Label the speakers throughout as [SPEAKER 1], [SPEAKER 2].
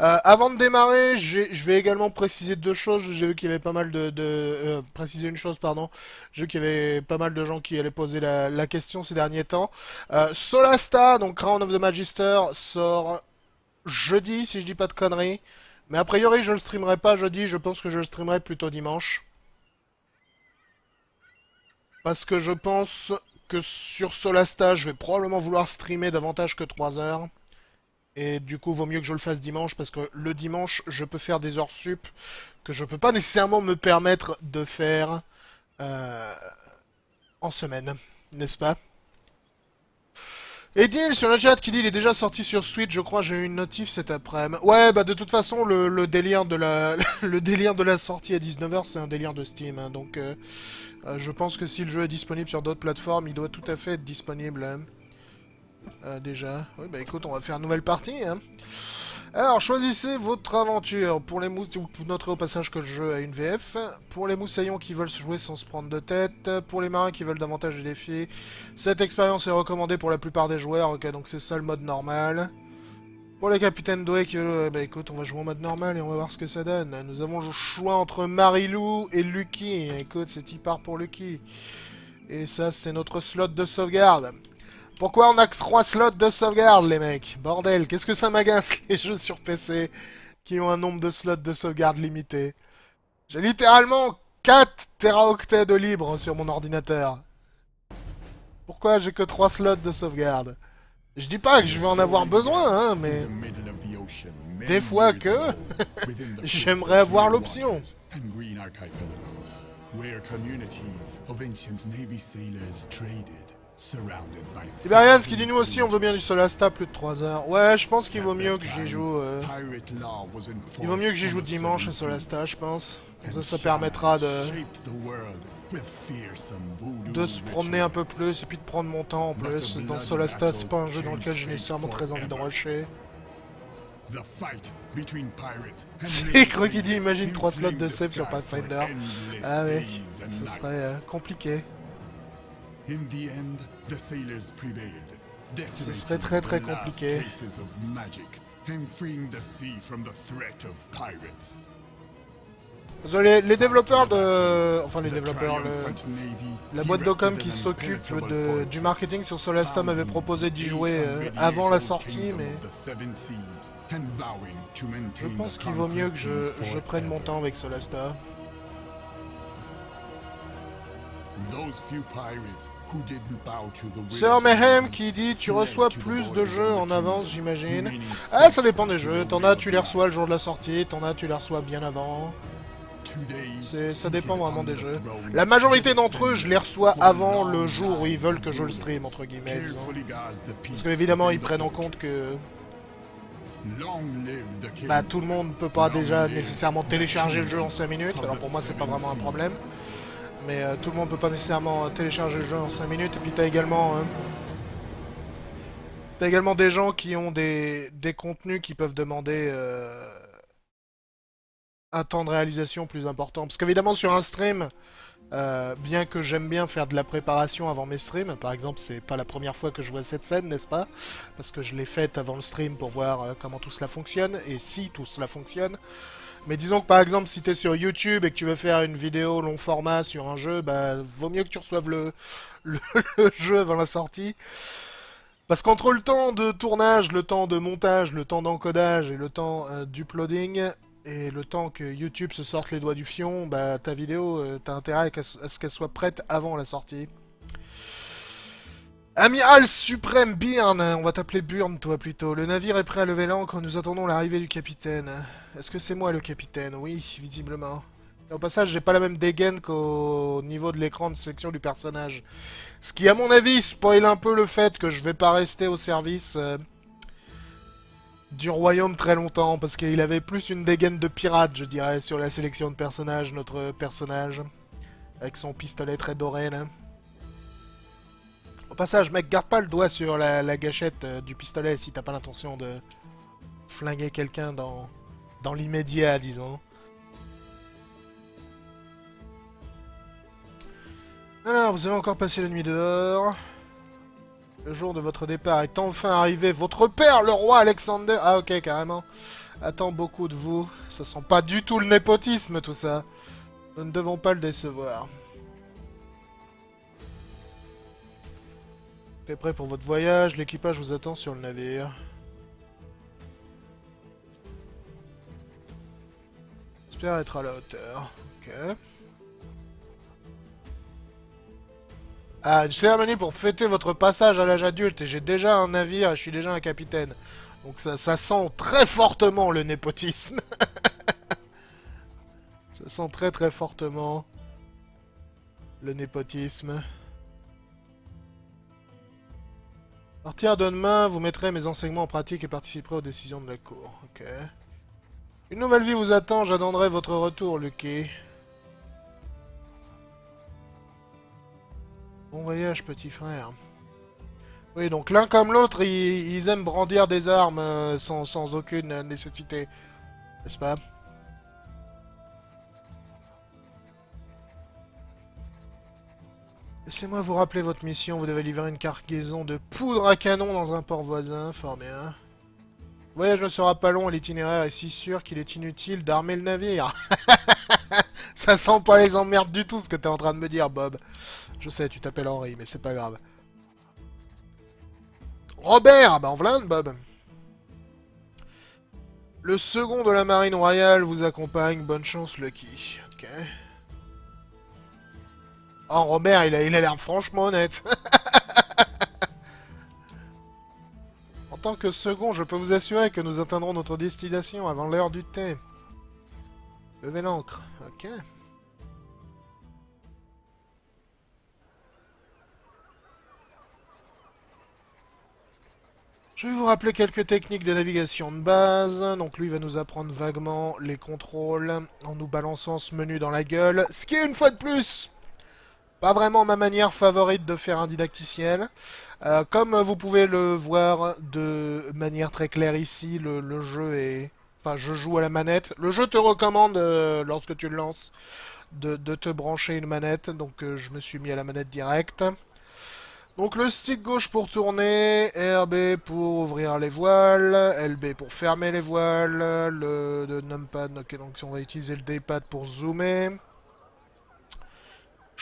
[SPEAKER 1] Euh, avant de démarrer, je vais également préciser deux choses. J'ai vu qu'il y avait pas mal de... euh, préciser une chose, pardon. J'ai vu qu'il y avait pas mal de gens qui allaient poser la, la question ces derniers temps. Euh, Solasta, donc Crown of the Magister, sort jeudi, si je dis pas de conneries. Mais a priori, je le streamerai pas jeudi. Je pense que je le streamerai plutôt dimanche. Parce que je pense que sur Solasta, je vais probablement vouloir streamer davantage que 3 heures. Et du coup, vaut mieux que je le fasse dimanche parce que le dimanche, je peux faire des heures sup que je peux pas nécessairement me permettre de faire euh, en semaine, n'est-ce pas? Edil sur le chat qui dit il est déjà sorti sur Switch, je crois j'ai eu une notif cet après-midi. Ouais, bah de toute façon le, le délire de la le délire de la sortie à 19h, c'est un délire de Steam hein, donc euh, euh, je pense que si le jeu est disponible sur d'autres plateformes, il doit tout à fait être disponible hein. Euh, déjà. Oui, bah écoute, on va faire une nouvelle partie. Hein. Alors, choisissez votre aventure. Pour les mous... Vous noterez au passage que le jeu a une VF. Pour les moussaillons qui veulent se jouer sans se prendre de tête. Pour les marins qui veulent davantage de défis. Cette expérience est recommandée pour la plupart des joueurs. Ok, donc c'est ça le mode normal. Pour les capitaines doués qui veulent... Bah écoute, on va jouer en mode normal et on va voir ce que ça donne. Nous avons le choix entre Marilou et Lucky. Écoute, c'est y part pour Lucky. Et ça, c'est notre slot de sauvegarde. Pourquoi on a que 3 slots de sauvegarde, les mecs? Bordel, qu'est-ce que ça m'agace, les jeux sur PC qui ont un nombre de slots de sauvegarde limité? J'ai littéralement 4 teraoctets de libre sur mon ordinateur. Pourquoi j'ai que 3 slots de sauvegarde? Je dis pas que je vais en avoir besoin, hein, mais... Des fois que... J'aimerais avoir l'option. Tiberians qui dit nous aussi on veut bien du Solasta plus de 3 heures. Ouais je pense qu'il vaut mieux que j'y joue. Euh... Il vaut mieux que j'y joue dimanche à Solasta je pense. Ça ça permettra de... De se promener un peu plus et puis de prendre mon temps en plus. Dans Solasta c'est pas un jeu dans lequel j'ai nécessairement très envie de rusher. C'est Cro qui dit imagine 3 slots de save sur Pathfinder. Ah ouais, ce serait euh, compliqué. Ce serait très très compliqué. Les, les, développeurs de... Enfin les développeurs, le, la boîte d'Ocom qui s'occupe du marketing sur Solasta m'avait proposé d'y jouer euh, avant la sortie, mais... Je pense qu'il vaut mieux que je, je prenne mon temps avec Solasta. Sir Mayhem qui dit tu reçois plus de jeux en avance j'imagine. Ah ça dépend des jeux, t'en as tu les reçois le jour de la sortie, t'en as tu les reçois bien avant. Ça dépend vraiment des jeux. La majorité d'entre eux je les reçois avant le jour où ils veulent que je le stream entre guillemets. Parce qu'évidemment ils prennent en compte que... Bah tout le monde peut pas déjà nécessairement télécharger le jeu en 5 minutes, alors pour moi c'est pas vraiment un problème. Mais euh, tout le monde peut pas nécessairement euh, télécharger le jeu en 5 minutes. Et puis t'as également... Euh, t'as également des gens qui ont des, des contenus qui peuvent demander un temps de réalisation plus important. Parce qu'évidemment sur un stream, bien que j'aime bien faire de la préparation avant mes streams, par exemple c'est pas la première fois que je vois cette scène, n'est-ce pas? Parce que je l'ai faite avant le stream pour voir comment tout cela fonctionne, et si tout cela fonctionne. Mais disons que par exemple si tu es sur YouTube et que tu veux faire une vidéo long format sur un jeu, bah vaut mieux que tu reçoives le, jeu avant la sortie. Parce qu'entre le temps de tournage, le temps de montage, le temps d'encodage et le temps euh, d'uploading, et le temps que YouTube se sorte les doigts du fion, bah ta vidéo, euh, t'as intérêt à ce qu'elle soit prête avant la sortie. Amiral suprême Byrne, on va t'appeler Burn toi plutôt. Le navire est prêt à lever l'ancre, nous attendons l'arrivée du capitaine. Est-ce que c'est moi le capitaine? Oui, visiblement. Au passage, j'ai pas la même dégaine qu'au niveau de l'écran de sélection du personnage. Ce qui, à mon avis, spoil un peu le fait que je vais pas rester au service euh, du royaume très longtemps, parce qu'il avait plus une dégaine de pirate, je dirais, sur la sélection de personnages, notre personnage. Avec son pistolet très doré, là. Passage, mec, garde pas le doigt sur la, gâchette euh, du pistolet si t'as pas l'intention de flinguer quelqu'un dans, l'immédiat, disons. Alors, vous avez encore passé la nuit dehors. Le jour de votre départ est enfin arrivé. Votre père, le roi Alexander... Ah ok, carrément. Attend beaucoup de vous. Ça sent pas du tout le népotisme, tout ça. Nous ne devons pas le décevoir. Prêt pour votre voyage? L'équipage vous attend sur le navire. J'espère être à la hauteur. Ok. Ah, une cérémonie pour fêter votre passage à l'âge adulte et j'ai déjà un navire et je suis déjà un capitaine. Donc ça, ça sent très fortement le népotisme. ça sent très très fortement le népotisme. Partir de demain, vous mettrez mes enseignements en pratique et participerez aux décisions de la cour. Ok. Une nouvelle vie vous attend, j'attendrai votre retour, Lucky. Bon voyage, petit frère. Oui, donc l'un comme l'autre, ils, ils aiment brandir des armes euh, sans, sans aucune nécessité. N'est-ce pas? Laissez-moi vous rappeler votre mission. Vous devez livrer une cargaison de poudre à canon dans un port voisin. Fort bien. Le voyage ne sera pas long l'itinéraire est si sûr qu'il est inutile d'armer le navire. Ça sent pas les emmerdes du tout ce que t'es en train de me dire, Bob. Je sais, tu t'appelles Henri, mais c'est pas grave. Robert Bah en voilà Bob. Le second de la marine royale vous accompagne. Bonne chance, Lucky. Ok. Oh, Robert, il a l'air franchement honnête. en tant que second, je peux vous assurer que nous atteindrons notre destination avant l'heure du thé. Levez l'ancre. Ok. Je vais vous rappeler quelques techniques de navigation de base. Donc lui va nous apprendre vaguement les contrôles en nous balançant ce menu dans la gueule. Ce qui est une fois de plus pas vraiment ma manière favorite de faire un didacticiel. Euh, comme vous pouvez le voir de manière très claire ici, le, jeu est... Enfin, je joue à la manette. Le jeu te recommande, euh, lorsque tu le lances, de, te brancher une manette. Donc euh, je me suis mis à la manette directe. Donc le stick gauche pour tourner, RB pour ouvrir les voiles, LB pour fermer les voiles, le, le numpad, ok donc on va utiliser le D-pad pour zoomer.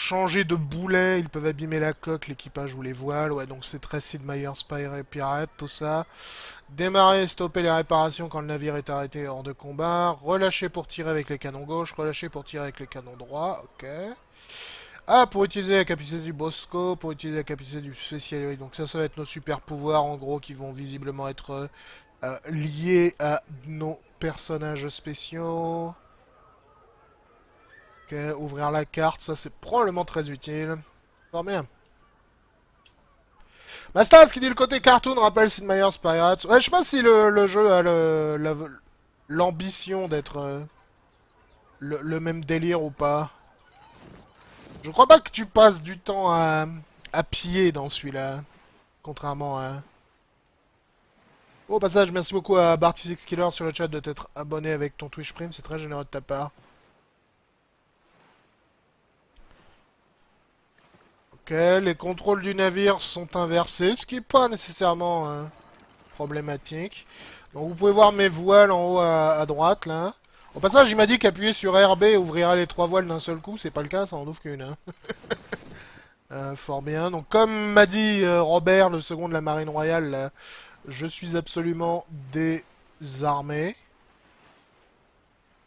[SPEAKER 1] Changer de boulet, ils peuvent abîmer la coque, l'équipage ou les voiles. Ouais, donc c'est très Sid Meier, et Pirate, tout ça. Démarrer et stopper les réparations quand le navire est arrêté hors de combat. Relâcher pour tirer avec les canons gauche, relâcher pour tirer avec les canons droits. Ok. Ah, pour utiliser la capacité du Bosco, pour utiliser la capacité du spécial. Donc ça, ça va être nos super pouvoirs, en gros, qui vont visiblement être euh, liés à nos personnages spéciaux. Ok, ouvrir la carte, ça c'est probablement très utile. Fort bien. Mastas qui dit le côté cartoon rappelle Sid Meier's Pirates. Ouais, je sais pas si le, jeu a l'ambition d'être euh, le, même délire ou pas. Je crois pas que tu passes du temps à, piller dans celui-là. Contrairement à... Au passage, merci beaucoup à Barty6 Killer sur le chat de t'être abonné avec ton Twitch Prime, c'est très généreux de ta part. Les contrôles du navire sont inversés, ce qui n'est pas nécessairement euh, problématique. Donc vous pouvez voir mes voiles en haut à, droite, là. Au passage, il m'a dit qu'appuyer sur RB ouvrira les trois voiles d'un seul coup. C'est pas le cas, ça en ouvre qu'une. Hein. euh, fort bien. Donc comme m'a dit euh, Robert, le second de la Marine Royale, je suis absolument désarmé.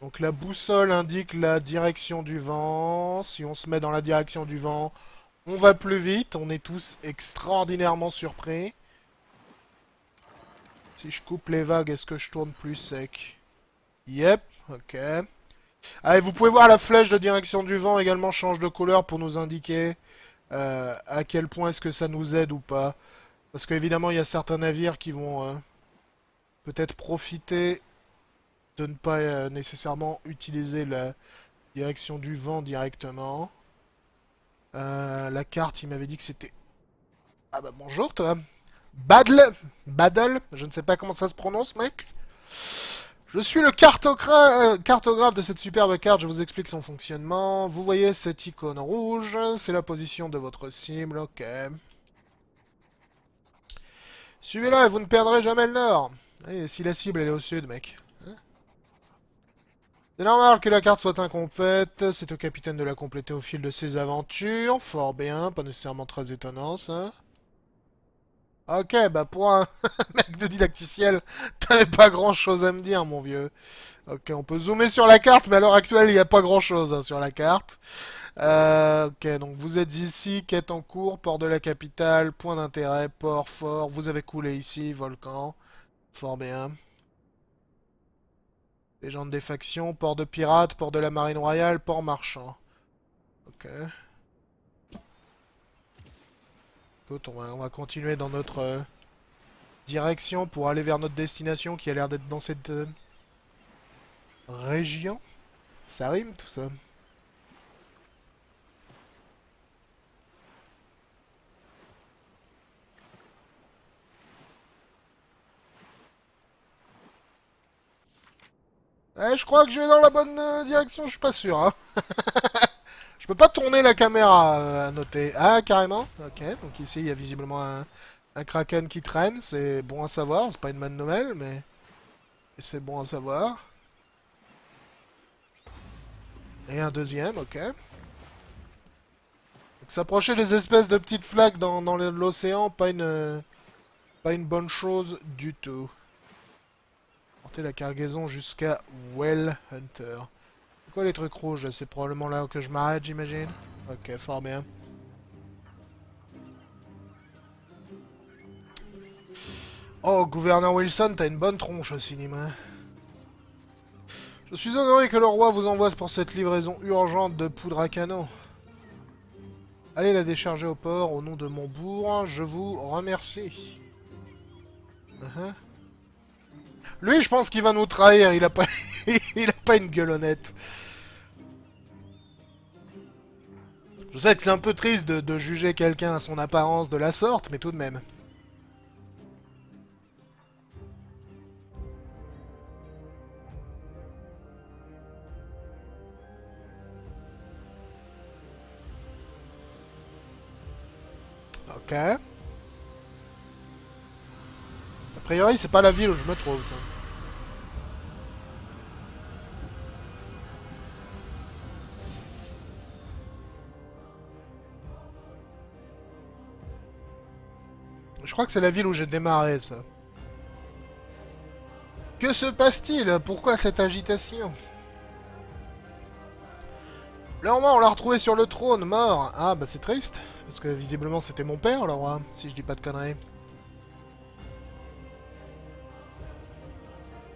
[SPEAKER 1] Donc la boussole indique la direction du vent. Si on se met dans la direction du vent, on va plus vite, on est tous extraordinairement surpris. Si je coupe les vagues, est-ce que je tourne plus sec? Yep, ok. Allez, vous pouvez voir la flèche de direction du vent également change de couleur pour nous indiquer euh, à quel point est-ce que ça nous aide ou pas. Parce qu'évidemment, il y a certains navires qui vont euh, peut-être profiter de ne pas euh, nécessairement utiliser la direction du vent directement. Euh, la carte, il m'avait dit que c'était... Ah bah bonjour toi Badle Badle Je ne sais pas comment ça se prononce, mec. Je suis le euh, cartographe de cette superbe carte, je vous explique son fonctionnement. Vous voyez cette icône rouge, c'est la position de votre cible, ok. Suivez-la et vous ne perdrez jamais le nord. Et si la cible elle est au sud, mec. C'est normal que la carte soit incomplète. C'est au capitaine de la compléter au fil de ses aventures. Fort bien, pas nécessairement très étonnant, ça. Ok, bah pour un mec de didacticiel, t'avais pas grand chose à me dire, mon vieux. Ok, on peut zoomer sur la carte, mais à l'heure actuelle, il n'y a pas grand chose hein, sur la carte. Euh, ok, donc vous êtes ici, quête en cours, port de la capitale, point d'intérêt, port fort, vous avez coulé ici, volcan, fort bien. Légende des factions, port de pirates, port de la marine royale, port marchand. Ok. Écoute, on va, on va continuer dans notre euh, direction pour aller vers notre destination qui a l'air d'être dans cette euh, région. Ça rime tout ça. Eh, je crois que je vais dans la bonne euh, direction, je suis pas sûr. Hein. je peux pas tourner la caméra, euh, à noter. Ah, carrément Ok, donc ici, il y a visiblement un, kraken qui traîne. C'est bon à savoir, c'est pas une bonne nouvelle, mais... C'est bon à savoir. Et un deuxième, ok. Donc s'approcher des espèces de petites flaques dans, dans l'océan, pas une... Pas une bonne chose du tout la cargaison jusqu'à Well Hunter. C'est quoi les trucs rouges C'est probablement là que je m'arrête, j'imagine? Ok, fort bien. Oh, gouverneur Wilson, t'as une bonne tronche au cinéma. Je suis honoré que le roi vous envoie pour cette livraison urgente de poudre à canon. Allez la décharger au port au nom de mon bourg, je vous remercie. Uh-huh. Lui, je pense qu'il va nous trahir. Il a pas, il a pas une gueule honnête. Je sais que c'est un peu triste de, de juger quelqu'un à son apparence de la sorte, mais tout de même. Ok. A priori, c'est pas la ville où je me trouve, ça. Je crois que c'est la ville où j'ai démarré, ça. Que se passe-t-il? Pourquoi cette agitation? Le roi, on l'a retrouvé sur le trône, mort. Ah, bah c'est triste. Parce que visiblement, c'était mon père, le roi, si je dis pas de conneries.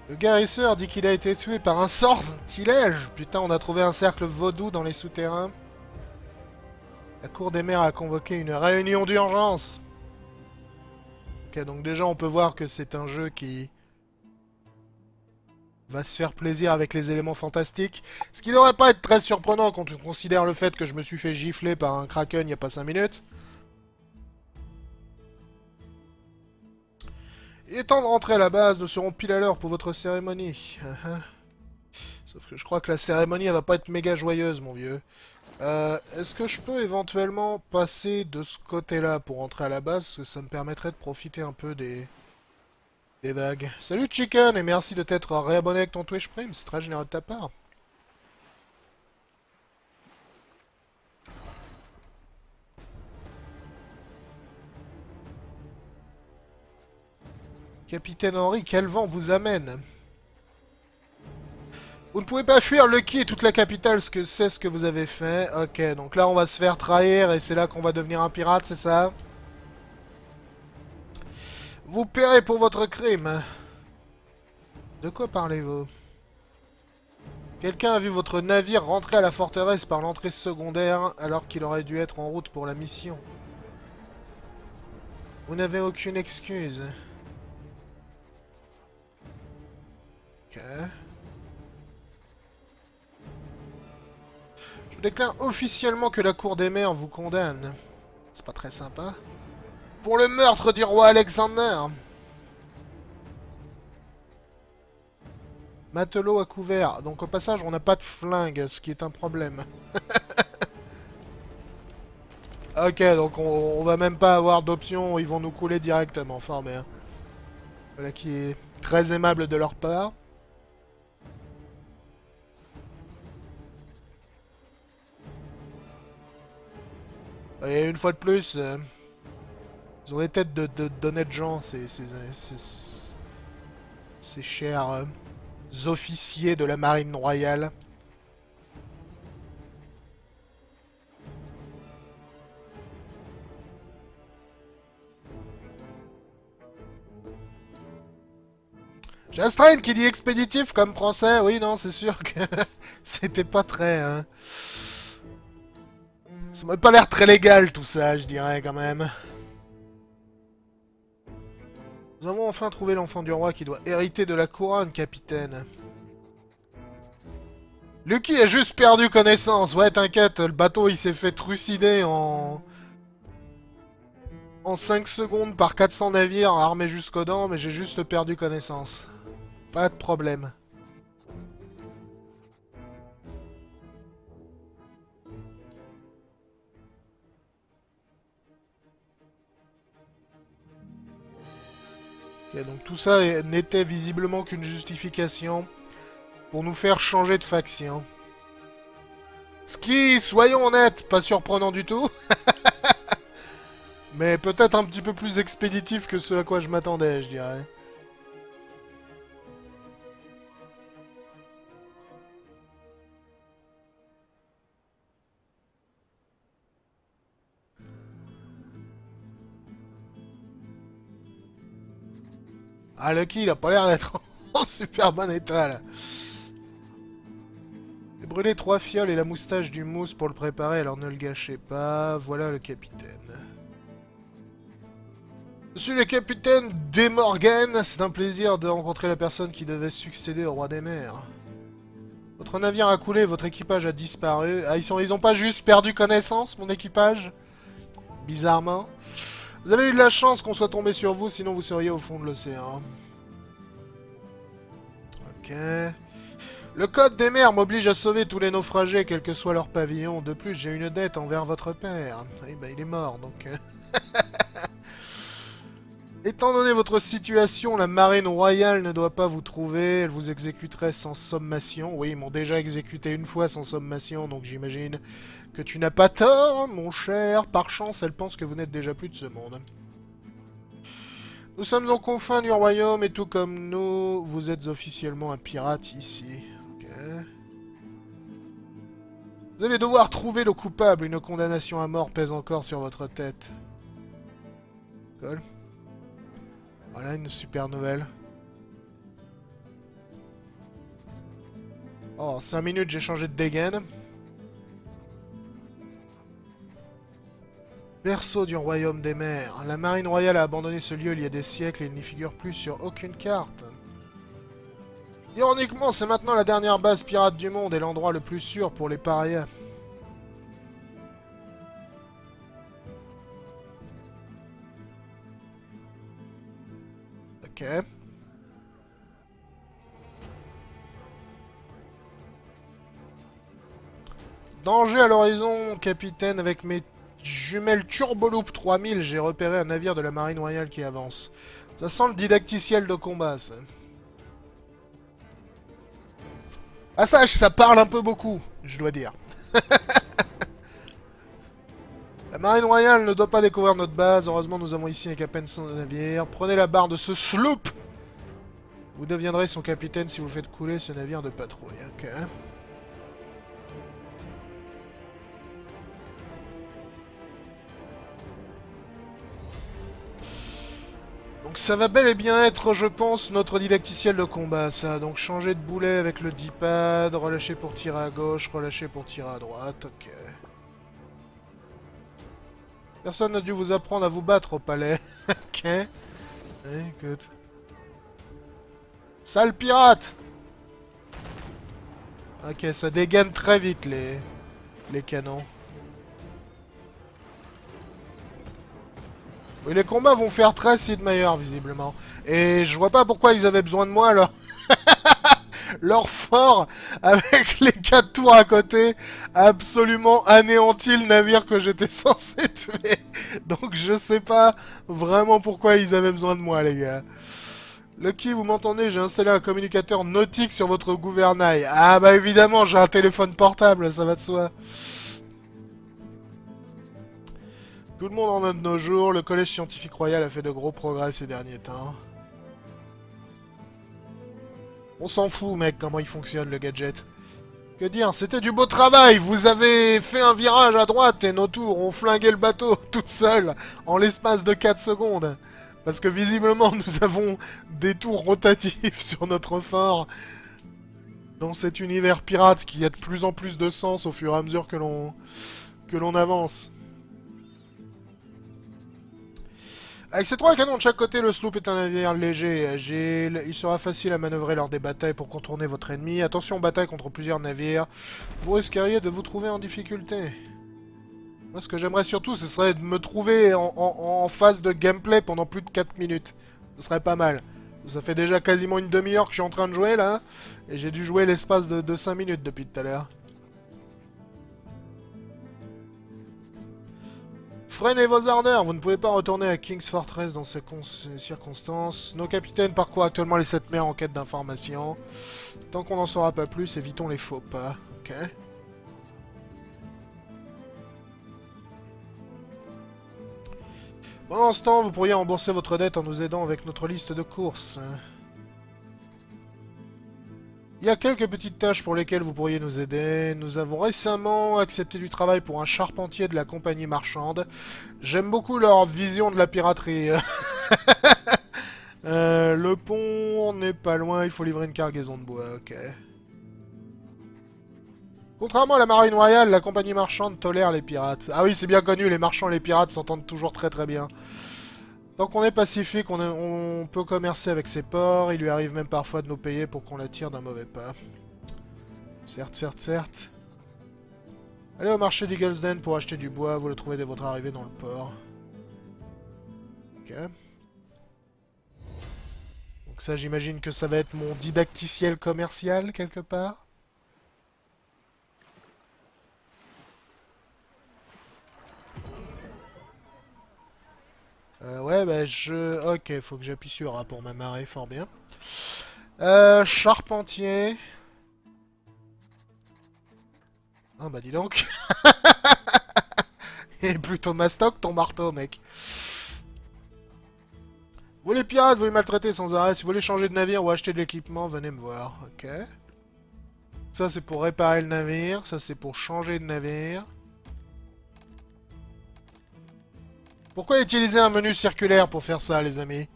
[SPEAKER 1] Le guérisseur dit qu'il a été tué par un sortilège. Putain, on a trouvé un cercle vaudou dans les souterrains. La cour des mers a convoqué une réunion d'urgence donc déjà on peut voir que c'est un jeu qui va se faire plaisir avec les éléments fantastiques. Ce qui n'aurait pas être très surprenant quand on considère le fait que je me suis fait gifler par un kraken il n'y a pas 5 minutes. Il de rentrer à la base, nous serons pile à l'heure pour votre cérémonie. Sauf que je crois que la cérémonie elle va pas être méga joyeuse mon vieux. Euh, Est-ce que je peux éventuellement passer de ce côté-là pour entrer à la base Parce que ça me permettrait de profiter un peu des, des vagues. Salut Chicken et merci de t'être réabonné avec ton Twitch Prime, c'est très généreux de ta part. Capitaine Henri, quel vent vous amène? Vous ne pouvez pas fuir Lucky et toute la capitale, ce que c'est ce que vous avez fait. Ok, donc là on va se faire trahir et c'est là qu'on va devenir un pirate, c'est ça? Vous paierez pour votre crime. De quoi parlez-vous? Quelqu'un a vu votre navire rentrer à la forteresse par l'entrée secondaire alors qu'il aurait dû être en route pour la mission. Vous n'avez aucune excuse. Ok. Je déclare officiellement que la Cour des mers vous condamne. C'est pas très sympa. Pour le meurtre du roi Alexander. Matelot à couvert. Donc au passage, on n'a pas de flingue, ce qui est un problème. ok, donc on, va même pas avoir d'option, ils vont nous couler directement. Bien. Hein. Voilà qui est très aimable de leur part. Et une fois de plus, euh, ils ont des têtes de, d'honnêtes gens, ces, ces, ces, ces chers euh, officiers de la marine royale. Jastrain qui dit expéditif comme français, oui non c'est sûr que c'était pas très... Hein... Ça m'a pas l'air très légal tout ça, je dirais quand même. Nous avons enfin trouvé l'enfant du roi qui doit hériter de la couronne, capitaine. Lucky a juste perdu connaissance. Ouais, t'inquiète, le bateau il s'est fait trucider en... En 5 secondes par 400 navires armés jusqu'aux dents, mais j'ai juste perdu connaissance. Pas de problème. Donc tout ça n'était visiblement qu'une justification pour nous faire changer de faction. Ce qui, soyons honnêtes, pas surprenant du tout. Mais peut-être un petit peu plus expéditif que ce à quoi je m'attendais, je dirais. Ah, Lucky, il a pas l'air d'être en super bon état, là. J'ai brûlé trois fioles et la moustache du mousse pour le préparer, alors ne le gâchez pas. Voilà le capitaine. Je suis le capitaine Demorgan. C'est un plaisir de rencontrer la personne qui devait succéder au roi des mers. Votre navire a coulé, votre équipage a disparu. Ah, ils, ils ont pas juste perdu connaissance, mon équipage? Bizarrement. Vous avez eu de la chance qu'on soit tombé sur vous, sinon vous seriez au fond de l'océan. Ok. Le code des mers m'oblige à sauver tous les naufragés, quel que soit leur pavillon. De plus, j'ai une dette envers votre père. Eh ben, il est mort, donc... Euh. Étant donné votre situation, la marine royale ne doit pas vous trouver. Elle vous exécuterait sans sommation. Oui, ils m'ont déjà exécuté une fois sans sommation, donc j'imagine que tu n'as pas tort, mon cher. Par chance, elle pense que vous n'êtes déjà plus de ce monde. Nous sommes aux confins du royaume et tout comme nous, vous êtes officiellement un pirate ici. Ok. Vous allez devoir trouver le coupable. Une condamnation à mort pèse encore sur votre tête. Voilà une super nouvelle. Oh, en 5 minutes, j'ai changé de dégaine. Berceau du royaume des mers. La marine royale a abandonné ce lieu il y a des siècles et il n'y figure plus sur aucune carte. Ironiquement, c'est maintenant la dernière base pirate du monde et l'endroit le plus sûr pour les parias. Ok. Danger à l'horizon, capitaine, avec mes Jumelle Turboloop 3000, j'ai repéré un navire de la marine royale qui avance. Ça sent le didacticiel de combat, ça. Ah ça, ça parle un peu beaucoup, je dois dire. la marine royale ne doit pas découvrir notre base. Heureusement, nous avons ici un capitaine sans navire. Prenez la barre de ce sloop Vous deviendrez son capitaine si vous faites couler ce navire de patrouille. Ok. Ça va bel et bien être, je pense, notre didacticiel de combat, ça. Donc changer de boulet avec le D-pad, relâcher pour tirer à gauche, relâcher pour tirer à droite, ok. Personne n'a dû vous apprendre à vous battre au palais. ok. Écoute. Sale pirate Ok, ça dégaine très vite les, les canons. Oui, les combats vont faire très Sid Meier, visiblement. Et je vois pas pourquoi ils avaient besoin de moi, alors. Leur fort, avec les quatre tours à côté, absolument anéanti le navire que j'étais censé tuer. Donc je sais pas vraiment pourquoi ils avaient besoin de moi, les gars. Lucky, vous m'entendez? J'ai installé un communicateur nautique sur votre gouvernail. Ah bah évidemment, j'ai un téléphone portable, ça va de soi. Tout le monde en a de nos jours, le Collège Scientifique Royal a fait de gros progrès ces derniers temps. On s'en fout, mec, comment il fonctionne, le gadget. Que dire, c'était du beau travail Vous avez fait un virage à droite et nos tours ont flingué le bateau toutes seules, en l'espace de 4 secondes. Parce que visiblement, nous avons des tours rotatifs sur notre fort. Dans cet univers pirate qui a de plus en plus de sens au fur et à mesure que l'on que l'on avance. Avec ces trois canons de chaque côté, le sloop est un navire léger et agile. Il sera facile à manœuvrer lors des batailles pour contourner votre ennemi. Attention, bataille contre plusieurs navires. Vous risqueriez de vous trouver en difficulté. Moi, ce que j'aimerais surtout, ce serait de me trouver en, phase de gameplay pendant plus de 4 minutes. Ce serait pas mal. Ça fait déjà quasiment une demi-heure que je suis en train de jouer, là. Et j'ai dû jouer l'espace de, de 5 minutes depuis tout à l'heure. Freinez vos ardeurs, vous ne pouvez pas retourner à King's Fortress dans ces, circonstances. Nos capitaines parcourent actuellement les sept mers en quête d'informations. Tant qu'on n'en saura pas plus, évitons les faux pas. Ok? Pendant ce temps, vous pourriez rembourser votre dette en nous aidant avec notre liste de courses. Il y a quelques petites tâches pour lesquelles vous pourriez nous aider. Nous avons récemment accepté du travail pour un charpentier de la compagnie marchande. J'aime beaucoup leur vision de la piraterie. Euh, le pont n'est pas loin, il faut livrer une cargaison de bois, ok. Contrairement à la marine royale, la compagnie marchande tolère les pirates. Ah oui, c'est bien connu, les marchands et les pirates s'entendent toujours très très bien. Donc on est pacifique, on, peut commercer avec ses ports, il lui arrive même parfois de nous payer pour qu'on la tire d'un mauvais pas. Certes, certes, certes. Allez au marché d'Eaglesden pour acheter du bois, vous le trouvez dès votre arrivée dans le port. Ok. Donc ça j'imagine que ça va être mon didacticiel commercial quelque part. Euh, ouais, bah je... Ok, faut que j'appuie sur A pour m'amarrer, fort bien. Euh, charpentier. Ah bah dis donc. Et plutôt mastoc ton marteau, mec. Vous les pirates, vous les maltraitez sans arrêt. Si vous voulez changer de navire ou acheter de l'équipement, venez me voir. Ok. Ça, c'est pour réparer le navire. Ça, c'est pour changer de navire. Pourquoi utiliser un menu circulaire pour faire ça, les amis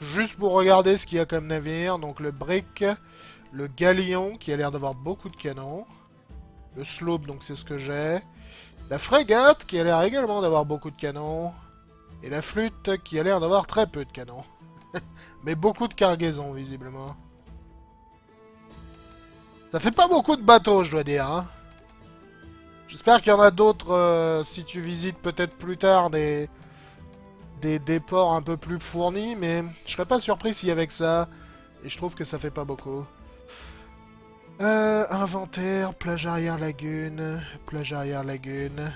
[SPEAKER 1] Juste pour regarder ce qu'il y a comme navire. Donc le brick, le galion, qui a l'air d'avoir beaucoup de canons. Le sloop, donc c'est ce que j'ai. La frégate, qui a l'air également d'avoir beaucoup de canons. Et la flûte, qui a l'air d'avoir très peu de canons. Mais beaucoup de cargaisons, visiblement. Ça fait pas beaucoup de bateaux, je dois dire, hein. J'espère qu'il y en a d'autres euh, si tu visites peut-être plus tard des... des... ports un peu plus fournis, mais je serais pas surpris s'il y avait que ça. Et je trouve que ça fait pas beaucoup. Euh, inventaire, plage arrière lagune, plage arrière lagune.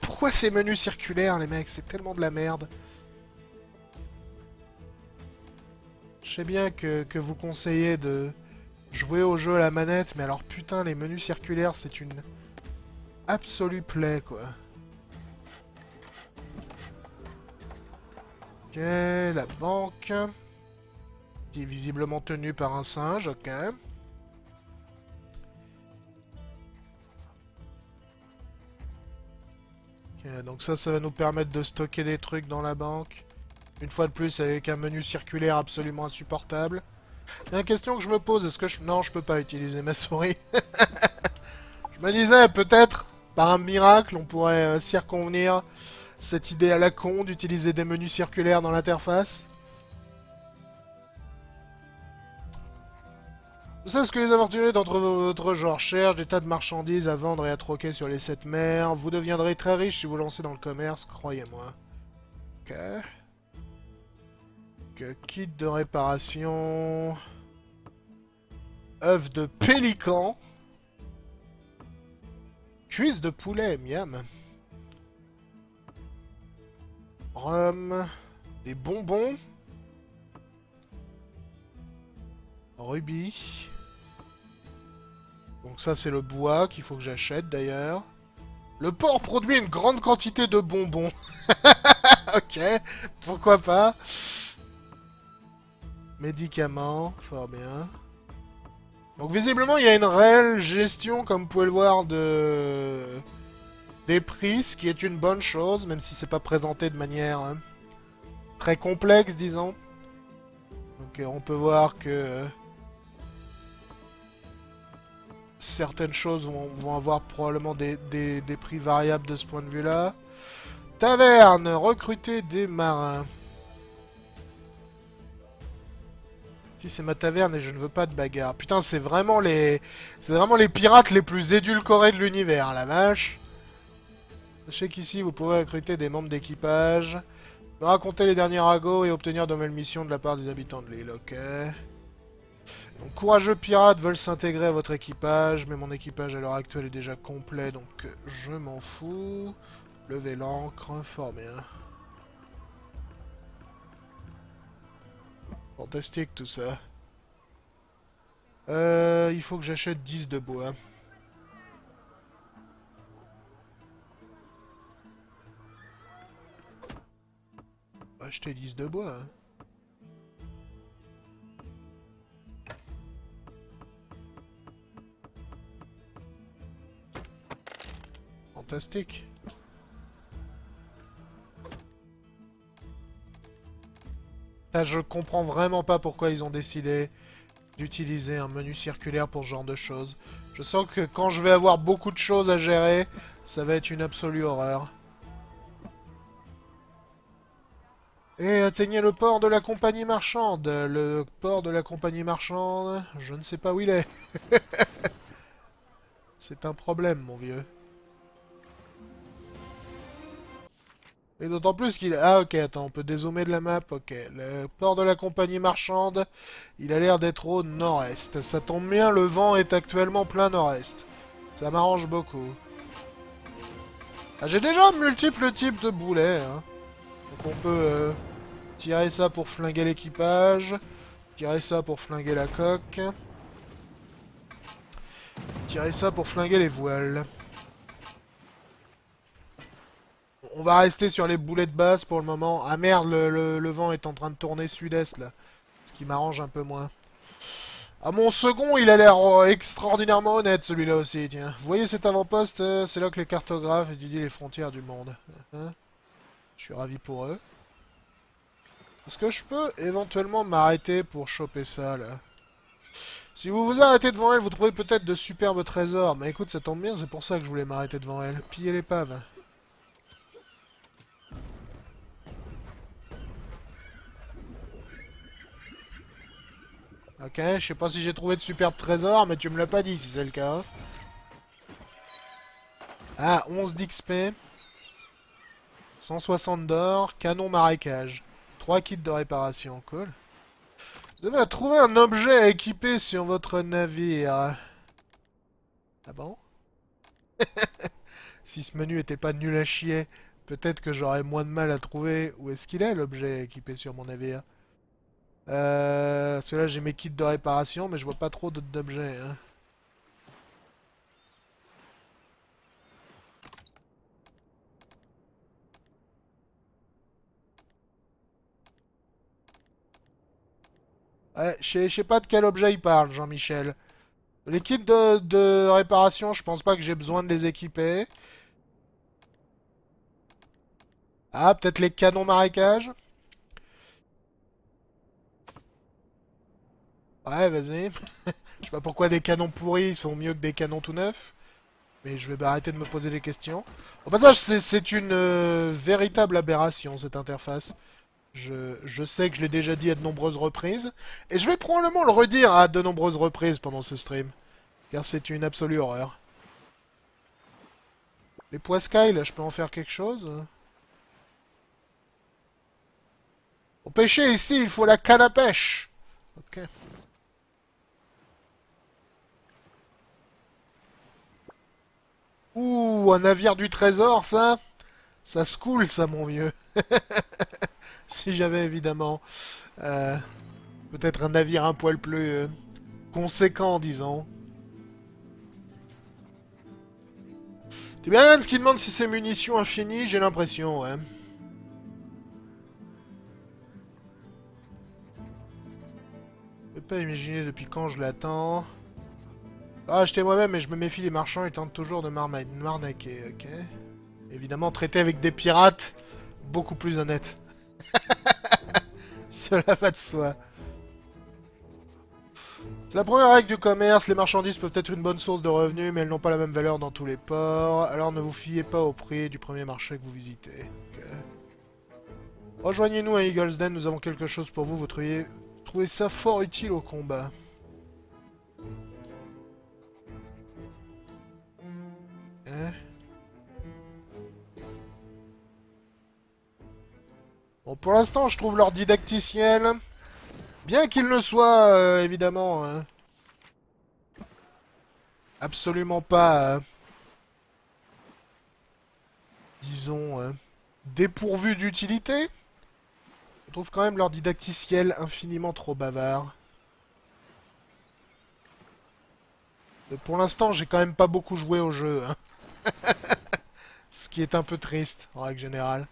[SPEAKER 1] pourquoi ces menus circulaires, les mecs? C'est tellement de la merde. Je sais bien que, que vous conseillez de jouer au jeu à la manette, mais alors putain, les menus circulaires, c'est une absolu plaît, quoi. Ok, la banque. Qui est visiblement tenue par un singe, ok. Ok, donc ça, ça va nous permettre de stocker des trucs dans la banque. Une fois de plus, avec un menu circulaire absolument insupportable. La question que je me pose, est-ce que je... Non, je peux pas utiliser ma souris. je me disais, peut-être, par un miracle, on pourrait euh, circonvenir cette idée à la con d'utiliser des menus circulaires dans l'interface. Savez ce que les aventuriers d'entre votre genre cherchent, des tas de marchandises à vendre et à troquer sur les sept mers. Vous deviendrez très riche si vous lancez dans le commerce, croyez-moi. Ok. Kit de réparation... œuf de pélican. Cuisse de poulet, miam. Rhum. Des bonbons. Rubis. Donc ça c'est le bois qu'il faut que j'achète d'ailleurs. Le port produit une grande quantité de bonbons. ok, pourquoi pas. Médicaments, fort bien. Donc visiblement il y a une réelle gestion, comme vous pouvez le voir, de des prix, ce qui est une bonne chose, même si c'est pas présenté de manière hein, très complexe, disons. Donc euh, on peut voir que euh, certaines choses vont, avoir probablement des, des, prix variables de ce point de vue-là. Taverne, recruter des marins. Si c'est ma taverne et je ne veux pas de bagarre. Putain, c'est vraiment les... C'est vraiment les pirates les plus édulcorés de l'univers, la vache. Sachez qu'ici, vous pourrez recruter des membres d'équipage, raconter les derniers ragots et obtenir de nouvelles missions de la part des habitants de l'île, ok donc, courageux pirates veulent s'intégrer à votre équipage, mais mon équipage à l'heure actuelle est déjà complet, donc je m'en fous. Levez l'ancre, fort bien. Fantastique tout ça. Euh, il faut que j'achète 10 de bois. Acheter 10 de bois. Hein. Fantastique. Je comprends vraiment pas pourquoi ils ont décidé d'utiliser un menu circulaire pour ce genre de choses. Je sens que quand je vais avoir beaucoup de choses à gérer, ça va être une absolue horreur. Et atteignez le port de la compagnie marchande. Le port de la compagnie marchande, je ne sais pas où il est. C'est un problème, mon vieux. Et d'autant plus qu'il... Ah ok, attends, on peut dézoomer de la map, ok. Le port de la compagnie marchande, il a l'air d'être au nord-est. Ça tombe bien, le vent est actuellement plein nord-est. Ça m'arrange beaucoup. Ah, j'ai déjà multiples types de boulets, hein. Donc on peut euh, tirer ça pour flinguer l'équipage. Tirer ça pour flinguer la coque. Tirer ça pour flinguer les voiles. On va rester sur les boulets de base pour le moment. Ah merde, le, vent est en train de tourner sud-est là. Ce qui m'arrange un peu moins. Ah mon second, il a l'air euh, extraordinairement honnête celui-là aussi, tiens. Vous voyez cet avant-poste euh, C'est là que les cartographes étudient les frontières du monde. Hein je suis ravi pour eux. Est-ce que je peux éventuellement m'arrêter pour choper ça, là? Si vous vous arrêtez devant elle, vous trouvez peut-être de superbes trésors. Mais écoute, ça tombe bien, c'est pour ça que je voulais m'arrêter devant elle. Piller l'épave. Ok, je sais pas si j'ai trouvé de superbes trésors, mais tu me l'as pas dit si c'est le cas. Ah, 11 d'XP. 160 d'or, canon marécage. 3 kits de réparation, cool. Vous devez trouver un objet à équiper sur votre navire. Ah bon? Si ce menu était pas nul à chier, peut-être que j'aurais moins de mal à trouver où est-ce qu'il est l'objet équipé sur mon navire. Euh, parce que là j'ai mes kits de réparation, mais je vois pas trop d'autres d'objets. Hein. Ouais, je sais pas de quel objet il parle, Jean-Michel. Les kits de, de, réparation, je pense pas que j'ai besoin de les équiper. Ah, peut-être les canons marécage Ouais, vas-y. je sais pas pourquoi des canons pourris sont mieux que des canons tout neufs. Mais je vais arrêter de me poser des questions. Au passage, c'est une euh, véritable aberration, cette interface. Je, sais que je l'ai déjà dit à de nombreuses reprises. Et je vais probablement le redire à de nombreuses reprises pendant ce stream. Car c'est une absolue horreur. Les poiscailles, je peux en faire quelque chose? Au pêcher ici, il faut la canne à pêche. Ok. Ouh, un navire du trésor, ça? Ça se coule, ça, mon vieux. si j'avais évidemment euh, peut-être un navire un poil plus, euh, conséquent, disons. C'est bien ce qui demande si c'est munitions infinies, j'ai l'impression, ouais. Je peux pas imaginer depuis quand je l'attends. Ah, acheter moi-même, mais je me méfie des marchands, ils tentent toujours de m'arnaquer, ok. Évidemment, traiter avec des pirates, beaucoup plus honnête. Cela va de soi. C'est la première règle du commerce, les marchandises peuvent être une bonne source de revenus, mais elles n'ont pas la même valeur dans tous les ports, alors ne vous fiez pas au prix du premier marché que vous visitez. Rejoignez-nous à Eagles Den, nous avons quelque chose pour vous, vous trouvez, trouvez ça fort utile au combat. Bon, pour l'instant, je trouve leur didacticiel Bien qu'il ne soit, euh, évidemment, hein, absolument pas, euh, disons, euh, dépourvu d'utilité, je trouve quand même leur didacticiel infiniment trop bavard. Pour l'instant, j'ai quand même pas beaucoup joué au jeu. Hein. Ce qui est un peu triste, en règle générale.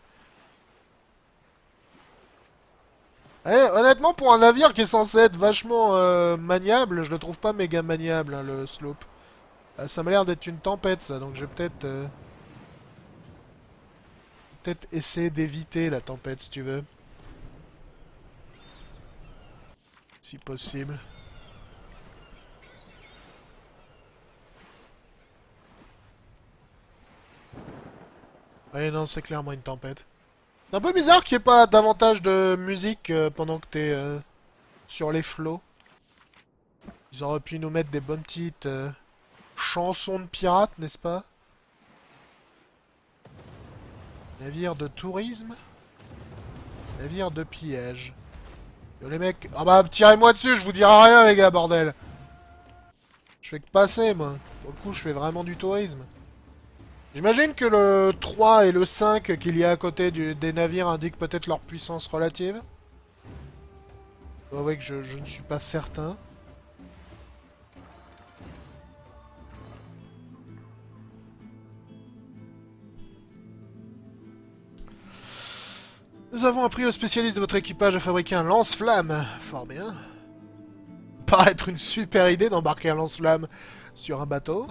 [SPEAKER 1] Eh, honnêtement, pour un navire qui est censé être vachement euh, maniable, je le trouve pas méga maniable, hein, le slope. Euh, ça m'a l'air d'être une tempête, ça, donc je vais peut-être... Euh, peut-être essayer d'éviter la tempête, si tu veux. Si possible. Ouais, non, c'est clairement une tempête. C'est un peu bizarre qu'il n'y ait pas davantage de musique euh, pendant que t'es euh, sur les flots. Ils auraient pu nous mettre des bonnes petites euh, chansons de pirates, n'est-ce pas? Navire de tourisme Navire de pillage. Yo les mecs... Ah bah tirez-moi dessus, je vous dirai rien les gars, bordel Je fais que passer moi. Pour le coup, je fais vraiment du tourisme. J'imagine que le 3 et le 5 qu'il y a à côté des navires indiquent peut-être leur puissance relative. Ouais, que je, ne suis pas certain. Nous avons appris aux spécialistes de votre équipage à fabriquer un lance-flamme. Fort bien. Paraît être une super idée d'embarquer un lance-flamme sur un bateau.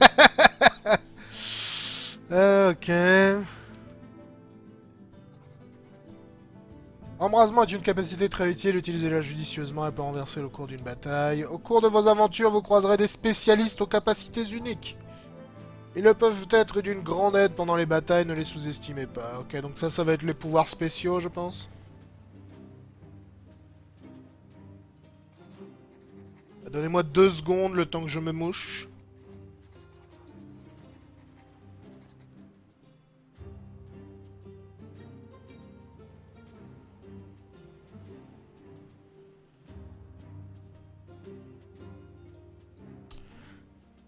[SPEAKER 1] Ok. Embrasement est une capacité très utile, utilisez-la judicieusement, elle peut renverser le cours d'une bataille. Au cours de vos aventures, vous croiserez des spécialistes aux capacités uniques. Ils peuvent être d'une grande aide pendant les batailles, ne les sous-estimez pas. Ok, donc ça, ça va être les pouvoirs spéciaux, je pense. Donnez-moi deux secondes, le temps que je me mouche.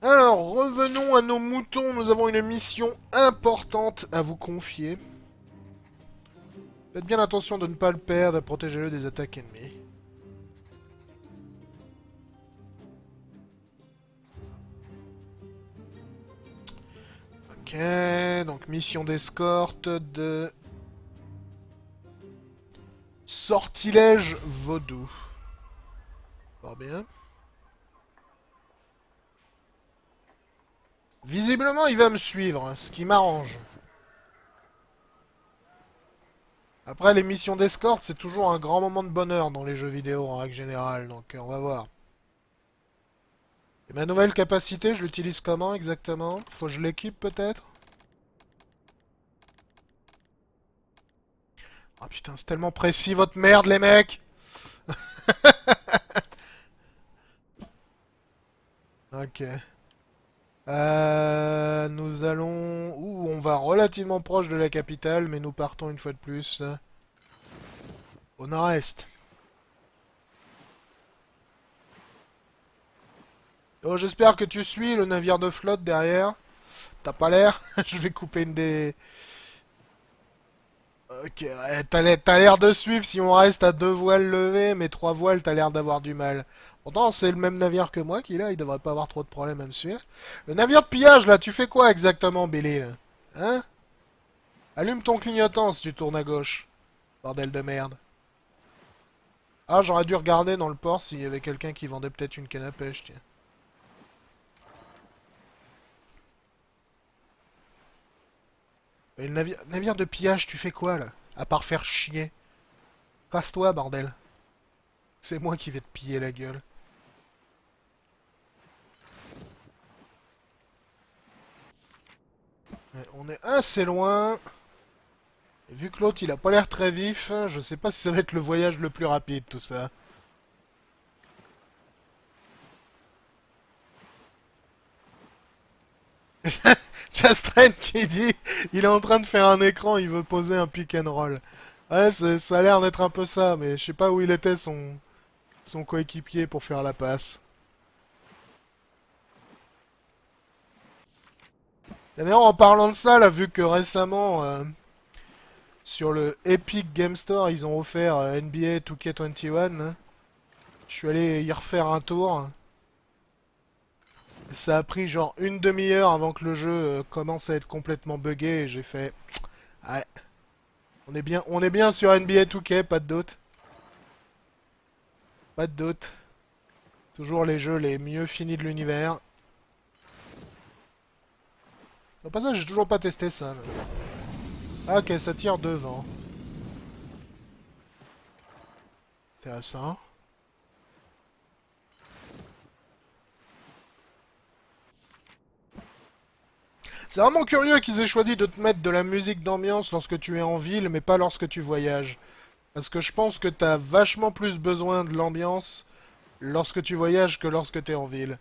[SPEAKER 1] Alors, revenons à nos moutons. Nous avons une mission importante à vous confier. Faites bien attention de ne pas le perdre, protégez-le des attaques ennemies. Ok, donc mission d'escorte de... Sortilège vaudou. Pas bien. Visiblement, il va me suivre, ce qui m'arrange. Après, les missions d'escorte, c'est toujours un grand moment de bonheur dans les jeux vidéo en règle générale, donc euh, on va voir. Et ma nouvelle capacité, je l'utilise comment exactement? Faut que je l'équipe peut-être? Oh putain, c'est tellement précis votre merde les mecs Ok. Euh, nous allons... Ouh, on va relativement proche de la capitale, mais nous partons une fois de plus au nord-est. Oh, j'espère que tu suis le navire de flotte derrière. T'as pas l'air? Je vais couper une des... Ok, t'as l'air- de suivre si on reste à deux voiles levées, mais trois voiles, t'as l'air d'avoir du mal. Pourtant, c'est le même navire que moi qui là, il devrait pas avoir trop de problèmes à me suivre. Le navire de pillage, là, tu fais quoi exactement, Billy Hein? Allume ton clignotant si tu tournes à gauche. Bordel de merde. Ah, j'aurais dû regarder dans le port s'il y avait quelqu'un qui vendait peut-être une canne à pêche, tiens. Et le navire, de pillage, tu fais quoi là? À part faire chier. Casse-toi, bordel. C'est moi qui vais te piller la gueule. On est assez loin. Et vu que l'autre il a pas l'air très vif, je sais pas si ça va être le voyage le plus rapide tout ça. Jastren qui dit il est en train de faire un écran, il veut poser un pick and roll. Ouais, ça a l'air d'être un peu ça, mais je sais pas où il était son, coéquipier pour faire la passe. D'ailleurs, en parlant de ça, là, vu que récemment, euh, sur le Epic Game Store, ils ont offert euh, NBA 2K21, là, je suis allé y refaire un tour. Ça a pris genre une demi-heure avant que le jeu euh, commence à être complètement buggé et j'ai fait... Ouais. On est bien, sur NBA 2K, pas de doute. Pas de doute. Toujours les jeux les mieux finis de l'univers. Au passage, j'ai toujours pas testé ça. Ah, ok, ça tire devant. Intéressant. C'est vraiment curieux qu'ils aient choisi de te mettre de la musique d'ambiance lorsque tu es en ville, mais pas lorsque tu voyages. Parce que je pense que t'as vachement plus besoin de l'ambiance lorsque tu voyages que lorsque t'es en ville.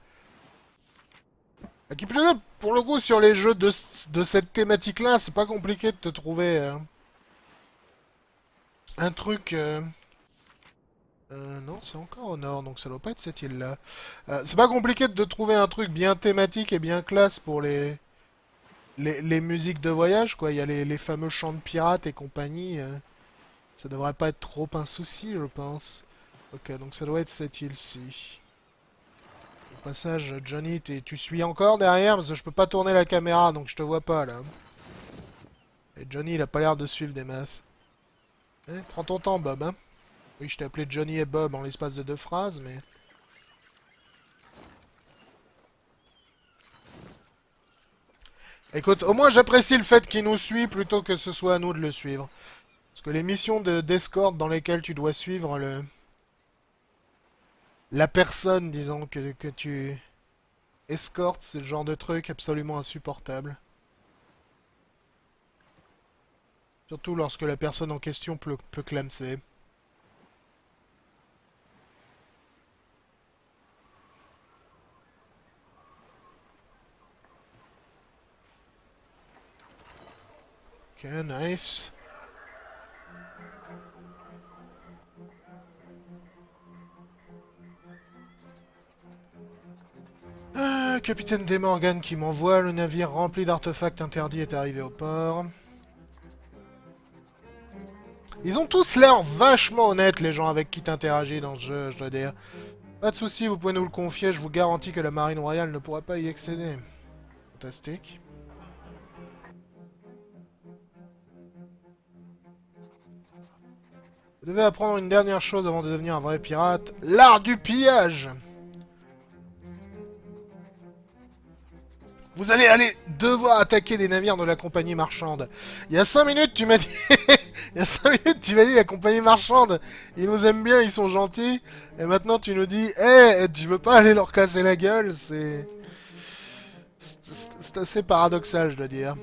[SPEAKER 1] Qui plus pour le coup, sur les jeux de, de cette thématique-là, c'est pas compliqué de te trouver euh, un truc... euh, euh, non, c'est encore au nord, donc ça doit pas être cette île-là. Euh, c'est pas compliqué de trouver un truc bien thématique et bien classe pour les, les, musiques de voyage, quoi. Il y a les, fameux chants de pirates et compagnie. euh, ça devrait pas être trop un souci, je pense. Ok, donc ça doit être cette île-ci. Au passage, Johnny, tu suis encore derrière Parce que je peux pas tourner la caméra, donc je te vois pas, là. Et Johnny, il a pas l'air de suivre des masses. Eh, prends ton temps, Bob, hein. Oui, je t'ai appelé Johnny et Bob en l'espace de deux phrases, mais... Écoute, au moins j'apprécie le fait qu'il nous suit plutôt que ce soit à nous de le suivre. Parce que les missions de d'escorte dans lesquelles tu dois suivre le... La personne, disons, que, que tu escortes, c'est le genre de truc absolument insupportable. Surtout lorsque la personne en question peut, peut clamser. Ok, nice. Ah, capitaine des Morgan qui m'envoie, le navire rempli d'artefacts interdits est arrivé au port. Ils ont tous l'air vachement honnêtes, les gens avec qui t'interagis dans ce jeu, je dois dire. Pas de soucis, vous pouvez nous le confier, je vous garantis que la marine royale ne pourra pas y accéder. Fantastique. Vous devez apprendre une dernière chose avant de devenir un vrai pirate. L'art du pillage Vous allez aller devoir attaquer des navires de la compagnie marchande. Il y a 5 minutes, tu m'as dit... Il y a 5 minutes, tu m'as dit la compagnie marchande, ils nous aiment bien, ils sont gentils. Et maintenant, tu nous dis, hé, tu veux pas aller leur casser la gueule c'est- C'est assez paradoxal, je dois dire.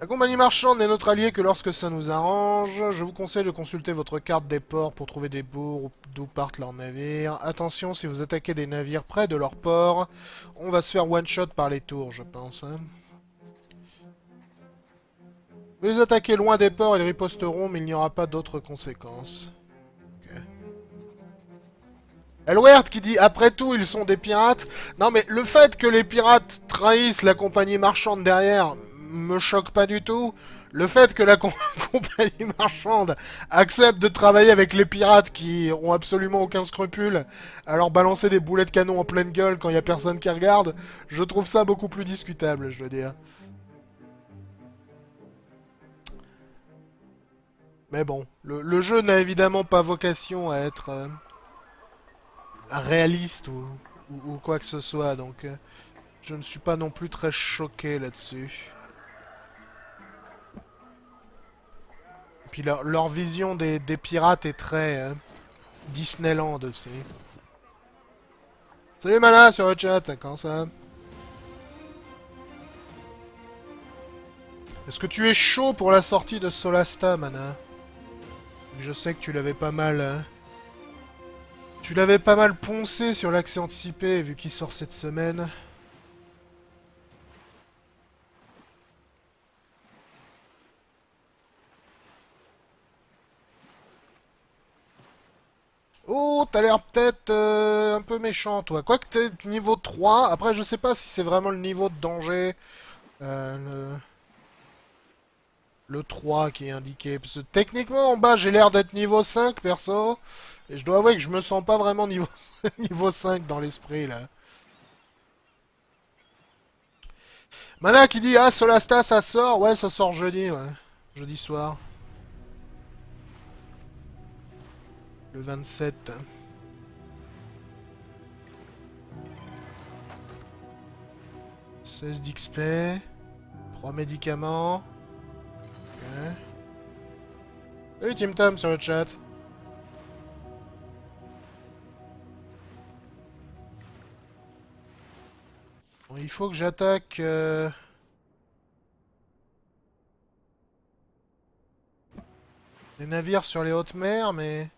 [SPEAKER 1] La compagnie marchande n'est notre allié que lorsque ça nous arrange. Je vous conseille de consulter votre carte des ports pour trouver des bourgs d'où partent leurs navires. Attention, si vous attaquez des navires près de leur port, on va se faire one-shot par les tours, je pense. Hein. Vous les attaquez loin des ports, ils riposteront, mais il n'y aura pas d'autres conséquences. Ok. Elwert qui dit après tout ils sont des pirates. Non mais le fait que les pirates trahissent la compagnie marchande derrière me choque pas du tout. Le fait que la com- compagnie marchande accepte de travailler avec les pirates qui ont absolument aucun scrupule leur balancer des boulets de canon en pleine gueule quand il y a personne qui regarde, je trouve ça beaucoup plus discutable, je veux dire. Mais bon, le, jeu n'a évidemment pas vocation à être euh, réaliste ou quoi que ce soit, donc euh, je ne suis pas non plus très choqué là-dessus. Puis leur, vision des, pirates est très euh, Disneyland aussi. Salut Mana sur le chat, quand ça Est-ce que tu es chaud pour la sortie de Solasta, Mana? Je sais que tu l'avais pas mal... hein. Tu l'avais pas mal poncé sur l'accès anticipé, vu qu'il sort cette semaine. Oh, t'as l'air peut-être euh, un peu méchant, toi. Quoique t'es niveau 3. Après, je sais pas si c'est vraiment le niveau de danger. euh, le... le 3 qui est indiqué. Parce que techniquement, en bas, j'ai l'air d'être niveau 5, perso. Et je dois avouer que je me sens pas vraiment niveau, niveau 5 dans l'esprit, là. Mana qui dit Ah, Solasta, ça sort Ouais, ça sort jeudi, ouais. Jeudi soir. Le 27. « 16 d'XP. 3 médicaments. Ok. Salut Tim Tom sur le chat. Bon, il faut que j'attaque... euh, Les navires sur les hautes mers, mais...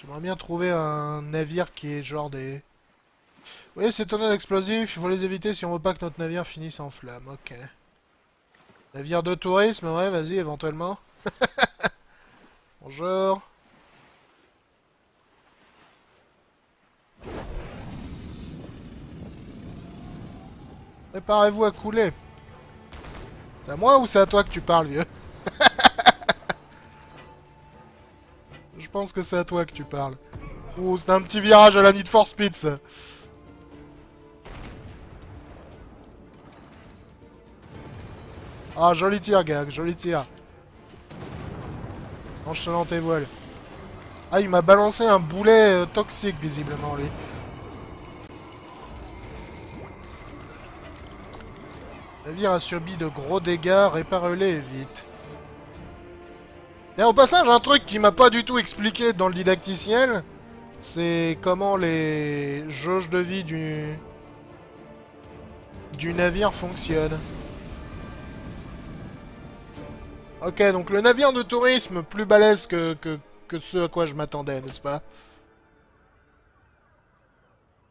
[SPEAKER 1] J'aimerais bien trouver un navire qui est genre des... Oui, ces tonneaux d'explosifs, il faut les éviter si on veut pas que notre navire finisse en flammes. Ok. Navire de tourisme, ouais, vas-y, éventuellement. Bonjour. Préparez-vous à couler. C'est à moi ou c'est à toi que tu parles, vieux? Je pense que c'est à toi que tu parles. Ouh, c'est un petit virage à la Need for Speed, ça. Ah, joli tir, gag, joli tir. Enchaînant tes voiles. Ah, il m'a balancé un boulet euh, toxique, visiblement, lui. Le navire a subi de gros dégâts, réparez-les vite. Et au passage, un truc qui m'a pas du tout expliqué dans le didacticiel, c'est comment les jauges de vie du du navire fonctionnent. Ok, donc le navire de tourisme plus balèze que, que, que ce à quoi je m'attendais, n'est-ce pas?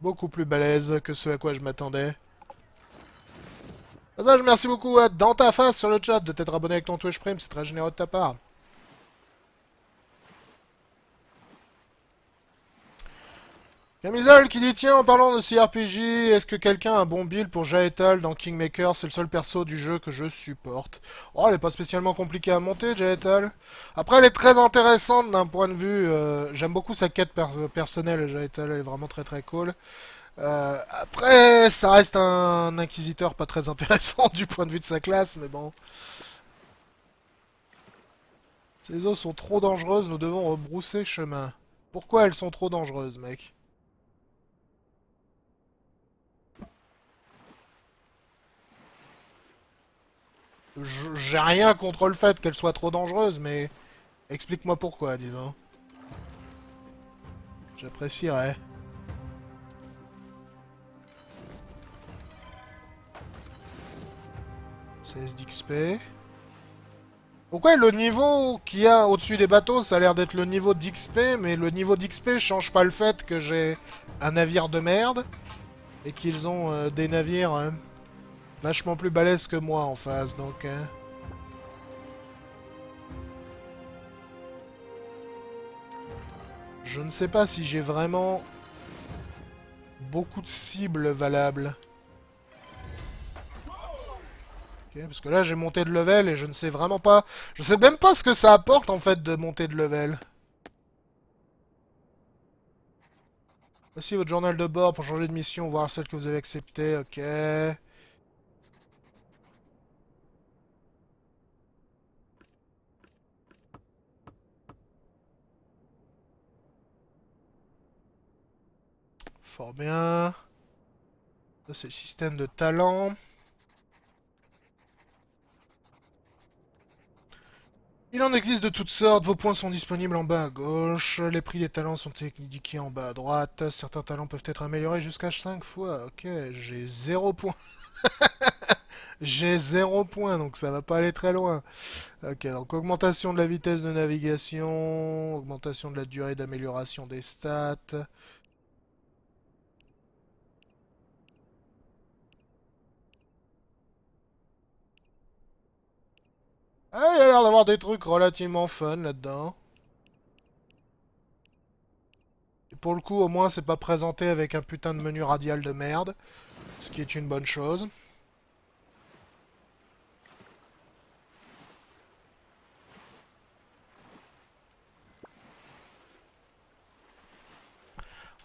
[SPEAKER 1] Beaucoup plus balèze que ce à quoi je m'attendais. Passage, merci beaucoup à Dans ta face sur le chat de t'être abonné avec ton Twitch Prime, c'est très généreux de ta part. Camisole qui dit tiens en parlant de CRPG, est-ce que quelqu'un a un bon build pour Jaetal dans Kingmaker? C'est le seul perso du jeu que je supporte. Oh elle est pas spécialement compliquée à monter Jaetal. Après elle est très intéressante d'un point de vue. euh, J'aime beaucoup sa quête per- personnelle Jaetal, elle est vraiment très très cool. Euh, après ça reste un inquisiteur pas très intéressant du point de vue de sa classe, mais bon. Ces eaux sont trop dangereuses, nous devons rebrousser chemin. Pourquoi elles sont trop dangereuses, mec? J'ai rien contre le fait qu'elle soit trop dangereuse, mais explique-moi pourquoi, disons. J'apprécierais. « 16 d'XP. Pourquoi le niveau qu'il y a au-dessus des bateaux, ça a l'air d'être le niveau d'XP, mais le niveau d'XP change pas le fait que j'ai un navire de merde et qu'ils ont euh, des navires euh, vachement plus balèzes que moi en face, donc... hein. Je ne sais pas si j'ai vraiment beaucoup de cibles valables. Ok, parce que là j'ai monté de level et je ne sais vraiment pas... Je sais même pas ce que ça apporte en fait de monter de level. Voici votre journal de bord pour changer de mission, voir celle que vous avez acceptée, ok. Bien. Ça c'est le système de talent. Il en existe de toutes sortes, vos points sont disponibles en bas à gauche, les prix des talents sont indiqués en bas à droite, certains talents peuvent être améliorés jusqu'à 5 fois, ok, j'ai 0 points. j'ai 0 points, donc ça va pas aller très loin. Ok, donc augmentation de la vitesse de navigation, augmentation de la durée d'amélioration des stats, Ah, il a l'air d'avoir des trucs relativement fun là-dedans. Pour le coup, au moins, c'est pas présenté avec un putain de menu radial de merde. Ce qui est une bonne chose.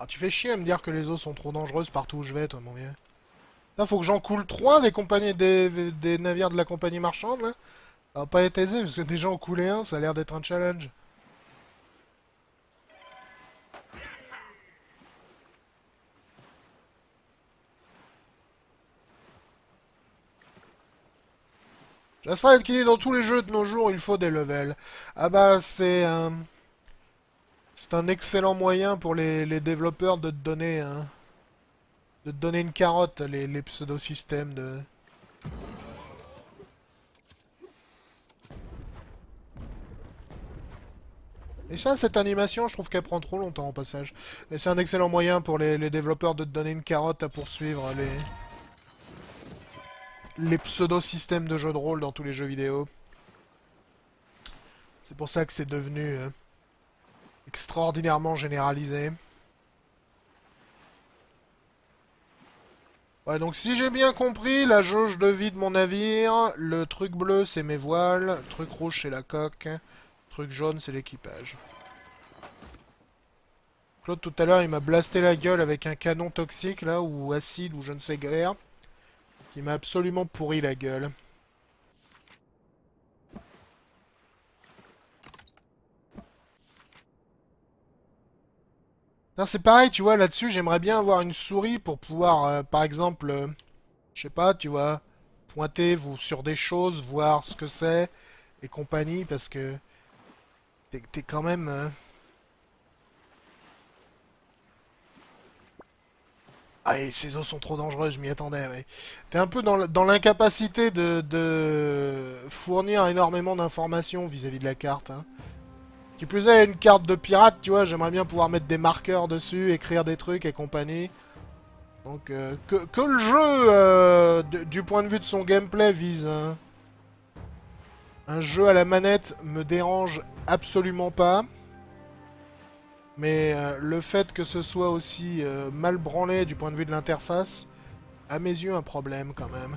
[SPEAKER 1] Ah, tu fais chier à me dire que les eaux sont trop dangereuses partout où je vais, toi, mon vieux. Là, faut que j'en coule trois des compagnies des navires de la compagnie marchande, là. Ça va pas être aisé, parce que déjà en couler un, ça a l'air d'être un challenge. J'asserai qu'il dit dans tous les jeux de nos jours, il faut des levels. Ah bah, c'est un... C'est un excellent moyen pour les, développeurs de te donner un... De donner une carotte, les, les pseudo-systèmes de... Et ça, cette animation, je trouve qu'elle prend trop longtemps au passage. Et c'est un excellent moyen pour les, développeurs de te donner une carotte à poursuivre les... Pseudo-systèmes de jeux de rôle dans tous les jeux vidéo. C'est pour ça que c'est devenu... Euh, extraordinairement généralisé. Ouais, donc si j'ai bien compris, la jauge de vie de mon navire, le truc bleu c'est mes voiles, le truc rouge c'est la coque, truc jaune, c'est l'équipage. Claude, tout à l'heure, il m'a blasté la gueule avec un canon toxique, là, ou acide, ou je ne sais guère. Qui m'a absolument pourri la gueule. C'est pareil, tu vois, là-dessus, j'aimerais bien avoir une souris pour pouvoir, euh, par exemple, euh, je sais pas, tu vois, pointer vous, sur des choses, voir ce que c'est, et compagnie, parce que T'es quand même... Euh, ah, et ces eaux sont trop dangereuses, je m'y attendais. T'es un peu dans l'incapacité de, fournir énormément d'informations vis-à-vis de la carte. Hein. Qui plus est, une carte de pirate, tu vois, j'aimerais bien pouvoir mettre des marqueurs dessus, écrire des trucs et compagnie. Donc, euh, que, le jeu, euh, du point de vue de son gameplay, vise... Hein, un jeu à la manette me dérange absolument pas. Mais euh, le fait que ce soit aussi euh, mal branlé du point de vue de l'interface, à mes yeux un problème quand même.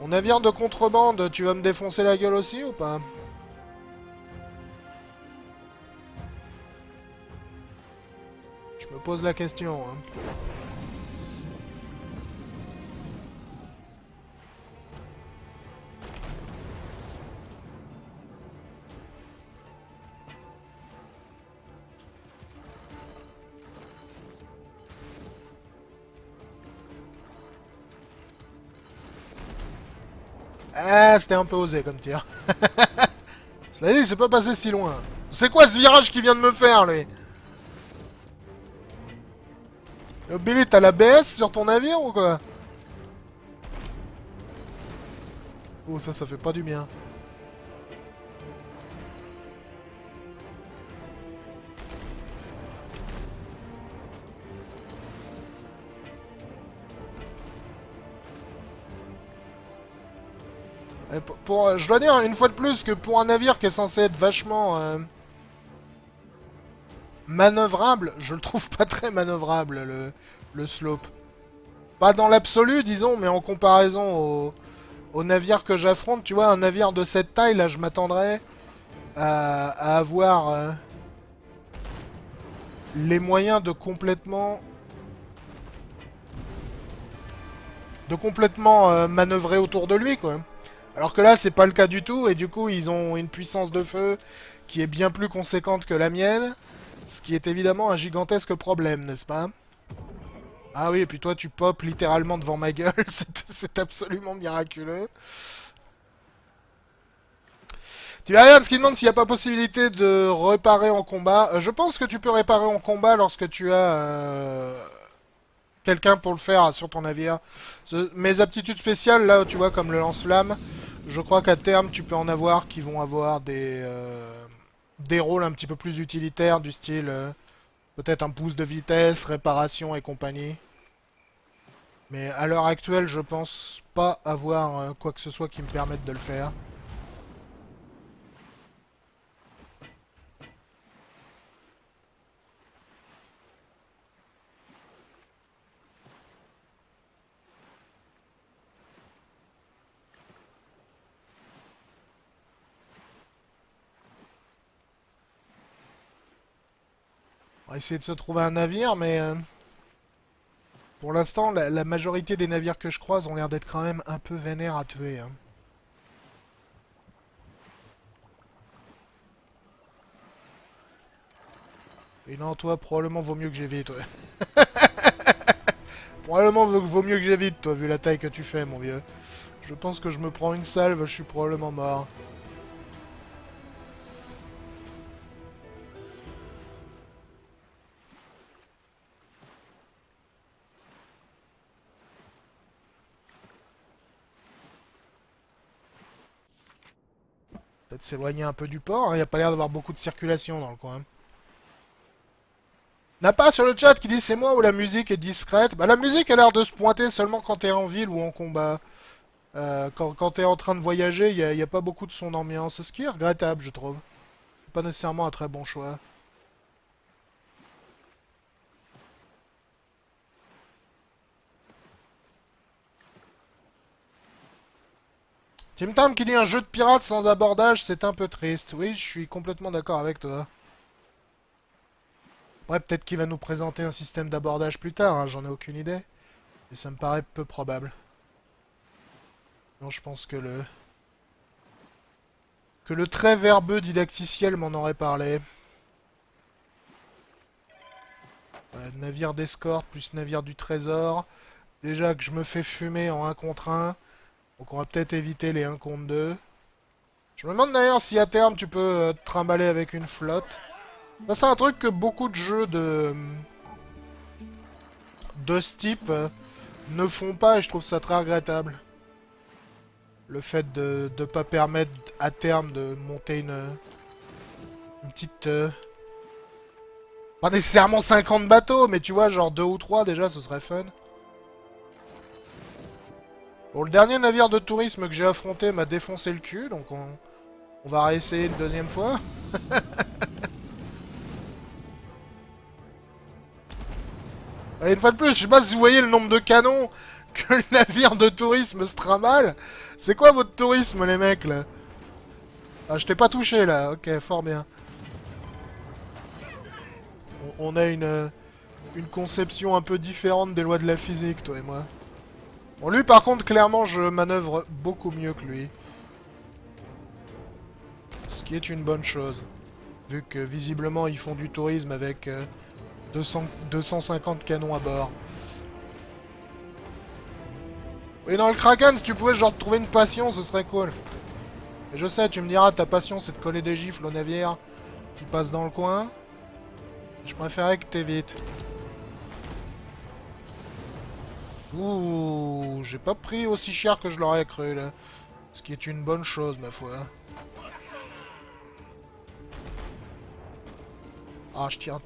[SPEAKER 1] Mon navire de contrebande, tu vas me défoncer la gueule aussi ou pas? Je me pose la question. Hein. Ah, c'était un peu osé comme tir. Cela dit, c'est pas passé si loin. C'est quoi ce virage qu'il vient de me faire, lui? Yo, Billy, t'as la BS sur ton navire ou quoi? Oh, ça, ça fait pas du bien. Pour, je dois dire une fois de plus que pour un navire qui est censé être vachement euh, manœuvrable, je le trouve pas très manœuvrable le, le slope. Pas dans l'absolu, disons, mais en comparaison au, navire que j'affronte, tu vois, un navire de cette taille, là, je m'attendrais à, avoir euh, les moyens de complètement... de complètement euh, manœuvrer autour de lui, quoi. Alors que là, c'est pas le cas du tout, et du coup, ils ont une puissance de feu qui est bien plus conséquente que la mienne, ce qui est évidemment un gigantesque problème, n'est-ce pas? Ah oui, et puis toi, tu pop littéralement devant ma gueule, c'est absolument miraculeux. Tu verras ce qui demande s'il n'y a pas possibilité de réparer en combat. Euh, je pense que tu peux réparer en combat lorsque tu as euh, quelqu'un pour le faire sur ton navire. Mes aptitudes spéciales, là, tu vois, comme le lance-flamme, je crois qu'à terme, tu peux en avoir qui vont avoir des, euh, rôles un petit peu plus utilitaires, du style euh, peut-être un pouce de vitesse, réparation et compagnie. Mais à l'heure actuelle, je pense pas avoir euh, quoi que ce soit qui me permette de le faire. Va essayer de se trouver un navire, mais... euh, pour l'instant, la, majorité des navires que je croise ont l'air d'être quand même un peu vénères à tuer. hein. Et non, toi, probablement vaut mieux que j'évite, probablement vaut mieux que j'évite, toi, vu la taille que tu fais, mon vieux. Je pense que je me prends une salve, je suis probablement mort. Peut-être s'éloigner un peu du port, il n'y a pas l'air d'avoir beaucoup de circulation dans le coin. N'a pas sur le chat qui dit c'est moi ou la musique est discrète? Bah la musique a l'air de se pointer seulement quand t'es en ville ou en combat. Euh, quand t'es en train de voyager, il n'y a pas beaucoup de son d'ambiance, ce qui est regrettable je trouve. Pas nécessairement un très bon choix. Tim Tam qui dit un jeu de pirate sans abordage, c'est un peu triste. Oui, je suis complètement d'accord avec toi. Ouais, peut-être qu'il va nous présenter un système d'abordage plus tard, hein, j'en ai aucune idée. Mais ça me paraît peu probable. Non, je pense que le... Que le très verbeux didacticiel m'en aurait parlé. Euh, navire d'escorte plus navire du trésor. Déjà que je me fais fumer en 1 contre 1. Donc on va peut-être éviter les 1 contre 2. Je me demande d'ailleurs si à terme tu peux euh, te trimballer avec une flotte. C'est un truc que beaucoup de jeux de... de ce type euh, ne font pas et je trouve ça très regrettable. Le fait de ne pas permettre à terme de monter une... petite... euh, Pas nécessairement 50 bateaux, mais tu vois, genre 2 ou 3 déjà, ce serait fun. Bon, le dernier navire de tourisme que j'ai affronté m'a défoncé le cul, donc on, va réessayer une deuxième fois. Et une fois de plus, je sais pas si vous voyez le nombre de canons que le navire de tourisme se trimballe. C'est quoi votre tourisme, les mecs, là? Ah, je t'ai pas touché, là. Ok, fort bien. On, a une conception un peu différente des lois de la physique, toi et moi. Bon, lui, par contre, clairement, je manœuvre beaucoup mieux que lui. Ce qui est une bonne chose. Vu que, visiblement, ils font du tourisme avec euh, 200, 250 canons à bord. Oui, dans le Kraken, si tu pouvais, genre, trouver une passion, ce serait cool. Et je sais, tu me diras, ta passion, c'est de coller des gifles aux navires qui passent dans le coin. Je préférais que t'évites. Ouh, j'ai pas pris aussi cher que je l'aurais cru, là. Ce qui est une bonne chose, ma foi. Ah, je tire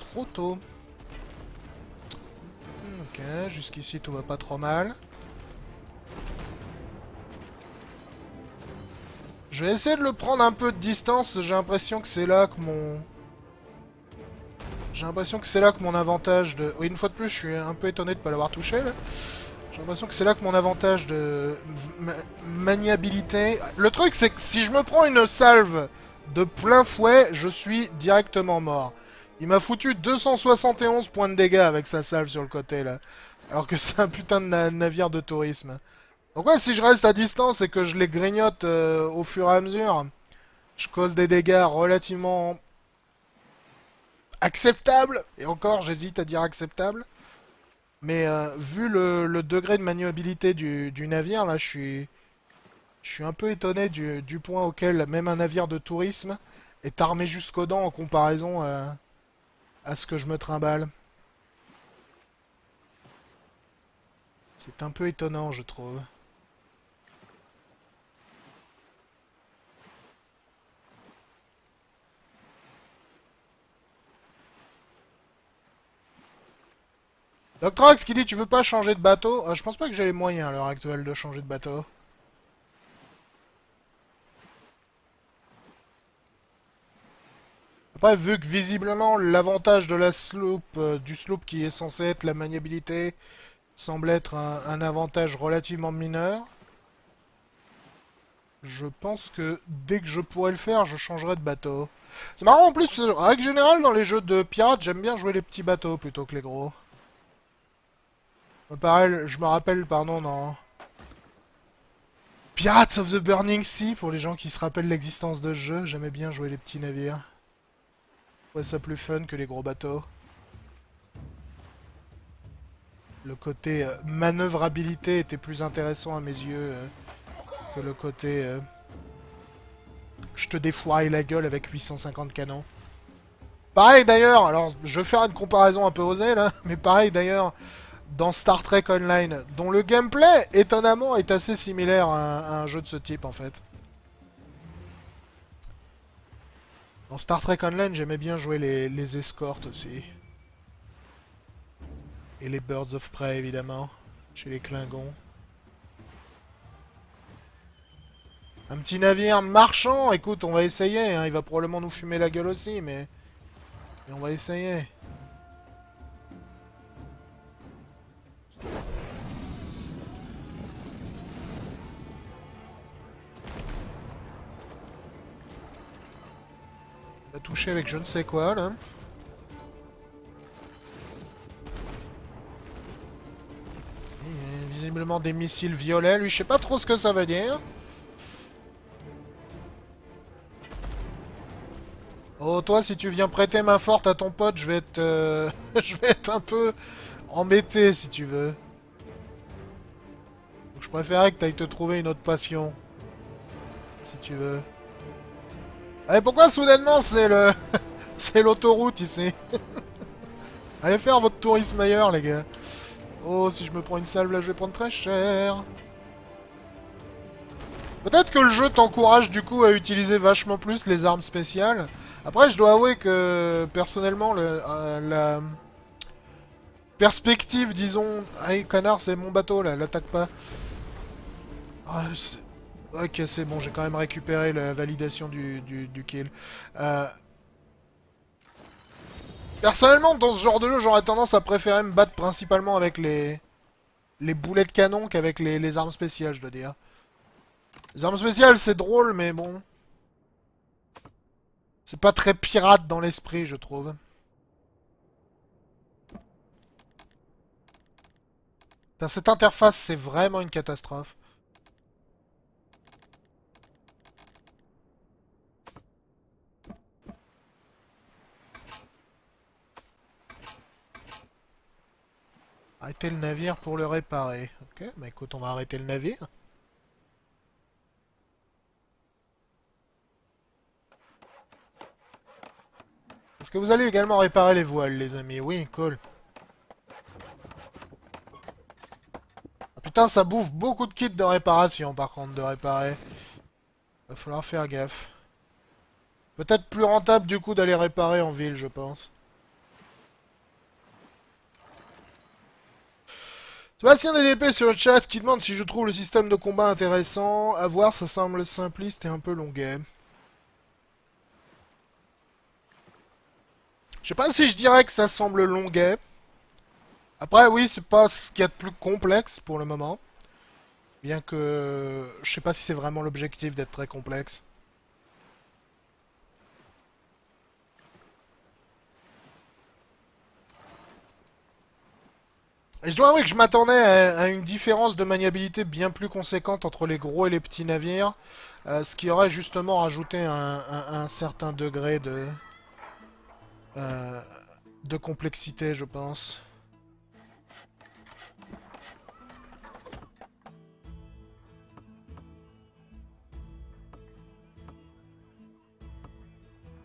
[SPEAKER 1] trop tôt. Ok, jusqu'ici tout va pas trop mal. Je vais essayer de le prendre un peu de distance, j'ai l'impression que c'est là que mon... J'ai l'impression que c'est là que mon avantage de... Oui, une fois de plus, je suis un peu étonné de pas l'avoir touché, là. J'ai l'impression que c'est là que mon avantage de ma- maniabilité... Le truc, c'est que si je me prends une salve de plein fouet, je suis directement mort. Il m'a foutu 271 points de dégâts avec sa salve sur le côté, là. Alors que c'est un putain de na- navire de tourisme. Donc ouais, si je reste à distance et que je les grignote euh, au fur et à mesure, je cause des dégâts relativement acceptables. Et encore, j'hésite à dire acceptable. Mais euh, vu le, degré de maniabilité du, navire, là, je suis, je suis un peu étonné du, point auquel même un navire de tourisme est armé jusqu'aux dents en comparaison à, à ce que je me trimballe. C'est un peu étonnant, je trouve. Doctrox qui dit tu veux pas changer de bateau? Euh, Je pense pas que j'ai les moyens à l'heure actuelle de changer de bateau. Après, vu que visiblement l'avantage de la sloop, euh, du sloop qui est censé être la maniabilité, semble être un, avantage relativement mineur, je pense que dès que je pourrai le faire, je changerai de bateau. C'est marrant en plus, en règle générale, dans les jeux de pirates, j'aime bien jouer les petits bateaux plutôt que les gros. Pareil, je me rappelle, pardon, dans Pirates of the Burning Sea, pour les gens qui se rappellent l'existence de ce jeu, j'aimais bien jouer les petits navires. Je trouvais ça plus fun que les gros bateaux. Le côté euh, manœuvrabilité était plus intéressant à mes yeux euh, que le côté... euh, je te défouraille la gueule avec 850 canons. Pareil d'ailleurs, alors je vais faire une comparaison un peu osée là, mais pareil d'ailleurs dans Star Trek Online, dont le gameplay étonnamment est assez similaire à un, jeu de ce type en fait. Dans Star Trek Online, j'aimais bien jouer les, les escortes aussi. Et les Birds of Prey évidemment, chez les Klingons. Un petit navire marchand, écoute, on va essayer, hein, il va probablement nous fumer la gueule aussi, mais... mais on va essayer. Avec je ne sais quoi, là. Visiblement des missiles violets, lui, je sais pas trop ce que ça veut dire. Oh, toi, si tu viens prêter main forte à ton pote, je vais être... euh, je vais être un peu embêté, si tu veux. Je préférais que t'ailles te trouver une autre passion. Si tu veux. Allez, pourquoi soudainement c'est le... c'est l'autoroute ici? Allez faire votre tourisme ailleurs, les gars. Oh, si je me prends une salve, là, je vais prendre très cher. Peut-être que le jeu t'encourage du coup à utiliser vachement plus les armes spéciales. Après, je dois avouer que personnellement, le, euh, la perspective, disons, hey connard, c'est mon bateau là, l'attaque pas. C'est- ok, c'est bon, j'ai quand même récupéré la validation du, du, kill. Euh, Personnellement, dans ce genre de jeu, j'aurais tendance à préférer me battre principalement avec les boulets de canon qu'avec les, armes spéciales, je dois dire. Les armes spéciales, c'est drôle, mais bon. C'est pas très pirate dans l'esprit, je trouve. Cette interface, c'est vraiment une catastrophe. Arrêter le navire pour le réparer. Ok, bah écoute, on va arrêter le navire. Est-ce que vous allez également réparer les voiles, les amis Oui, cool. Ah, putain, ça bouffe beaucoup de kits de réparation, par contre, de réparer. Va falloir faire gaffe. Peut-être plus rentable, du coup, d'aller réparer en ville, je pense. Sébastien DDP sur le chat qui demande si je trouve le système de combat intéressant. À voir, ça semble simpliste et un peu longuet. Je sais pas si je dirais que ça semble longuet. Après, oui, c'est pas ce qu'il y a de plus complexe pour le moment. Bien que... Je sais pas si c'est vraiment l'objectif d'être très complexe. Et je dois avouer que je m'attendais à, une différence de maniabilité bien plus conséquente entre les gros et les petits navires, euh, ce qui aurait justement rajouté un, certain degré de, euh, de complexité, je pense.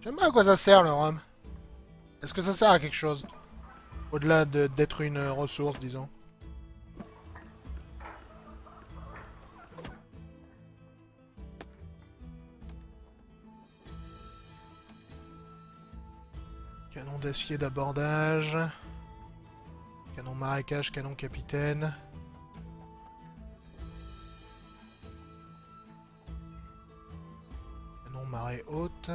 [SPEAKER 1] J'aime pas à quoi ça sert le rhum. Est-ce que ça sert à quelque chose? Au-delà d'être une ressource, disons. Canon d'acier d'abordage. Canon marécage, canon capitaine. Canon marée haute.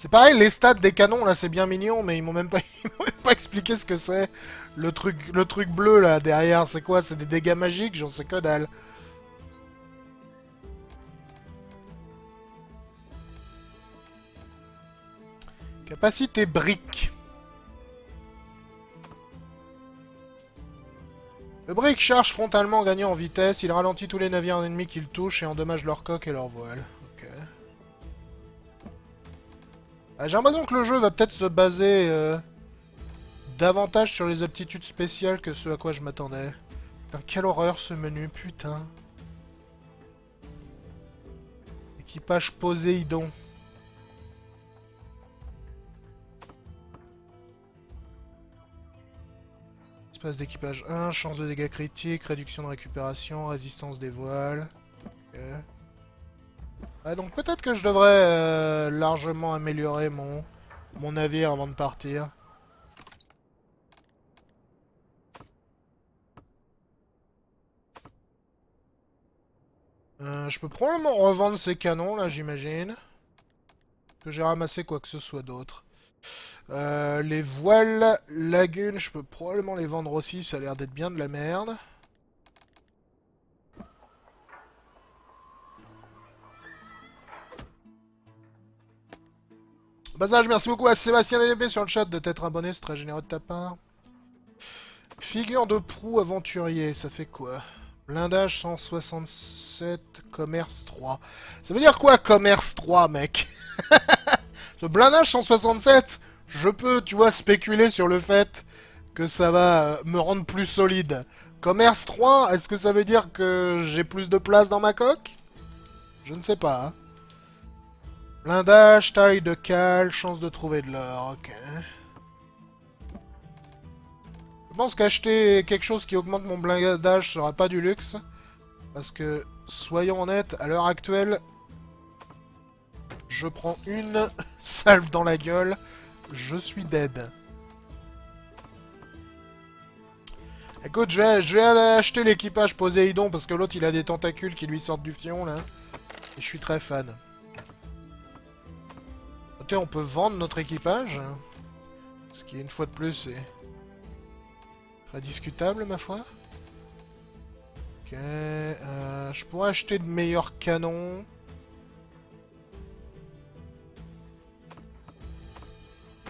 [SPEAKER 1] C'est pareil, les stats des canons, là, c'est bien mignon, mais ils m'ont même pas, expliqué ce que c'est. Le truc, le truc bleu, là, derrière, c'est quoi? C'est des dégâts magiques? J'en sais que dalle. Capacité brique. Le brick charge frontalement en gagnant en vitesse. Il ralentit tous les navires ennemis qu'il touche et endommage leur coque et leur voile. J'ai l'impression que le jeu va peut-être se baser euh, davantage sur les aptitudes spéciales que ce à quoi je m'attendais. quelle horreur ce menu, putain. Équipage Poséidon. Espace d'équipage 1, chance de dégâts critiques, réduction de récupération, résistance des voiles. Ah, donc peut-être que je devrais euh, largement améliorer mon, navire avant de partir. Euh, je peux probablement revendre ces canons là, j'imagine. Que j'ai ramassé quoi que ce soit d'autre. Euh, les voiles lagunes, je peux probablement les vendre aussi, ça a l'air d'être bien de la merde. Basage, merci beaucoup à Sébastien LB sur le chat de t'être abonné, c'est très généreux de ta part. Figure de proue aventurier, ça fait quoi? Blindage 167, commerce 3. Ça veut dire quoi, commerce 3, mec? Ce blindage 167, je peux, tu vois, spéculer sur le fait que ça va euh, me rendre plus solide. Commerce 3, est-ce que ça veut dire que j'ai plus de place dans ma coque? Je ne sais pas. Hein. Blindage, taille de cale, chance de trouver de l'or, ok. Je pense qu'acheter quelque chose qui augmente mon blindage sera pas du luxe. Parce que, soyons honnêtes, à l'heure actuelle, je prends une salve dans la gueule, je suis dead. Écoute, je vais, je vais acheter l'équipage Poséidon parce que l'autre il a des tentacules qui lui sortent du fion là. Et je suis très fan on peut vendre notre équipage. Ce qui, une fois de plus, est très discutable, ma foi. Ok, euh, je pourrais acheter de meilleurs canons.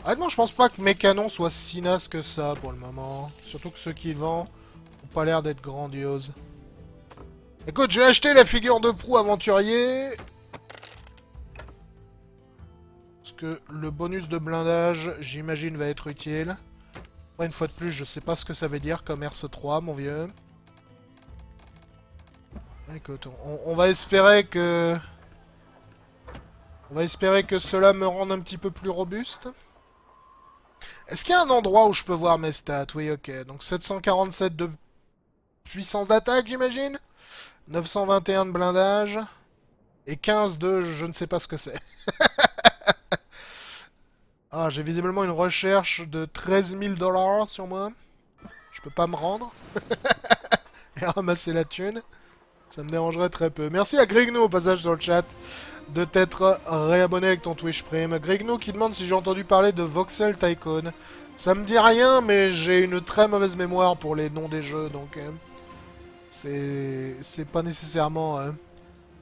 [SPEAKER 1] Honnêtement, je pense pas que mes canons soient si nasses que ça pour le moment. Surtout que ceux qui vendent ont pas l'air d'être grandioses. Écoute, je vais acheter la figure de proue aventurier le bonus de blindage, j'imagine, va être utile. une fois de plus, je sais pas ce que ça veut dire, commerce 3, mon vieux. Écoute, on, va espérer que... On va espérer que cela me rende un petit peu plus robuste. Est-ce qu'il y a un endroit où je peux voir mes stats? Oui, ok. Donc 747 de puissance d'attaque, j'imagine? 921 de blindage? Et 15 de... je ne sais pas ce que c'est. Ah, j'ai visiblement une recherche de 13 000 dollars sur moi. Je peux pas me rendre. Et ramasser la thune. Ça me dérangerait très peu. Merci à Grigno au passage sur le chat de t'être réabonné avec ton Twitch Prime. Gregno qui demande si j'ai entendu parler de Voxel Tycoon. Ça me dit rien, mais j'ai une très mauvaise mémoire pour les noms des jeux, donc... euh, c'est... C'est pas nécessairement... euh,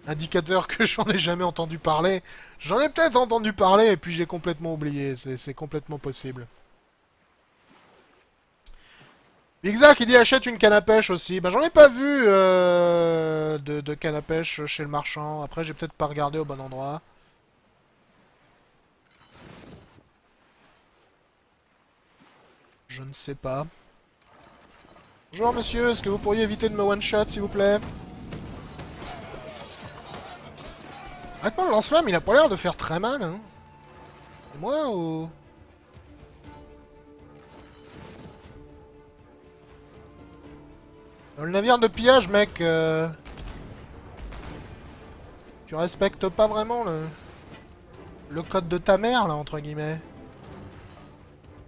[SPEAKER 1] indicateur que j'en ai jamais entendu parler. J'en ai peut-être entendu parler, et puis j'ai complètement oublié. C'est complètement possible. Zack, il dit achète une canne à pêche aussi. Ben j'en ai pas vu euh, de, de canne à pêche chez le marchand. Après j'ai peut-être pas regardé au bon endroit. Je ne sais pas. Bonjour monsieur, est-ce que vous pourriez éviter de me one-shot s'il vous plaît? Honnêtement le lance-flamme il a pas l'air de faire très mal hein. Moi ou... Dans le navire de pillage, mec, euh, tu respectes pas vraiment le... code de ta mère, là, entre guillemets.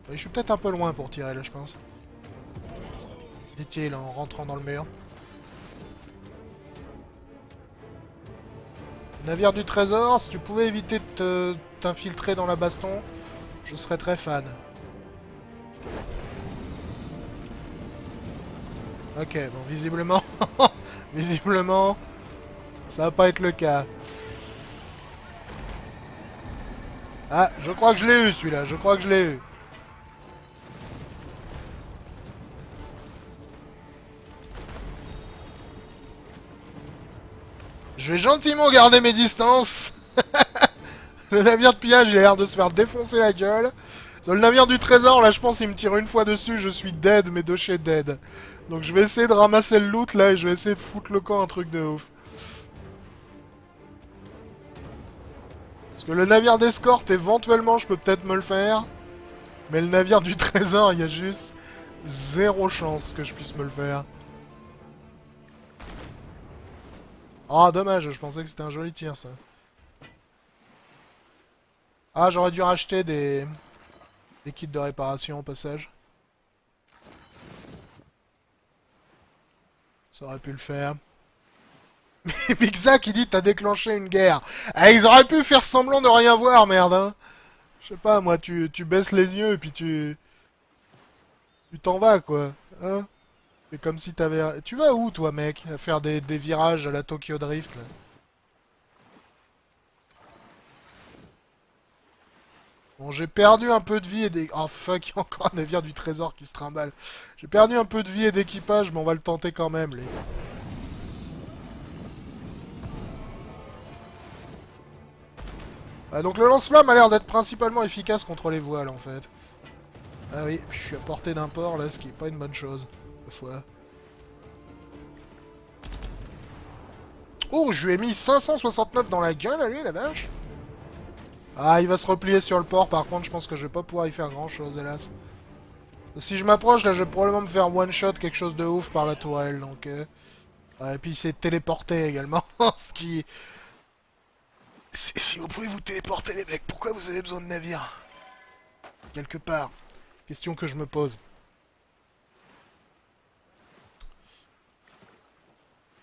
[SPEAKER 1] Ouais, je suis peut-être un peu loin pour tirer, là, je pense. Dit-il en rentrant dans le mur. Navire du trésor, si tu pouvais éviter de t'infiltrer dans la baston, je serais très fan. Ok, bon, visiblement... visiblement... Ça va pas être le cas. Ah, je crois que je l'ai eu, celui-là. Je crois que je l'ai eu. Je vais gentiment garder mes distances. le navire de pillage, il a l'air de se faire défoncer la gueule. Sur le navire du trésor, là, je pense qu'il me tire une fois dessus, je suis dead, mais de chez dead. Donc je vais essayer de ramasser le loot, là, et je vais essayer de foutre le camp un truc de ouf. Parce que le navire d'escorte, éventuellement, je peux peut-être me le faire. Mais le navire du trésor, il y a juste zéro chance que je puisse me le faire. Ah, dommage, je pensais que c'était un joli tir, ça. Ah, j'aurais dû racheter des... des kits de réparation au passage. Ça aurait pu le faire. Mais Zack, il dit t'as déclenché une guerre. Ah, ils auraient pu faire semblant de rien voir, merde, hein. Je sais pas, moi, tu, tu baisses les yeux et puis tu... Tu t'en vas, quoi. Hein C'est comme si t'avais... Tu vas où, toi, mec À faire des, virages à la Tokyo Drift, là Bon, j'ai perdu un peu de vie et des... Oh, fuck, encore un navire du trésor qui se trimballe. J'ai perdu un peu de vie et d'équipage, mais on va le tenter quand même, les... Ah, donc le lance-flamme a l'air d'être principalement efficace contre les voiles, en fait. Ah oui, puis je suis à portée d'un port, là, ce qui est pas une bonne chose, Oh, je lui ai mis 569 dans la gueule, à lui, la vache Ah, il va se replier sur le port, par contre, je pense que je vais pas pouvoir y faire grand-chose, hélas. Si je m'approche, là, je vais probablement me faire one-shot quelque chose de ouf par la tourelle, donc... euh, et puis il s'est téléporté également, ce qui... Si vous pouvez vous téléporter, les mecs, pourquoi vous avez besoin de navire? Quelque part. Question que je me pose.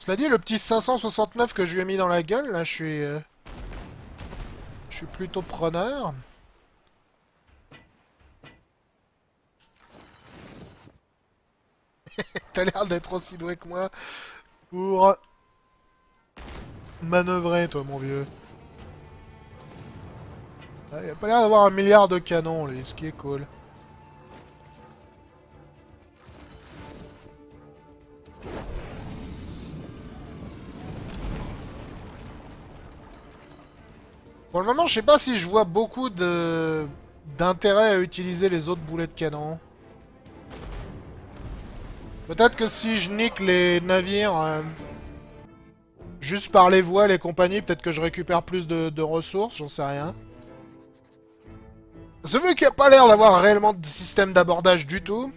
[SPEAKER 1] Cela dit, le petit 569 que je lui ai mis dans la gueule, là, je suis... euh, Je suis plutôt preneur. T'as l'air d'être aussi doué que moi pour manœuvrer, toi, mon vieux. Ah, il a pas l'air d'avoir un milliard de canons, lui, ce qui est cool. Pour le moment, je sais pas si je vois beaucoup de d'intérêt à utiliser les autres boulets de canon. Peut-être que si je nique les navires euh, juste par les voiles et compagnie, peut-être que je récupère plus de, ressources, j'en sais rien. Ce vu qu'il n'y a pas l'air d'avoir réellement de système d'abordage du tout.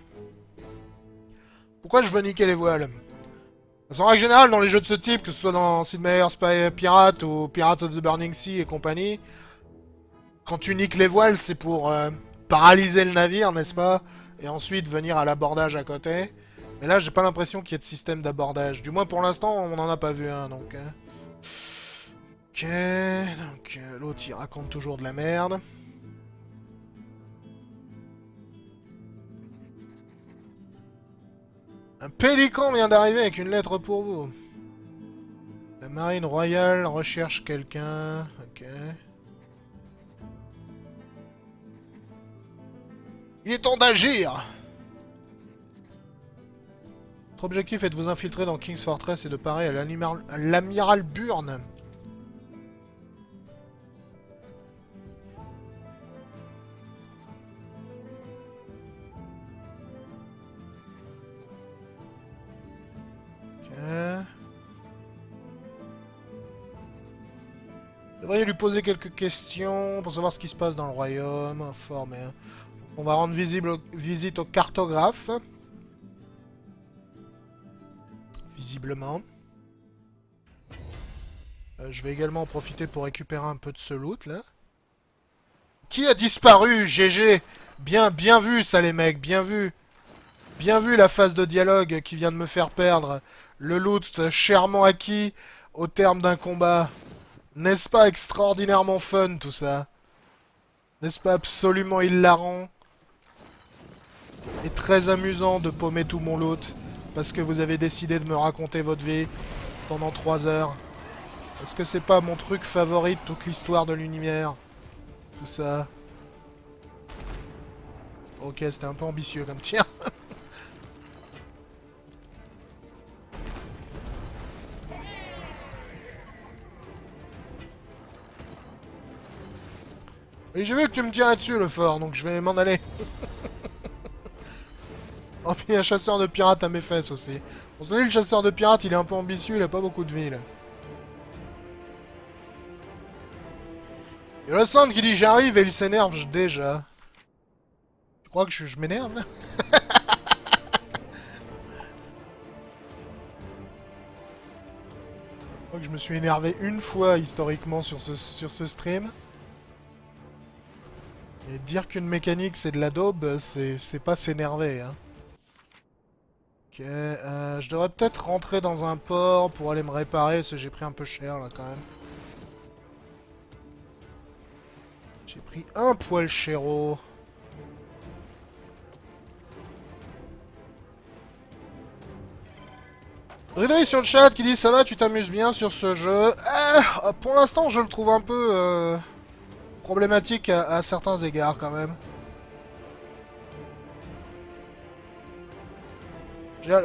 [SPEAKER 1] Pourquoi je veux niquer les voiles? En règle générale, dans les jeux de ce type, que ce soit dans Sid Meier's Pirate ou Pirates of the Burning Sea et compagnie, quand tu niques les voiles, c'est pour euh, paralyser le navire, n'est-ce pas Et ensuite venir à l'abordage à côté. Mais là, j'ai pas l'impression qu'il y ait de système d'abordage. Du moins, pour l'instant, on n'en a pas vu un, donc... hein. Ok, donc euh, l'autre il raconte toujours de la merde. Un pélican vient d'arriver avec une lettre pour vous. La marine royale recherche quelqu'un. Ok. Il est temps d'agir Votre objectif est de vous infiltrer dans King's Fortress et de parer à l'amiral- Burn. Vous devriez lui poser quelques questions pour savoir ce qui se passe dans le royaume. Informer. On va rendre visible, visite au cartographe. Visiblement. Euh, je vais également en profiter pour récupérer un peu de ce loot là. Qui a disparu GG Bien, bien vu ça les mecs, bien vu. Bien vu la phase de dialogue qui vient de me faire perdre le loot chèrement acquis au terme d'un combat. N'est-ce pas extraordinairement fun tout ça? N'est-ce pas absolument hilarant? Et très amusant de paumer tout mon loot parce que vous avez décidé de me raconter votre vie pendant 3 heures. Est-ce que c'est pas mon truc favori de toute l'histoire de l'univers? Tout ça. Ok, c'était un peu ambitieux comme tir. Oui, j'ai vu que tu me tirais dessus le fort, donc je vais m'en aller. oh, puis un chasseur de pirates à mes fesses aussi. Bon, celui le chasseur de pirates, il est un peu ambitieux, il a pas beaucoup de vie, là. Il y a le centre qui dit j'arrive et il s'énerve déjà. Tu crois que je, je m'énerve, là? Je crois que je me suis énervé une fois, historiquement, sur ce, sur ce stream. Et dire qu'une mécanique c'est de la daube, c'est pas s'énerver. Hein. Ok, euh, je devrais peut-être rentrer dans un port pour aller me réparer, parce que j'ai pris un peu cher là quand même. J'ai pris un poil chéro. Ridley sur le chat qui dit ça va, tu t'amuses bien sur ce jeu. Ah, pour l'instant, je le trouve un peu euh, problématique à, certains égards quand même.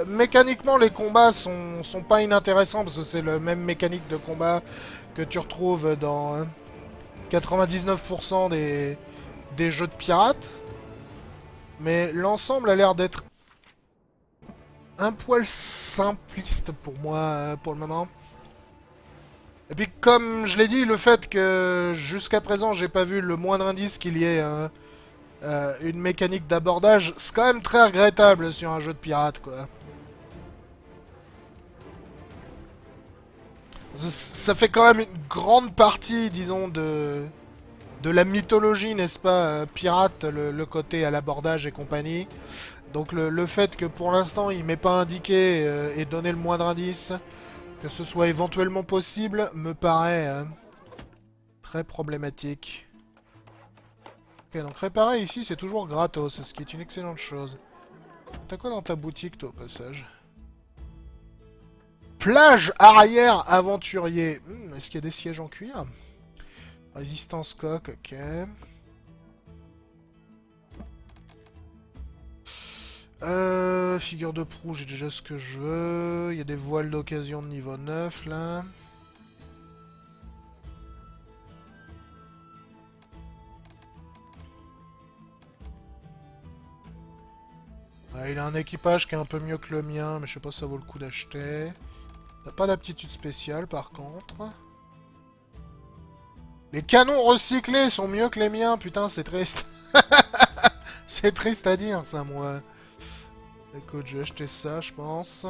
[SPEAKER 1] Mécaniquement, les combats sont, sont pas inintéressants parce que c'est le même mécanique de combat que tu retrouves dans hein, 99% des, des jeux de pirates. Mais l'ensemble a l'air d'être un poil simpliste pour moi euh, pour le moment. Et puis comme je l'ai dit, le fait que jusqu'à présent j'ai pas vu le moindre indice qu'il y ait euh, une mécanique d'abordage, c'est quand même très regrettable sur un jeu de pirate quoi. Ça- fait quand même une grande partie, disons, de, de la mythologie, n'est-ce pas, euh, pirate, le, côté à l'abordage et compagnie. Donc le, le fait que pour l'instant il m'ait pas indiqué euh, et donné le moindre indice que ce soit éventuellement possible me paraît euh, très problématique. Ok, donc réparer ici c'est toujours gratos, ce qui est une excellente chose. T'as quoi dans ta boutique toi au passage? Plage arrière aventurier. Hmm, Est-ce qu'il y a des sièges en cuir? Résistance coque, ok. Euh, figure de proue, j'ai déjà ce que je veux. Il y a des voiles d'occasion de niveau 9 là. Il a un équipage qui est un peu mieux que le mien, mais je sais pas si ça vaut le coup d'acheter. T'as pas d'aptitude spéciale par contre. Les canons recyclés sont mieux que les miens, putain, c'est triste. c'est triste à dire ça, moi. Écoute, je vais acheter ça, je pense.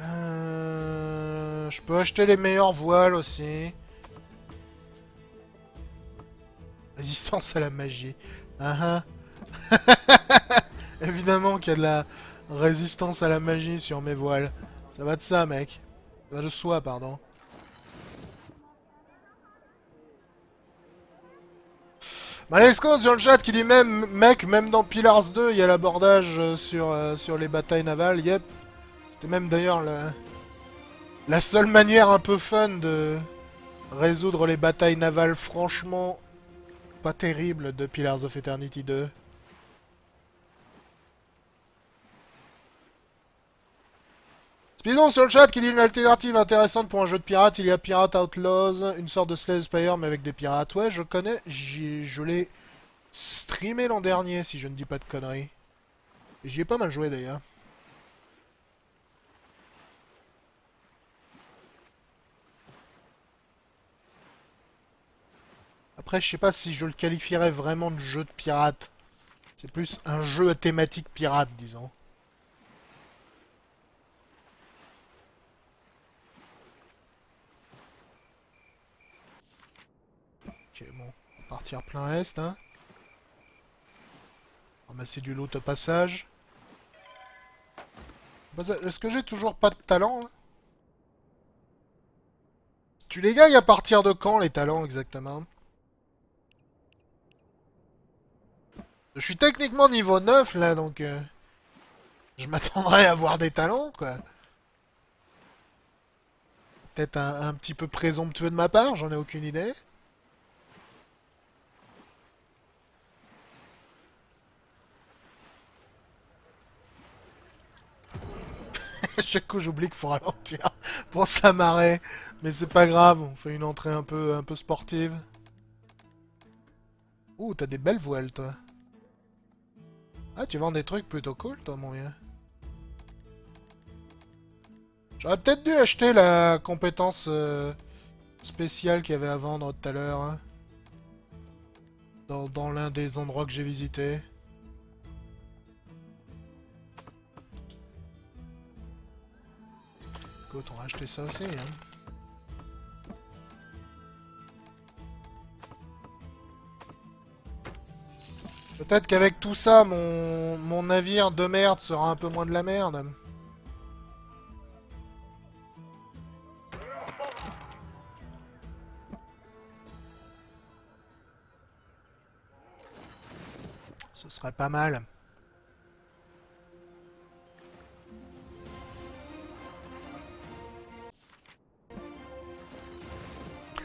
[SPEAKER 1] Euh, je peux acheter les meilleures voiles aussi. Résistance à la magie. Ah ah. Évidemment qu'il y a de la résistance à la magie sur mes voiles. Ça va de ça, mec. Ça va de soi, pardon. Malesco sur le chat qui dit même, mec, même dans Pillars 2, il y a l'abordage euh, sur, euh, sur les batailles navales. Yep. C'était même d'ailleurs la... la seule manière un peu fun de résoudre les batailles navales franchement pas terribles de Pillars of Eternity 2. Spidon sur le chat qui dit une alternative intéressante pour un jeu de pirates. Il y a Pirate Outlaws, une sorte de Slay Spire mais avec des pirates. Ouais, je connais. Je l'ai streamé l'an dernier, si je ne dis pas de conneries. J'y ai pas mal joué d'ailleurs. Après, je sais pas si je le qualifierais vraiment de jeu de pirate. C'est plus un jeu thématique pirate, disons. Ok, bon. Partir plein est, hein. Ramasser du lot au passage. Est-ce que j'ai toujours pas de talent Tu les gagnes à partir de quand les talents exactement? Je suis techniquement niveau 9 là donc... Euh, je m'attendrais à avoir des talents quoi. Peut-être un petit peu présomptueux de ma part, j'en ai aucune idée. Chaque coup j'oublie qu'il faut ralentir pour s'amarrer. Mais c'est pas grave, on fait une entrée un peu, un peu sportive. Ouh, t'as des belles voiles, toi. Ah, tu vends des trucs plutôt cool, toi, mon vieux. J'aurais peut-être dû acheter la compétence euh, spéciale qu'il y avait à vendre tout à l'heure. Hein. Dans, dans l'un des endroits que j'ai visités. On va acheter ça aussi. Hein. Peut-être qu'avec tout ça, mon, mon navire de merde sera un peu moins de la merde. Ce serait pas mal.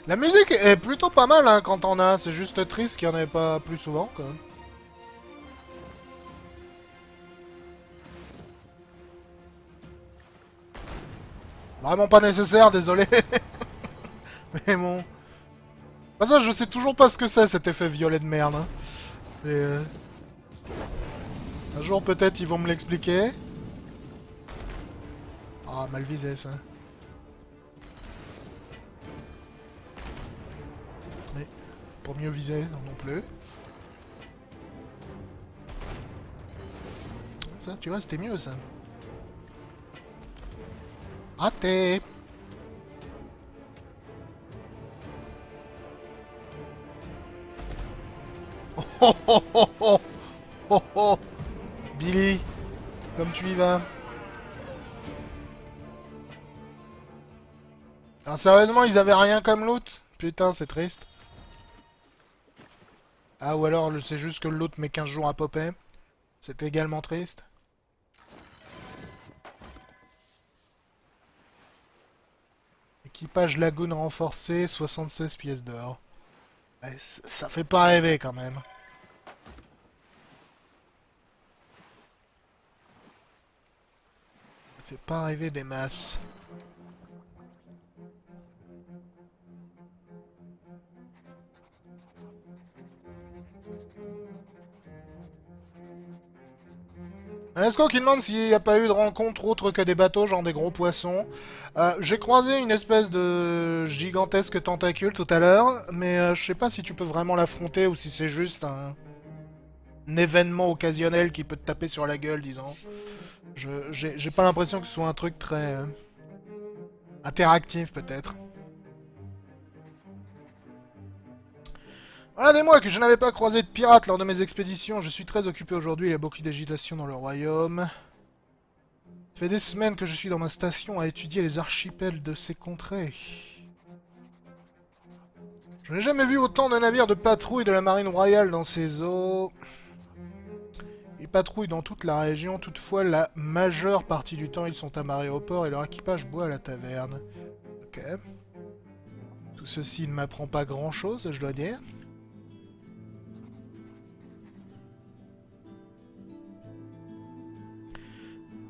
[SPEAKER 1] La musique est plutôt pas mal hein, quand on a, c'est juste triste qu'il n'y en ait pas plus souvent quand même. Vraiment pas nécessaire, désolé. Mais bon. Bah ça, je sais toujours pas ce que c'est cet effet violet de merde. Hein. Euh, un jour peut-être ils vont me l'expliquer. Ah, mal visé ça. Pour mieux viser non plus. Ça, tu vois, c'était mieux ça. Raté Oh oh oh oh oh Billy Comme tu y vas Alors sérieusement, ils avaient rien comme loot? Putain, c'est triste. Ah, ou alors c'est juste que l'autre met 15 jours à popper. C'est également triste. Équipage lagune renforcé, 76 pièces d'or. ça fait pas rêver quand même. Ça fait pas rêver des masses. Esco qui demande s'il n'y a pas eu de rencontre autre que des bateaux, genre des gros poissons. Euh, j'ai croisé une espèce de gigantesque tentacule tout à l'heure, mais euh, je sais pas si tu peux vraiment l'affronter ou si c'est juste un... événement occasionnel qui peut te taper sur la gueule, disons. J'ai pas l'impression que ce soit un truc très... Euh, interactif, peut-être. Voilà des mois que je n'avais pas croisé de pirates lors de mes expéditions. Je suis très occupé aujourd'hui, il y a beaucoup d'agitation dans le royaume. Ça fait des semaines que je suis dans ma station à étudier les archipels de ces contrées. Je n'ai jamais vu autant de navires de patrouille de la marine royale dans ces eaux. Ils patrouillent dans toute la région, toutefois la majeure partie du temps ils sont amarrés au port et leur équipage boit à la taverne. Ok. Tout ceci ne m'apprend pas grand chose, je dois dire.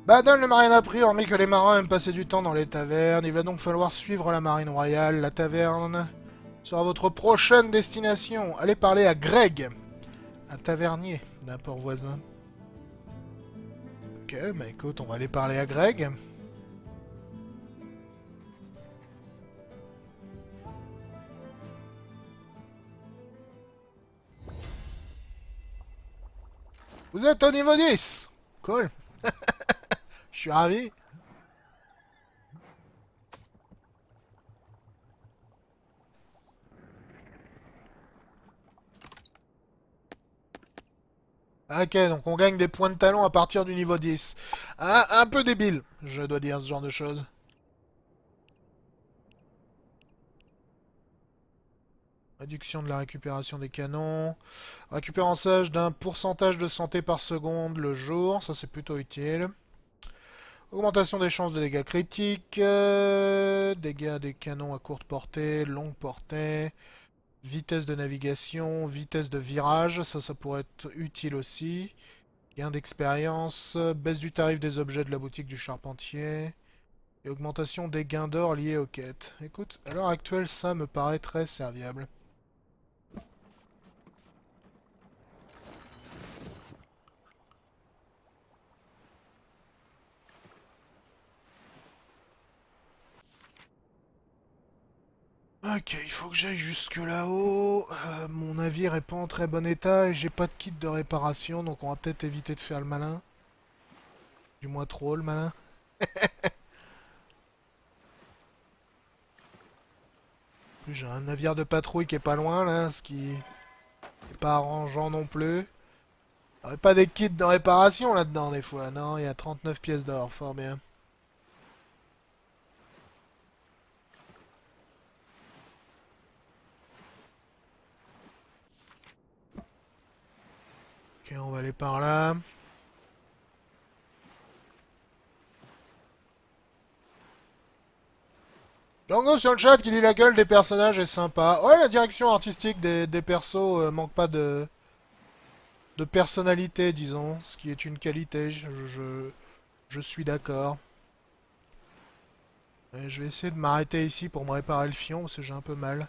[SPEAKER 1] Badon ne m'a rien appris, hormis que les marins aiment passer du temps dans les tavernes. Il va donc falloir suivre la marine royale. La taverne sera votre prochaine destination. Allez parler à Greg, un tavernier d'un port voisin. Ok, bah écoute, on va aller parler à Greg. Vous êtes au niveau 10 Cool suis ravi. Ok, donc on gagne des points de talent à partir du niveau 10. Un, peu débile, je dois dire ce genre de choses. Réduction de la récupération des canons. Récupérance d'un pourcentage de santé par seconde le jour. Ça, c'est plutôt utile. Augmentation des chances de dégâts critiques. Euh, dégâts des canons à courte portée, longue portée. Vitesse de navigation, vitesse de virage. Ça, ça pourrait être utile aussi. Gain d'expérience. Baisse du tarif des objets de la boutique du charpentier. Et augmentation des gains d'or liés aux quêtes. Écoute, à l'heure actuelle, ça me paraît très serviable. Ok, il faut que j'aille jusque là-haut. Euh, mon navire est pas en très bon état et j'ai pas de kit de réparation, donc on va peut-être éviter de faire le malin. Du moins trop le malin. plus j'ai un navire de patrouille qui est pas loin là, ce qui est pas arrangeant non plus. Il pas des kits de réparation là-dedans des fois. Non, il y a 39 pièces d'or, fort bien. On va aller par là. Django sur le chat qui dit la gueule des personnages est sympa. Ouais, la direction artistique des, persos euh, manque pas de de personnalité, disons, ce qui est une qualité. Je, je suis d'accord. Je vais essayer de m'arrêter ici pour me réparer le fion parce que j'ai un peu mal.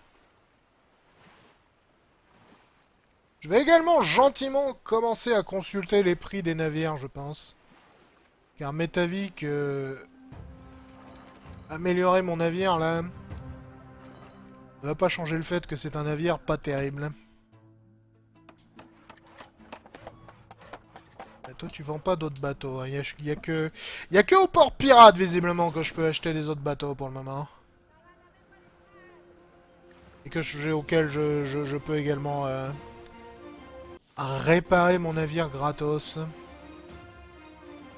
[SPEAKER 1] Je vais également gentiment commencer à consulter les prix des navires, je pense. Car m'est avis que... Améliorer mon navire, là... Ne va pas changer le fait que c'est un navire pas terrible. Et toi, tu vends pas d'autres bateaux. Il hein. n'y a, que... Y a que au port pirate, visiblement, que je peux acheter des autres bateaux pour le moment. Et que je, auquel je, je, peux également... Euh, réparer mon navire gratos.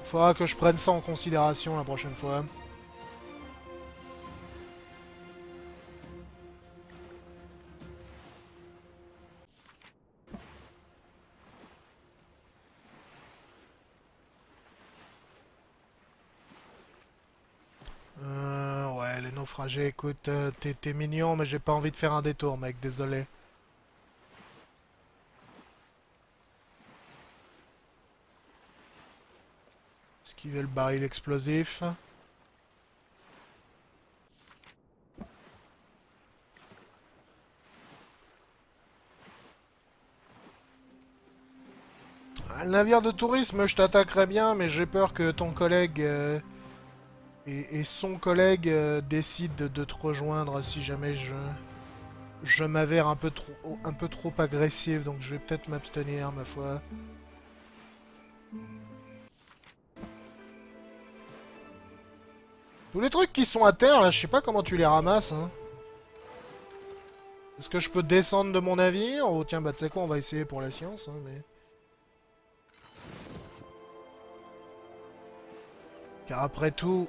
[SPEAKER 1] Faudra que je prenne ça en considération la prochaine fois. Euh, ouais, les naufragés, écoute, euh, t'es mignon, mais j'ai pas envie de faire un détour, mec, désolé. Esquiver le baril explosif. Ah, le navire de tourisme, je t'attaquerai bien, mais j'ai peur que ton collègue euh, et, son collègue euh, décident de, te rejoindre si jamais je, m'avère un peu trop agressif, donc je vais peut-être m'abstenir, ma foi. Tous les trucs qui sont à terre, là, je sais pas comment tu les ramasses, hein. Est-ce que je peux descendre de mon navire? Oh tiens, bah tu sais quoi, on va essayer pour la science, hein, mais... Car après tout,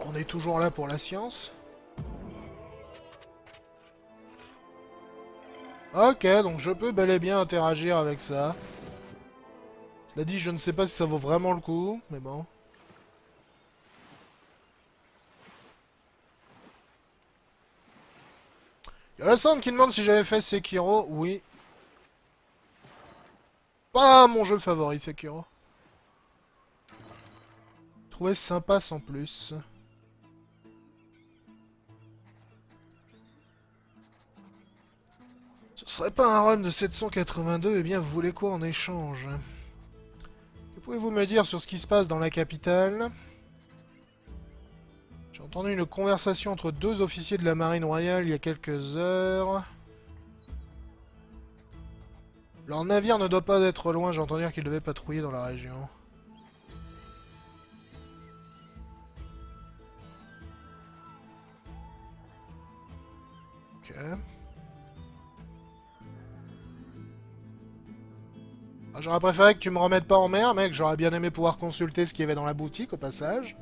[SPEAKER 1] on est toujours là pour la science. Ok, donc je peux bel et bien interagir avec ça. Cela dit, je ne sais pas si ça vaut vraiment le coup, mais bon. Il y a qui demande si j'avais fait Sekiro. Oui. Pas mon jeu favori, Sekiro. Trouvé sympa sans plus. Ce serait pas un run de 782, eh bien vous voulez quoi en échange? Que pouvez-vous me dire sur ce qui se passe dans la capitale? J'ai entendu une conversation entre deux officiers de la marine royale il y a quelques heures. Leur navire ne doit pas être loin, j'ai entendu qu'ils devaient patrouiller dans la région. Ok. Ah, j'aurais préféré que tu me remettes pas en mer, mec. J'aurais bien aimé pouvoir consulter ce qu'il y avait dans la boutique, au passage.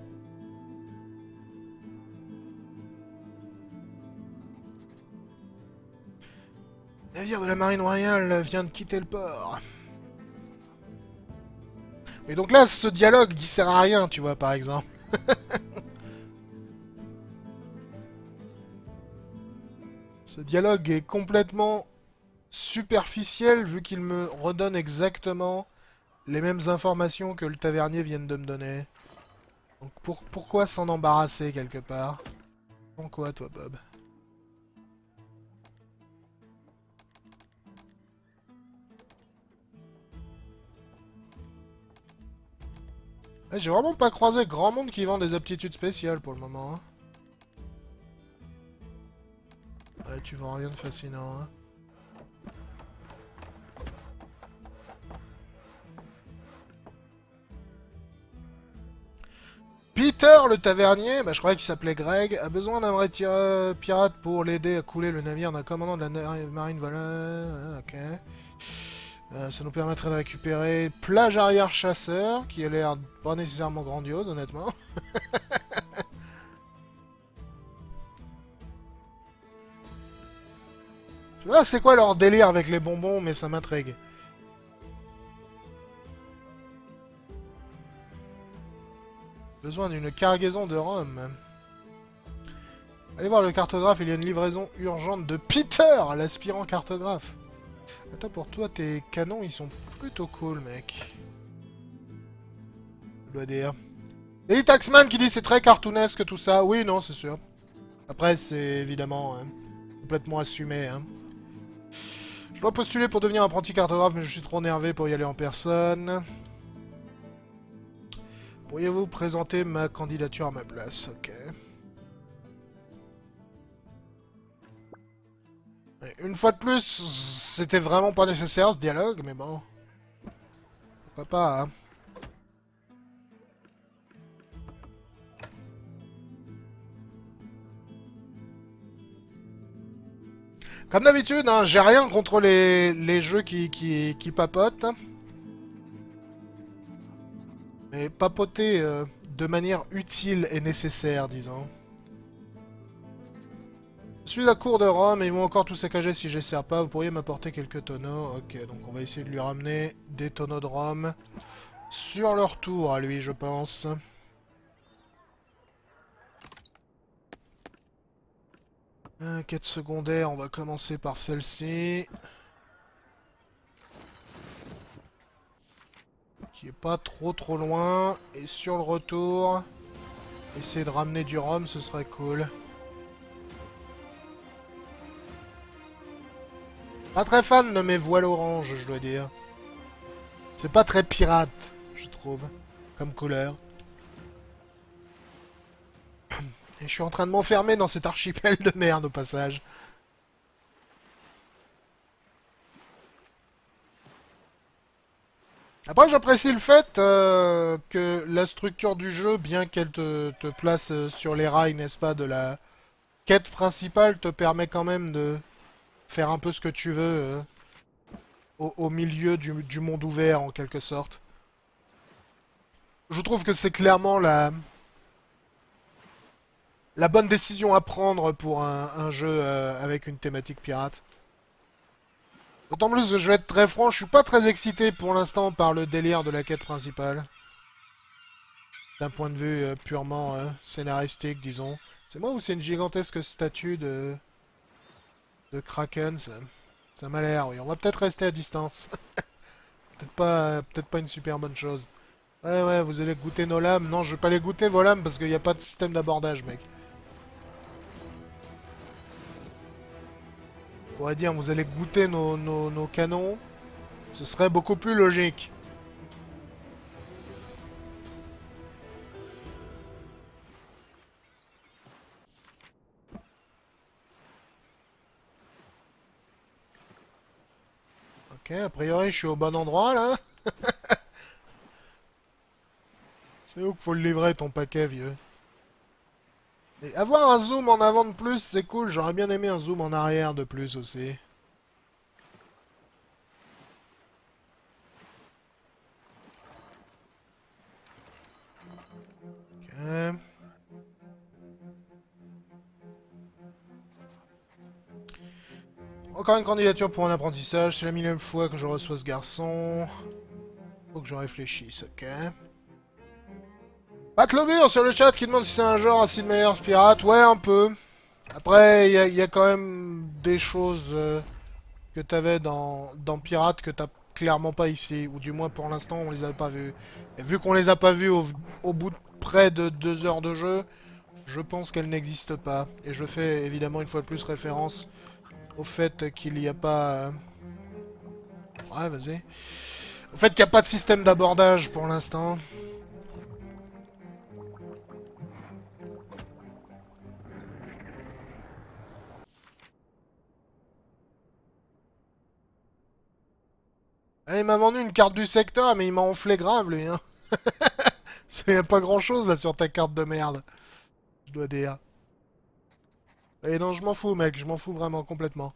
[SPEAKER 1] Navire de la marine royale vient de quitter le port. Mais donc là, ce dialogue, il sert à rien, tu vois, par exemple. ce dialogue est complètement superficiel vu qu'il me redonne exactement les mêmes informations que le tavernier vient de me donner. Donc pour, pourquoi s'en embarrasser quelque part? En quoi toi Bob? J'ai vraiment pas croisé grand monde qui vend des aptitudes spéciales pour le moment. Hein. Ouais, tu vends rien de fascinant. Hein. Peter le tavernier, bah, je croyais qu'il s'appelait Greg, a besoin d'un vrai pirate pour l'aider à couler le navire d'un commandant de la marine voilà. Ah, ok. Euh, ça nous permettrait de récupérer plage arrière chasseur, qui a l'air pas nécessairement grandiose, honnêtement. tu vois, c'est quoi leur délire avec les bonbons, mais ça m'intrigue. Besoin d'une cargaison de rhum. Allez voir le cartographe, il y a une livraison urgente de Peter, l'aspirant cartographe. Attends, pour toi, tes canons, ils sont plutôt cool, mec. Je dois dire. Et Taxman qui dit c'est très cartoonesque tout ça. Oui, non, c'est sûr. Après, c'est évidemment hein, complètement assumé. Hein. Je dois postuler pour devenir apprenti cartographe, mais je suis trop nervé pour y aller en personne. Pourriez-vous présenter ma candidature à ma place? Ok. Une fois de plus, c'était vraiment pas nécessaire ce dialogue, mais bon. Pourquoi pas, hein Comme d'habitude, hein, j'ai rien contre les, jeux qui, papotent. Mais papoter euh, de manière utile et nécessaire, disons. Suis à la cour de Rome et ils vont encore tout saccager si je sers pas. Vous pourriez m'apporter quelques tonneaux. Ok, donc on va essayer de lui ramener des tonneaux de Rome. Sur leur tour, à lui, je pense. Un quête secondaire, on va commencer par celle-ci. qui est pas trop trop loin. Et sur le retour, essayer de ramener du rhum, ce serait cool. Pas très fan de mes voiles orange, je dois dire. C'est pas très pirate, je trouve, comme couleur. Et je suis en train de m'enfermer dans cet archipel de merde au passage. Après, j'apprécie le fait euh, que la structure du jeu, bien qu'elle te, place euh, sur les rails, n'est-ce pas, de la quête principale, te permet quand même de faire un peu ce que tu veux euh, au, milieu du, monde ouvert en quelque sorte. Je trouve que c'est clairement la la bonne décision à prendre pour un, jeu euh, avec une thématique pirate. D'autant plus que je vais être très franc, je suis pas très excité pour l'instant par le délire de la quête principale. D'un point de vue euh, purement scénaristique, disons. C'est moi ou c'est une gigantesque statue de... de Kraken Ça, m'a l'air, oui. On va peut-être rester à distance. peut-être pas, peut pas une super bonne chose. Ouais, ouais, vous allez goûter nos lames. Non, je vais pas les goûter, vos lames, parce qu'il n'y a pas de système d'abordage, mec. On pourrait dire, vous allez goûter nos, nos, nos canons. Ce serait beaucoup plus logique. A priori, je suis au bon endroit, là. C'est où qu'il faut le livrer, ton paquet, vieux? Et avoir un zoom en avant de plus, c'est cool. J'aurais bien aimé un zoom en arrière de plus aussi. Ok. Encore une candidature pour un apprentissage. C'est la millième fois que je reçois ce garçon. Faut que je réfléchisse, ok. Batlobur sur le chat qui demande si c'est un genre assez de meilleurs pirates. Ouais, un peu. Après, il y, a quand même des choses euh, que t'avais dans, dans Pirate que t'as clairement pas ici. Ou du moins, pour l'instant, on les avait pas vues. Et vu qu'on les a pas vues au, au bout de près de deux heures de jeu, je pense qu'elles n'existent pas. Et je fais évidemment une fois de plus référence au fait qu'il n'y a pas... Ouais, vas-y. Au fait qu'il n'y a pas de système d'abordage pour l'instant. Eh, il m'a vendu une carte du secteur, mais il m'a enflé grave, lui. Hein. C'est pas grand chose là sur ta carte de merde. Je dois dire. Et non, je m'en fous, mec. Je m'en fous vraiment complètement.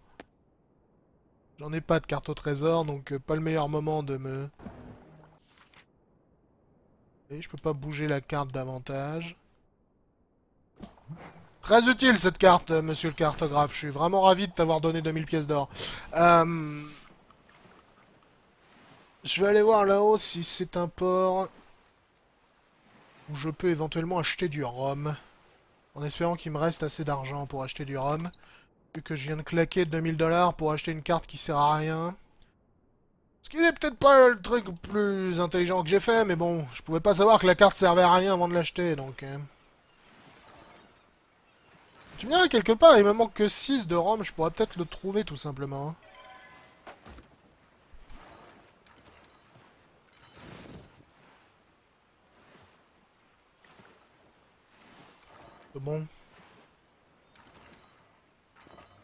[SPEAKER 1] J'en ai pas de carte au trésor, donc euh, pas le meilleur moment de me... Et je peux pas bouger la carte davantage. Très utile cette carte, euh, monsieur le cartographe. Je suis vraiment ravi de t'avoir donné 2000 pièces d'or. Euh... Je vais aller voir là-haut si c'est un port où je peux éventuellement acheter du rhum. En espérant qu'il me reste assez d'argent pour acheter du rhum. Vu que je viens de claquer 2000 dollars pour acheter une carte qui sert à rien. Ce qui n'est peut-être pas le truc le plus intelligent que j'ai fait, mais bon, je pouvais pas savoir que la carte servait à rien avant de l'acheter, donc... euh. Tu me diras quelque part, il me manque que 6 de rhum, je pourrais peut-être le trouver tout simplement. Bon.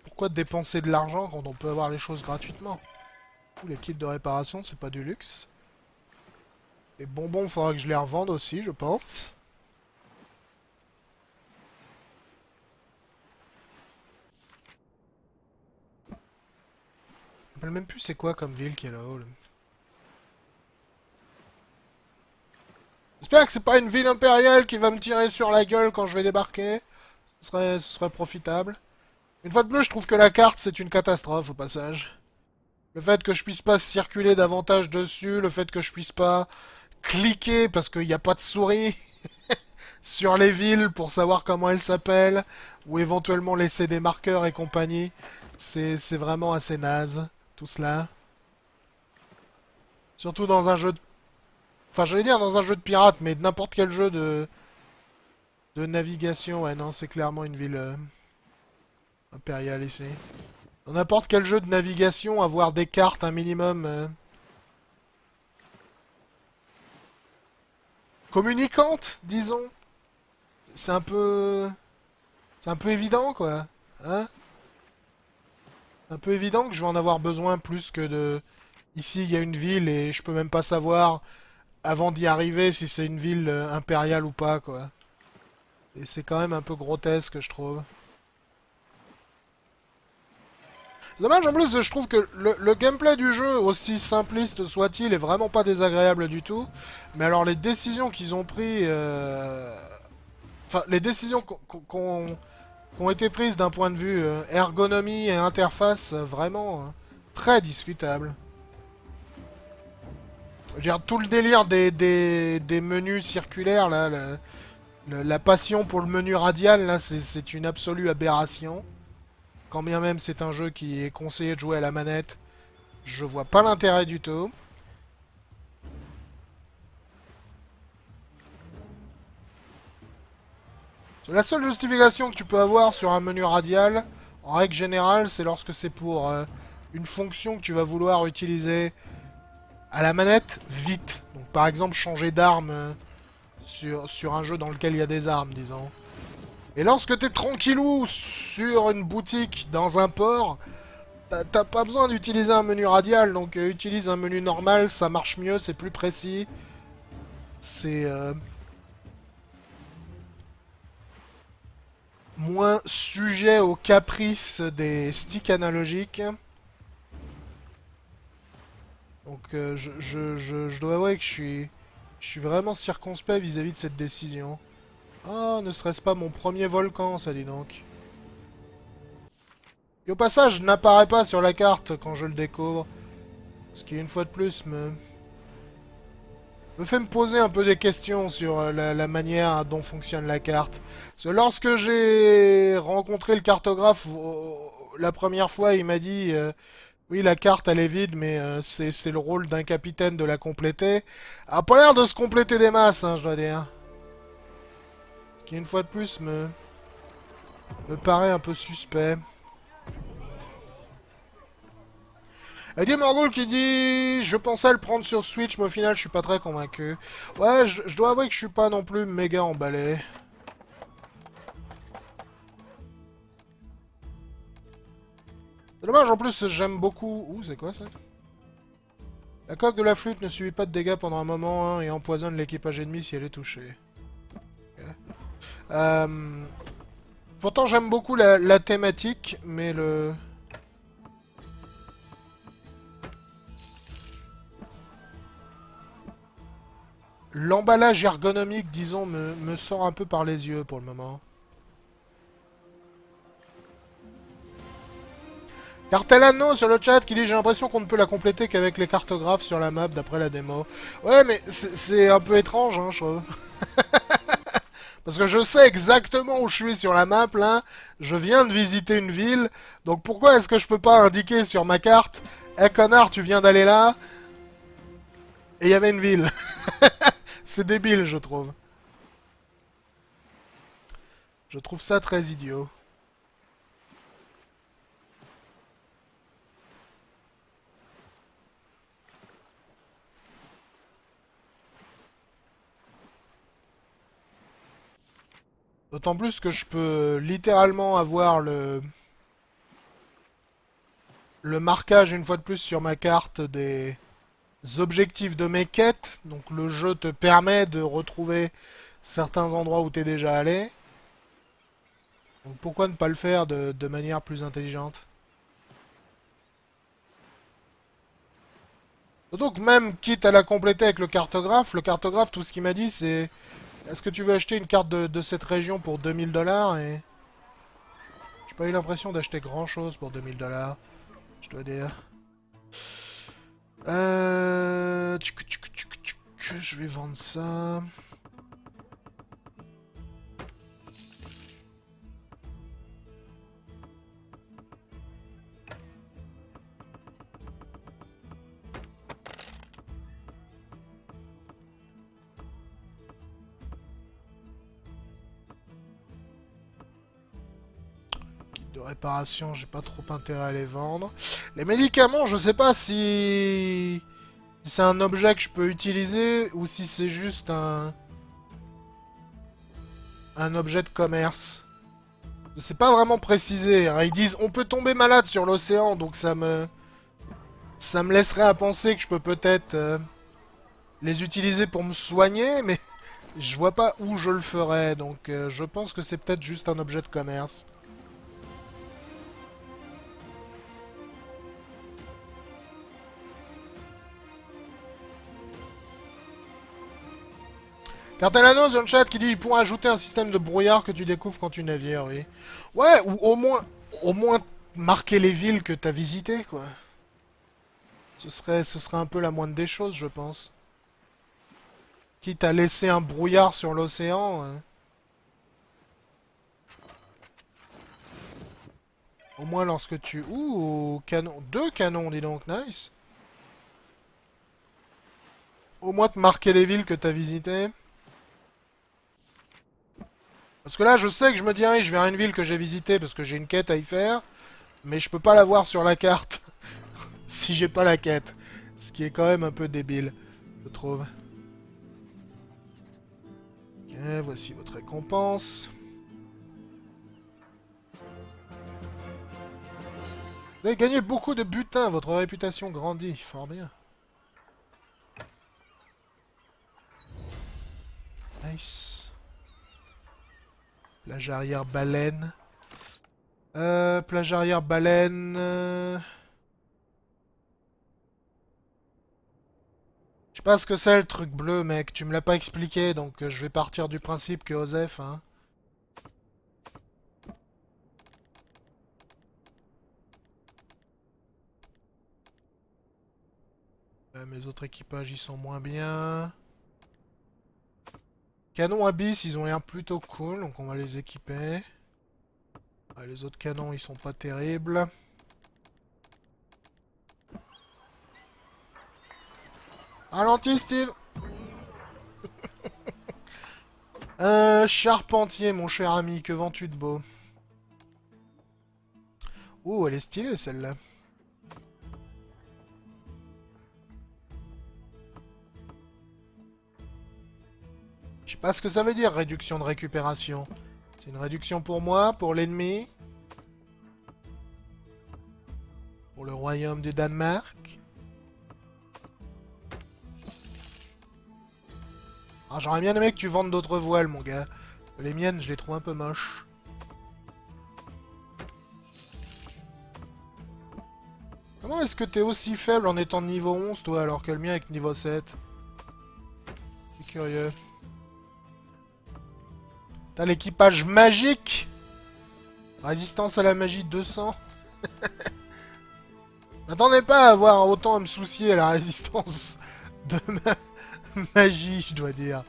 [SPEAKER 1] Pourquoi dépenser de l'argent quand on peut avoir les choses gratuitement? Les kits de réparation, c'est pas du luxe. Les bonbons, faudra que je les revende aussi, je pense. Je me même plus c'est quoi comme ville qui est là-haut. là. J'espère que c'est pas une ville impériale qui va me tirer sur la gueule quand je vais débarquer. Ce serait, ce serait profitable. Une fois de plus, je trouve que la carte, c'est une catastrophe au passage. Le fait que je puisse pas circuler davantage dessus, le fait que je puisse pas cliquer parce qu'il n'y a pas de souris sur les villes pour savoir comment elles s'appellent, ou éventuellement laisser des marqueurs et compagnie, c'est vraiment assez naze, tout cela. Surtout dans un jeu de... Enfin, j'allais dire dans un jeu de pirate, mais n'importe quel jeu de... De navigation, ouais, non, c'est clairement une ville... euh, impériale ici. Dans n'importe quel jeu de navigation, avoir des cartes un minimum... euh, communicantes, disons. C'est un peu... C'est un peu évident, quoi. Hein un peu évident que je vais en avoir besoin plus que de... Ici, il y a une ville et je peux même pas savoir, avant d'y arriver, si c'est une ville euh, impériale ou pas, quoi. Et c'est quand même un peu grotesque, je trouve. Dommage en plus, je trouve que le, gameplay du jeu, aussi simpliste soit-il, est vraiment pas désagréable du tout. Mais alors les décisions qu'ils ont prises... Euh... Enfin, les décisions qu'on qui ont été prises d'un point de vue euh, ergonomie et interface vraiment euh, très discutable. Tout le délire des, des, menus circulaires, là, la, la, passion pour le menu radial, là, c'est une absolue aberration. Quand bien même c'est un jeu qui est conseillé de jouer à la manette, je vois pas l'intérêt du tout. La seule justification que tu peux avoir sur un menu radial, en règle générale, c'est lorsque c'est pour euh, une fonction que tu vas vouloir utiliser à la manette vite. Donc par exemple changer d'arme euh, sur, un jeu dans lequel il y a des armes, disons. Et lorsque t'es tranquillou sur une boutique dans un port, t'as pas besoin d'utiliser un menu radial, donc euh, utilise un menu normal, ça marche mieux, c'est plus précis. C'est moins sujet aux caprices des sticks analogiques. Donc euh, je, dois avouer que je suis, vraiment circonspect vis-à-vis de cette décision. Ah, ne serait-ce pas mon premier volcan, ça dit donc. Et au passage, n'apparaît pas sur la carte quand je le découvre. Ce qui, une fois de plus, me me fait me poser un peu des questions sur euh, la, manière dont fonctionne la carte. lorsque j'ai rencontré le cartographe la première fois, il m'a dit euh, oui la carte elle est vide mais euh, c'est le rôle d'un capitaine de la compléter. A pas l'air de se compléter des masses, hein, je dois dire. Qui une fois de plus me me paraît un peu suspect. Eddie Morgul qui dit Je pensais le prendre sur Switch, mais au final, je suis pas très convaincu. Ouais, je, dois avouer que je suis pas non plus méga emballé. Dommage, en plus, j'aime beaucoup... Ouh, c'est quoi ça? La coque de la flûte ne subit pas de dégâts pendant un moment hein, et empoisonne l'équipage ennemi si elle est touchée. Euh, pourtant, j'aime beaucoup la thématique, mais le... L'emballage ergonomique, disons, me, sort un peu par les yeux pour le moment. Cartelano sur le chat qui dit j'ai l'impression qu'on ne peut la compléter qu'avec les cartographes sur la map d'après la démo. Ouais mais c'est un peu étrange hein je trouve. Parce que je sais exactement où je suis sur la map là. Je viens de visiter une ville. Donc pourquoi est-ce que je peux pas indiquer sur ma carte Eh connard tu viens d'aller là? Et il y avait une ville. C'est débile, je trouve. Je trouve ça très idiot. D'autant plus que je peux littéralement avoir le... le marquage une fois de plus sur ma carte des objectifs de mes quêtes. Donc le jeu te permet de retrouver certains endroits où tu es déjà allé. Donc pourquoi ne pas le faire de, de manière plus intelligente? Donc même quitte à la compléter avec le cartographe, le cartographe tout ce qu'il m'a dit c'est est-ce que tu veux acheter une carte de, cette région pour 2000 dollars j'ai pas eu l'impression d'acheter grand chose pour 2000 dollars, je dois dire. Euh... Je vais vendre ça. J'ai pas trop intérêt à les vendre. Les médicaments, je sais pas si, c'est un objet que je peux utiliser ou si c'est juste un un objet de commerce. C'est pas vraiment précisé. Hein. Ils disent on peut tomber malade sur l'océan, donc ça me ça me laisserait à penser que je peux peut-être euh, les utiliser pour me soigner, mais je vois pas où je le ferais, donc euh, je pense que c'est peut-être juste un objet de commerce. Cartelano sur le chat qui dit il pourrait ajouter un système de brouillard que tu découvres quand tu navires, oui. Ouais, ou au moins, au moins marquer les villes que t'as visitées, quoi. Ce serait, ce serait un peu la moindre des choses, je pense. Quitte à laisser un brouillard sur l'océan. hein. Au moins lorsque tu... Ouh, canon. Deux canons, dis donc, nice. Au moins te marquer les villes que t'as visitées. Parce que là, je sais que je me dis, ah, je vais à une ville que j'ai visitée parce que j'ai une quête à y faire. Mais je peux pas la voir sur la carte. si j'ai pas la quête. Ce qui est quand même un peu débile, je trouve. Ok, voici votre récompense. Vous avez gagné beaucoup de butin, votre réputation grandit. Fort bien. Nice. Plage arrière baleine. Euh, plage arrière baleine. euh. Je sais pas ce que c'est le truc bleu, mec. Tu me l'as pas expliqué, donc euh, je vais partir du principe que Osef, hein. Euh, mes autres équipages, ils sont moins bien. Canon Abyss, ils ont l'air plutôt cool, donc on va les équiper. Ah, les autres canons, ils sont pas terribles. Ralenti, Steve Euh, Charpentier, mon cher ami, que vends-tu de beau? Oh, elle est stylée, celle-là. Je sais pas ce que ça veut dire, réduction de récupération. C'est une réduction pour moi, pour l'ennemi. Pour le royaume du Danemark. Ah, j'aurais bien aimé que tu vendes d'autres voiles, mon gars. Les miennes, je les trouve un peu moches. Comment est-ce que t'es aussi faible en étant niveau 11, toi, alors que le mien est niveau 7 C'est curieux. T'as l'équipage magique Résistance à la magie 200 M'attendais pas à avoir autant à me soucier à la résistance de ma magie, je dois dire.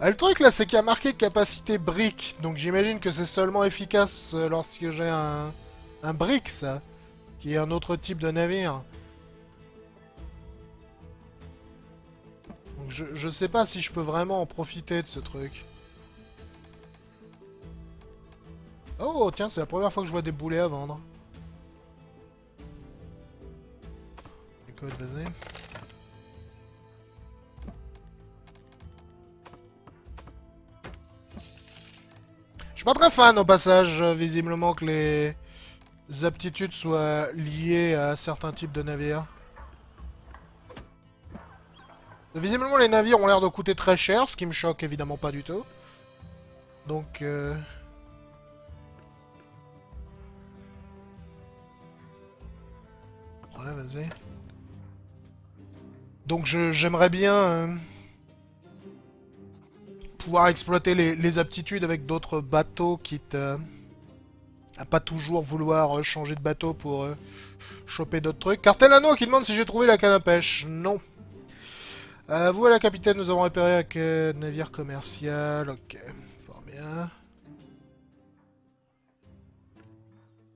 [SPEAKER 1] Ah, le truc là, c'est qu'il y a marqué capacité brique, donc j'imagine que c'est seulement efficace euh, lorsque j'ai un, un brick, ça, qui est un autre type de navire. Je, sais pas si je peux vraiment en profiter de ce truc. Oh, tiens, c'est la première fois que je vois des boulets à vendre. Écoute, vas-y. Je suis pas très fan au passage, euh, visiblement que les aptitudes soient liées à certains types de navires. Visiblement, les navires ont l'air de coûter très cher, ce qui me choque évidemment pas du tout. Donc... Euh... Ouais, vas-y. Donc j'aimerais bien euh, pouvoir exploiter les, aptitudes avec d'autres bateaux, quitte euh, à pas toujours vouloir euh, changer de bateau pour choper d'autres trucs. Cartelano qui demande si j'ai trouvé la canne à pêche. Non. Euh, vous, la capitaine, nous avons repéré avec euh, navire commercial. Ok, fort bien.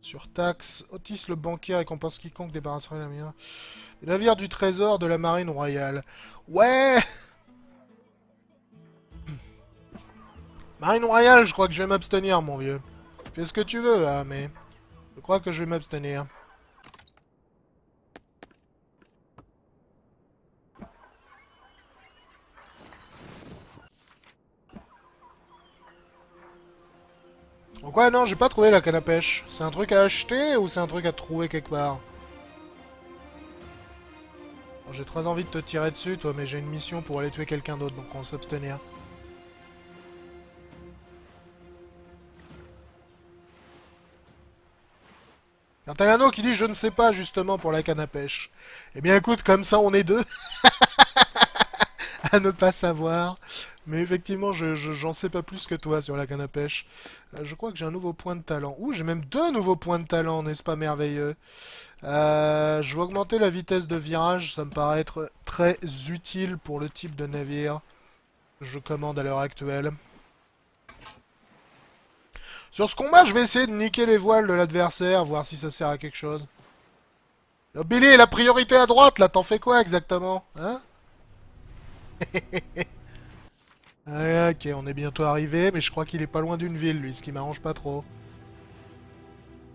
[SPEAKER 1] Surtaxe. Otis le banquier récompense quiconque débarrasserait la mienne. Navire du trésor de la marine royale. Ouais Marine royale, je crois que je vais m'abstenir, mon vieux. Fais ce que tu veux, hein, mais... Je crois que je vais m'abstenir. Donc ouais, non, j'ai pas trouvé la canne à pêche. C'est un truc à acheter ou c'est un truc à trouver quelque part J'ai très envie de te tirer dessus, toi, mais j'ai une mission pour aller tuer quelqu'un d'autre, donc on va s'abstenir. Cartalano qui dit je ne sais pas justement pour la canne à pêche. Eh bien écoute, comme ça on est deux. à ne pas savoir. Mais effectivement, je, je- j'en sais pas plus que toi sur la canne à pêche. Euh, je crois que j'ai un nouveau point de talent. Ouh, j'ai même deux nouveaux points de talent, n'est-ce pas merveilleux? Euh, je vais augmenter la vitesse de virage, ça me paraît être très utile pour le type de navire que je commande à l'heure actuelle. Sur ce combat, je vais essayer de niquer les voiles de l'adversaire, voir si ça sert à quelque chose. Oh, Billy, la priorité à droite, là, t'en fais quoi exactement Hein? Ok, on est bientôt arrivé, mais je crois qu'il est pas loin d'une ville, lui, ce qui m'arrange pas trop.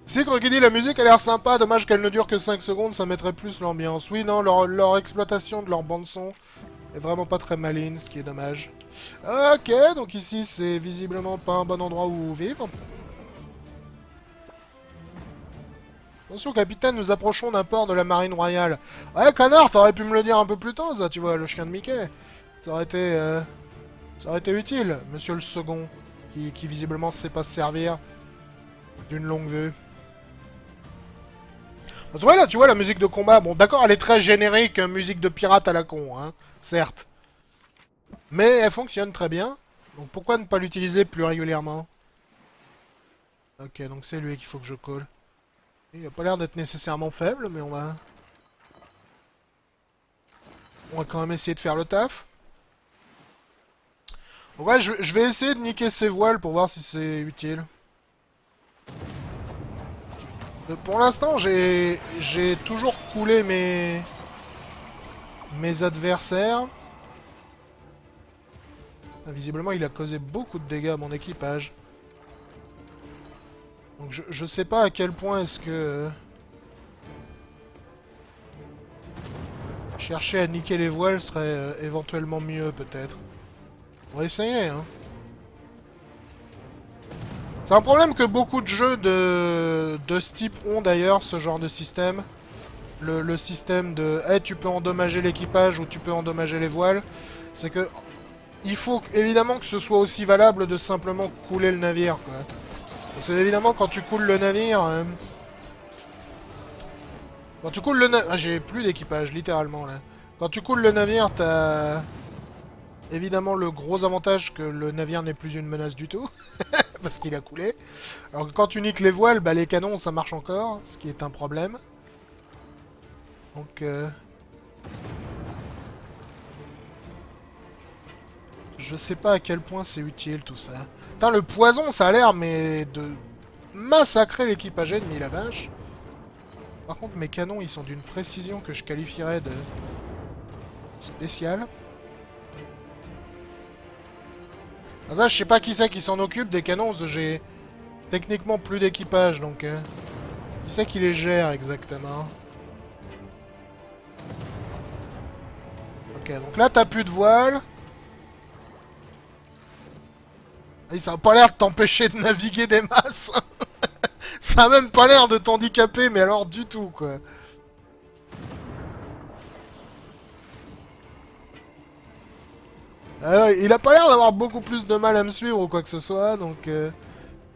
[SPEAKER 1] Que dit la musique a l'air sympa, dommage qu'elle ne dure que 5 secondes, ça mettrait plus l'ambiance. Oui, non, leur, leur exploitation de leur bande-son est vraiment pas très maligne, ce qui est dommage. Ok, donc ici, c'est visiblement pas un bon endroit où vivre. Attention, capitaine, nous approchons d'un port de la marine royale. Ouais, connard, t'aurais pu me le dire un peu plus tôt, ça, tu vois, le chien de Mickey. Ça aurait été... euh, Ça aurait été utile, monsieur le second, qui, visiblement sait pas se servir d'une longue vue. Parce que là, tu vois, la musique de combat, bon, d'accord, elle est très générique, hein, musique de pirate à la con, hein, certes. Mais elle fonctionne très bien, donc pourquoi ne pas l'utiliser plus régulièrement? Ok, donc c'est lui qu'il faut que je colle. Il a pas l'air d'être nécessairement faible, mais on va... On va quand même essayer de faire le taf. Ouais, je, vais essayer de niquer ses voiles pour voir si c'est utile. Euh, Pour l'instant, j'ai j'ai toujours coulé mes mes adversaires. Ah, visiblement, il a causé beaucoup de dégâts à mon équipage. Donc je, je sais pas à quel point est-ce que... euh, Chercher à niquer les voiles serait euh, éventuellement mieux, peut-être. On va essayer, hein. C'est un problème que beaucoup de jeux de, de ce type ont d'ailleurs, ce genre de système. Le, le système de hey, tu peux endommager l'équipage ou tu peux endommager les voiles. C'est que il faut évidemment que ce soit aussi valable de simplement couler le navire. Quoi. Parce que évidemment quand tu coules le navire... euh, Quand tu coules le navire... J'ai plus d'équipage littéralement là. Quand tu coules le navire t'as... Évidemment le gros avantage que le navire n'est plus une menace du tout. parce qu'il a coulé. Alors que quand tu niques les voiles, bah les canons ça marche encore, ce qui est un problème. Donc euh... Je sais pas à quel point c'est utile tout ça. Putain le poison ça a l'air mais de massacrer l'équipage ennemi la vache. Par contre mes canons ils sont d'une précision que je qualifierais de spéciale. Ah, ça, je sais pas qui c'est qui s'en occupe des canons, j'ai techniquement plus d'équipage, donc... euh, Qui c'est qui les gère exactement? Ok, donc là t'as plus de voile. Et ça a pas l'air de t'empêcher de naviguer des masses. ça a même pas l'air de t'handicaper, mais alors du tout, quoi. Ah ouais, il a pas l'air d'avoir beaucoup plus de mal à me suivre ou quoi que ce soit, donc... euh,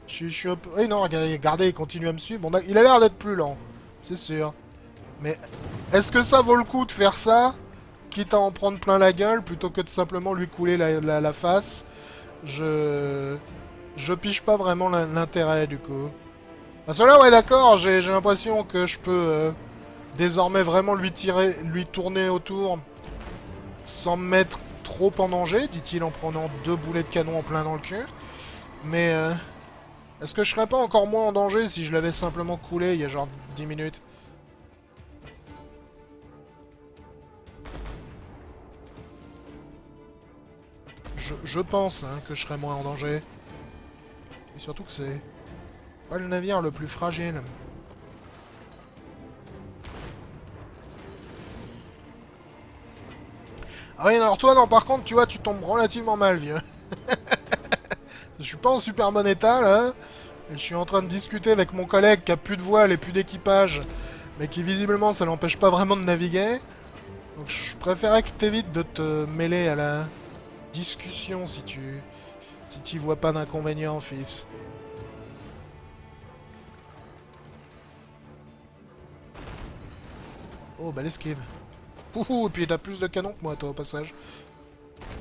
[SPEAKER 1] je, suis- un peu... Oui, non, regardez, il continue à me suivre. Bon, il a l'air d'être plus lent, c'est sûr. Mais est-ce que ça vaut le coup de faire ça Quitte à en prendre plein la gueule, plutôt que de simplement lui couler la, face? Je... Je piche pas vraiment l'in- l'intérêt, du coup. Parce que là, ouais, d'accord, j'ai j'ai l'impression que je peux... euh, désormais vraiment lui tirer, lui tourner autour sans me mettre trop en danger, dit-il en prenant deux boulets de canon en plein dans le cul. Mais euh, est-ce que je serais pas encore moins en danger si je l'avais simplement coulé il y a genre 10 minutes? Je, pense hein, que je serais moins en danger. Et surtout que c'est pas le navire le plus fragile. Oui, alors toi, non, par contre, tu vois, tu tombes relativement mal, vieux. je suis pas en super bon état, là. Et je suis en train de discuter avec mon collègue qui a plus de voile et plus d'équipage, mais qui, visiblement, ça l'empêche pas vraiment de naviguer. Donc je préférais que t'évites de te mêler à la discussion si tu... Si tu vois pas d'inconvénient, fils. Oh, bah l'esquive. Ouh, et puis t'as plus de canons que moi, toi, au passage.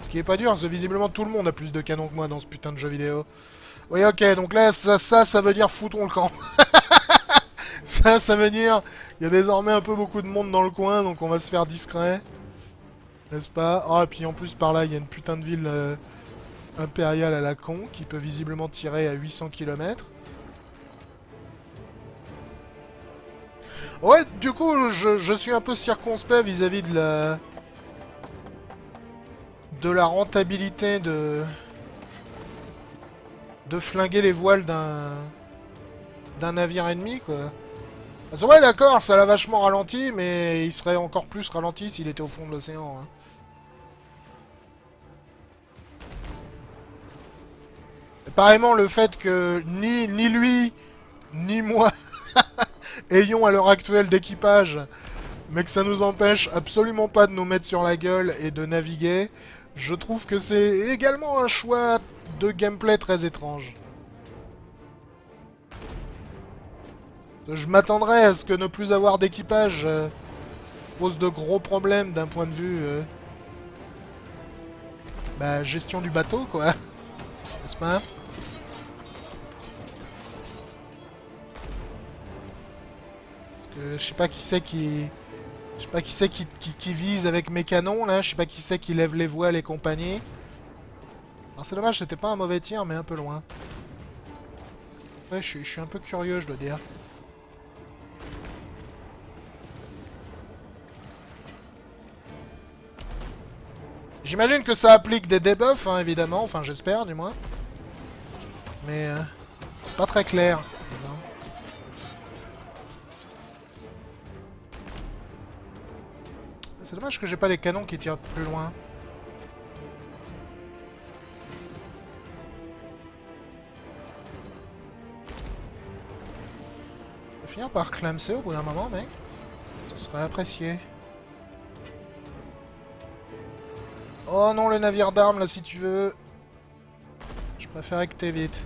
[SPEAKER 1] qui est pas dur, parce que visiblement tout le monde a plus de canons que moi dans ce putain de jeu vidéo. Oui, ok, donc là, ça, ça, ça veut dire foutons le camp. ça, ça veut dire... Il y a désormais un peu beaucoup de monde dans le coin, donc on va se faire discret. N'est-ce pas? Oh, et puis en plus, par là, il y a une putain de ville euh, impériale à la con, qui peut visiblement tirer à 800 km. Ouais, du coup, je, je suis un peu circonspect vis-à-vis de la... de la rentabilité de... de flinguer les voiles d'un... d'un navire ennemi, quoi. C'est vrai, d'accord, ça l'a vachement ralenti, mais il serait encore plus ralenti s'il était au fond de l'océan. Hein. Pareillement, le fait que ni, ni lui, ni moi ayons à l'heure actuelle d'équipage, mais que ça nous empêche absolument pas de nous mettre sur la gueule et de naviguer, je trouve que c'est également un choix de gameplay très étrange. Je m'attendrais à ce que ne plus avoir d'équipage euh, pose de gros problèmes d'un point de vue... Euh, bah, gestion du bateau, quoi. N'est-ce pas? Je sais pas qui c'est qui... Je sais pas qui c'est qui, vise avec mes canons, là. Je sais pas qui c'est qui lève les voiles et compagnie. Alors c'est dommage, c'était pas un mauvais tir, mais un peu loin. Ouais, je suis un peu curieux, je dois dire. J'imagine que ça applique des debuffs, hein, évidemment. Enfin, j'espère, du moins. Mais... Euh, pas très clair. C'est dommage que j'ai pas les canons qui tirent plus loin. Je vais finir par clamser au bout d'un moment, mec. Ce serait apprécié. Oh non, le navire d'armes, là, si tu veux. Je préférais que t'évites.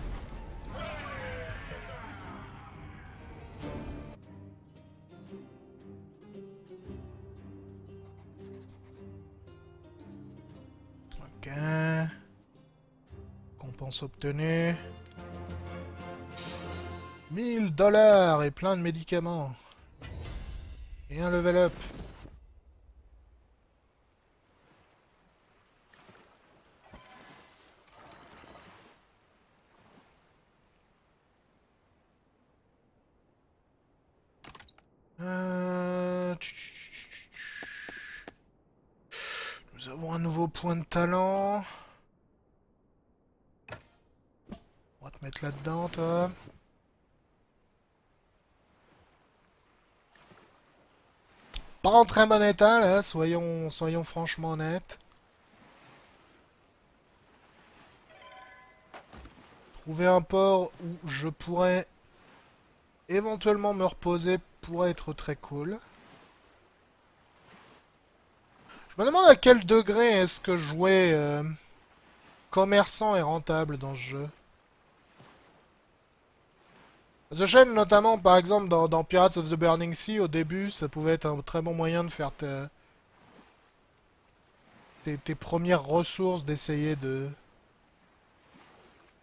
[SPEAKER 1] Ok. Compense obtenue. 1000 dollars et plein de médicaments. Et un level up. Euh, Avons un nouveau point de talent. On va te mettre là-dedans, toi. Pas en très bon état, là, soyons, soyons franchement honnêtes. Trouver un port où je pourrais éventuellement me reposer pourrait être très cool. Je me demande à quel degré est-ce que jouer euh, commerçant est rentable dans ce jeu. The Chain, notamment, par exemple, dans, Pirates of the Burning Sea, au début, ça pouvait être un très bon moyen de faire tes premières ressources, d'essayer de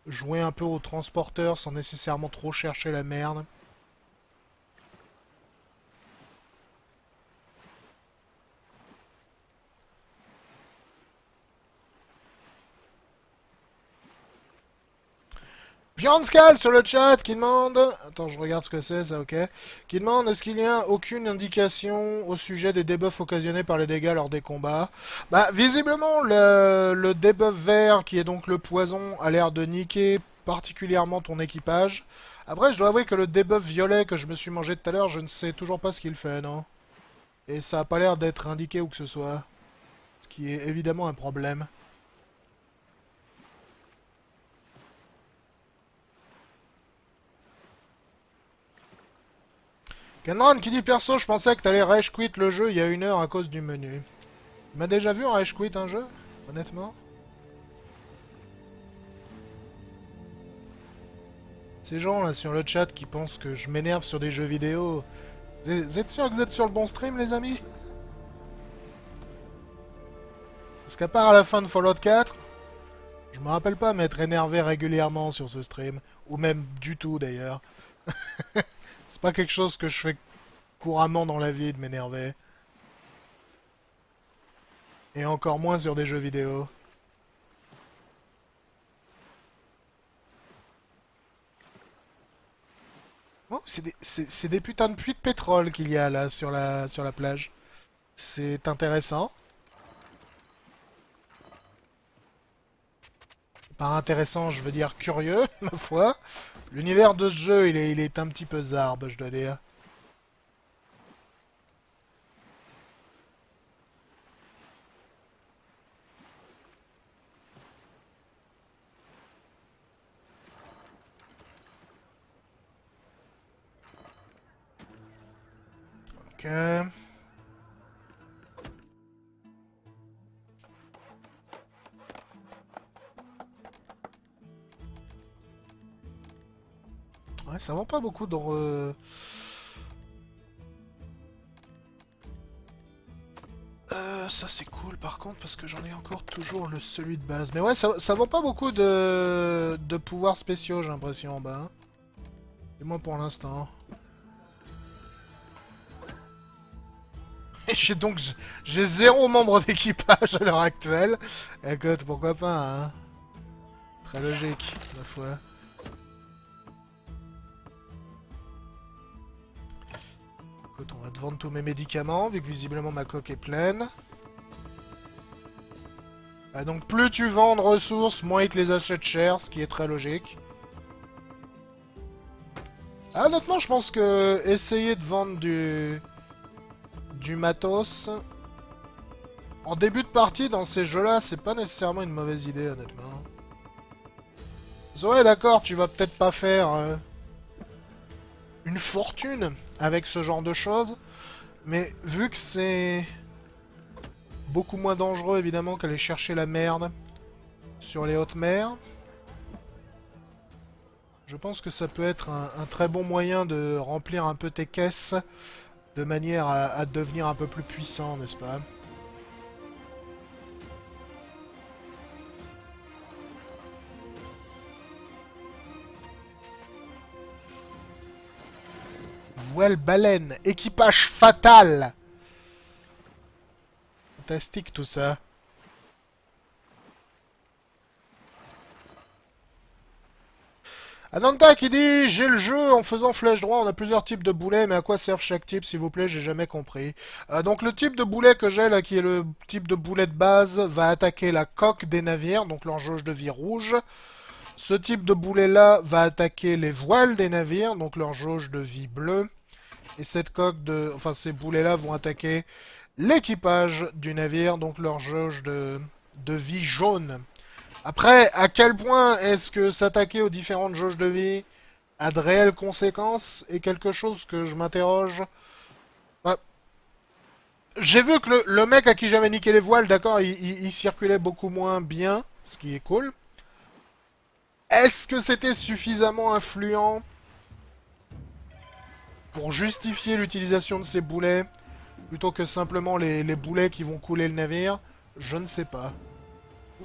[SPEAKER 1] jouer un peu au transporteur sans nécessairement trop chercher la merde. Pianscal sur le chat qui demande... Attends, je regarde ce que c'est, ça, ok. Qui demande, est-ce qu'il n'y a aucune indication au sujet des debuffs occasionnés par les dégâts lors des combats? Bah, visiblement, le, le debuff vert, qui est donc le poison, a l'air de niquer particulièrement ton équipage. Après, je dois avouer que le debuff violet que je me suis mangé tout à l'heure, je ne sais toujours pas ce qu'il fait, non? Et ça a pas l'air d'être indiqué où que ce soit. Ce qui est évidemment un problème. Kenran qui dit perso, je pensais que t'allais rage quit le jeu il y a une heure à cause du menu. M'as déjà vu en rage quit un jeu Honnêtement Ces gens là sur le chat qui pensent que je m'énerve sur des jeux vidéo. Vous êtes sûr que vous êtes sur le bon stream les amis? Parce qu'à part à la fin de Fallout 4, je me rappelle pas m'être énervé régulièrement sur ce stream. Ou même du tout d'ailleurs. C'est pas quelque chose que je fais couramment dans la vie de m'énerver. Et encore moins sur des jeux vidéo. Oh, c'est des, putains de puits de pétrole qu'il y a là sur la, sur la plage. C'est intéressant. Par intéressant, je veux dire curieux, ma foi. L'univers de ce jeu, il est, un petit peu zarbe, je dois dire. Ouais, ça vend pas beaucoup de... re- Euh, ça c'est cool par contre parce que j'en ai encore toujours le celui de base. Mais ouais, ça, ça vend pas beaucoup de, de pouvoirs spéciaux j'ai l'impression en bas. hein. Et moi pour l'instant. J'ai donc j'ai zéro membre d'équipage à l'heure actuelle. Écoute, pourquoi pas, hein. Très logique, ma foi. Écoute, on va te vendre tous mes médicaments, vu que visiblement ma coque est pleine. Ah, donc plus tu vends de ressources, moins ils te les achètent cher, ce qui est très logique. Ah, honnêtement, je pense que essayer de vendre du du matos en début de partie dans ces jeux-là, c'est pas nécessairement une mauvaise idée, honnêtement. Ouais, d'accord, tu vas peut-être pas faire euh, une fortune avec ce genre de choses, mais vu que c'est beaucoup moins dangereux, évidemment, qu'aller chercher la merde sur les hautes mers, je pense que ça peut être un, très bon moyen de remplir un peu tes caisses de manière à devenir un peu plus puissant, n'est-ce pas? Voile baleine, équipage fatal Fantastique tout ça. Ananta qui dit J'ai le jeu en faisant flèche droit, on a plusieurs types de boulets, mais à quoi servent chaque type, s'il vous plaît? J'ai jamais compris. Euh, donc le type de boulet que j'ai là, qui est le type de boulet de base, va attaquer la coque des navires, donc leur jauge de vie rouge. Ce type de boulet là va attaquer les voiles des navires, donc leur jauge de vie bleue. Et cette coque de. Enfin ces boulets là vont attaquer l'équipage du navire, donc leur jauge de, de vie jaune. Après, à quel point est-ce que s'attaquer aux différentes jauges de vie a de réelles conséquences est quelque chose que je m'interroge. Bah, J'ai vu que le, le mec à qui j'avais niqué les voiles, d'accord, il, circulait beaucoup moins bien, ce qui est cool. Est-ce que c'était suffisamment influent pour justifier l'utilisation de ces boulets plutôt que simplement les, boulets qui vont couler le navire Je ne sais pas.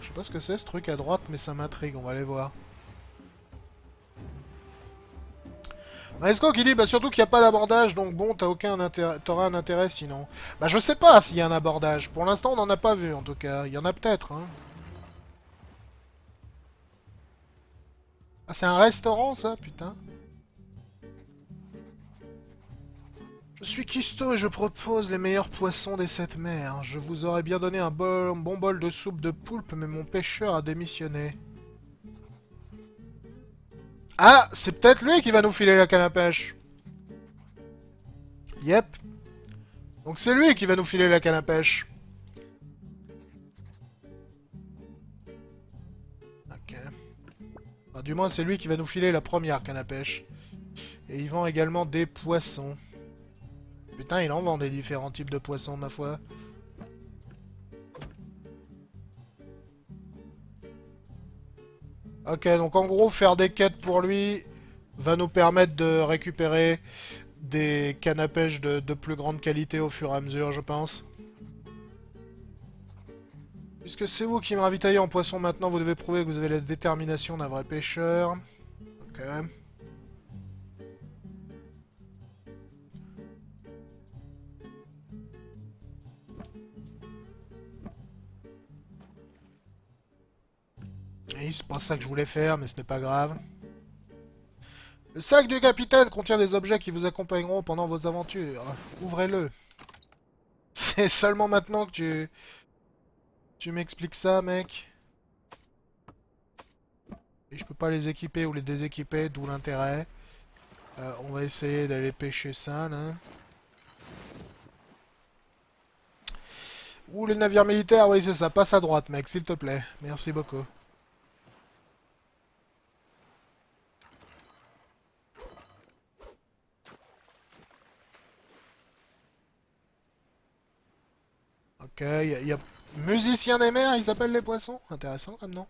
[SPEAKER 1] Je sais pas ce que c'est ce truc à droite, mais ça m'intrigue, on va aller voir. Maesco qui dit bah surtout qu'il n'y a pas d'abordage, donc bon, t'as aucun intérêt, t'auras un intérêt sinon. Bah je sais pas s'il y a un abordage. Pour l'instant, on n'en a pas vu en tout cas. Il y en a peut-être, hein. Ah, c'est un restaurant ça, putain. Je suis Kisto et je propose les meilleurs poissons des sept mers. Je vous aurais bien donné un bon, bol de soupe de poulpe, mais mon pêcheur a démissionné. Ah, c'est peut-être lui qui va nous filer la canne à pêche. Yep. Donc c'est lui qui va nous filer la canne à pêche. Ok. Du moins, c'est lui qui va nous filer la première canne à pêche. Et il vend également des poissons. Putain, il en vend des différents types de poissons, ma foi. Ok, donc en gros, faire des quêtes pour lui va nous permettre de récupérer des cannes à pêche de, plus grande qualité au fur et à mesure, je pense. Puisque c'est vous qui me ravitaillez en poisson maintenant, vous devez prouver que vous avez la détermination d'un vrai pêcheur. Ok. Oui, c'est pas ça que je voulais faire, mais ce n'est pas grave. Le sac du capitaine contient des objets qui vous accompagneront pendant vos aventures. Ouvrez-le. C'est seulement maintenant que tu... Tu m'expliques ça, mec Et je peux pas les équiper ou les déséquiper, d'où l'intérêt. Euh, on va essayer d'aller pêcher ça, là. Ouh, les navires militaires, oui, c'est ça. Passe à droite, mec, s'il te plaît. Merci beaucoup. Il y, a... Musicien des mers, ils appellent les poissons Intéressant comme nom.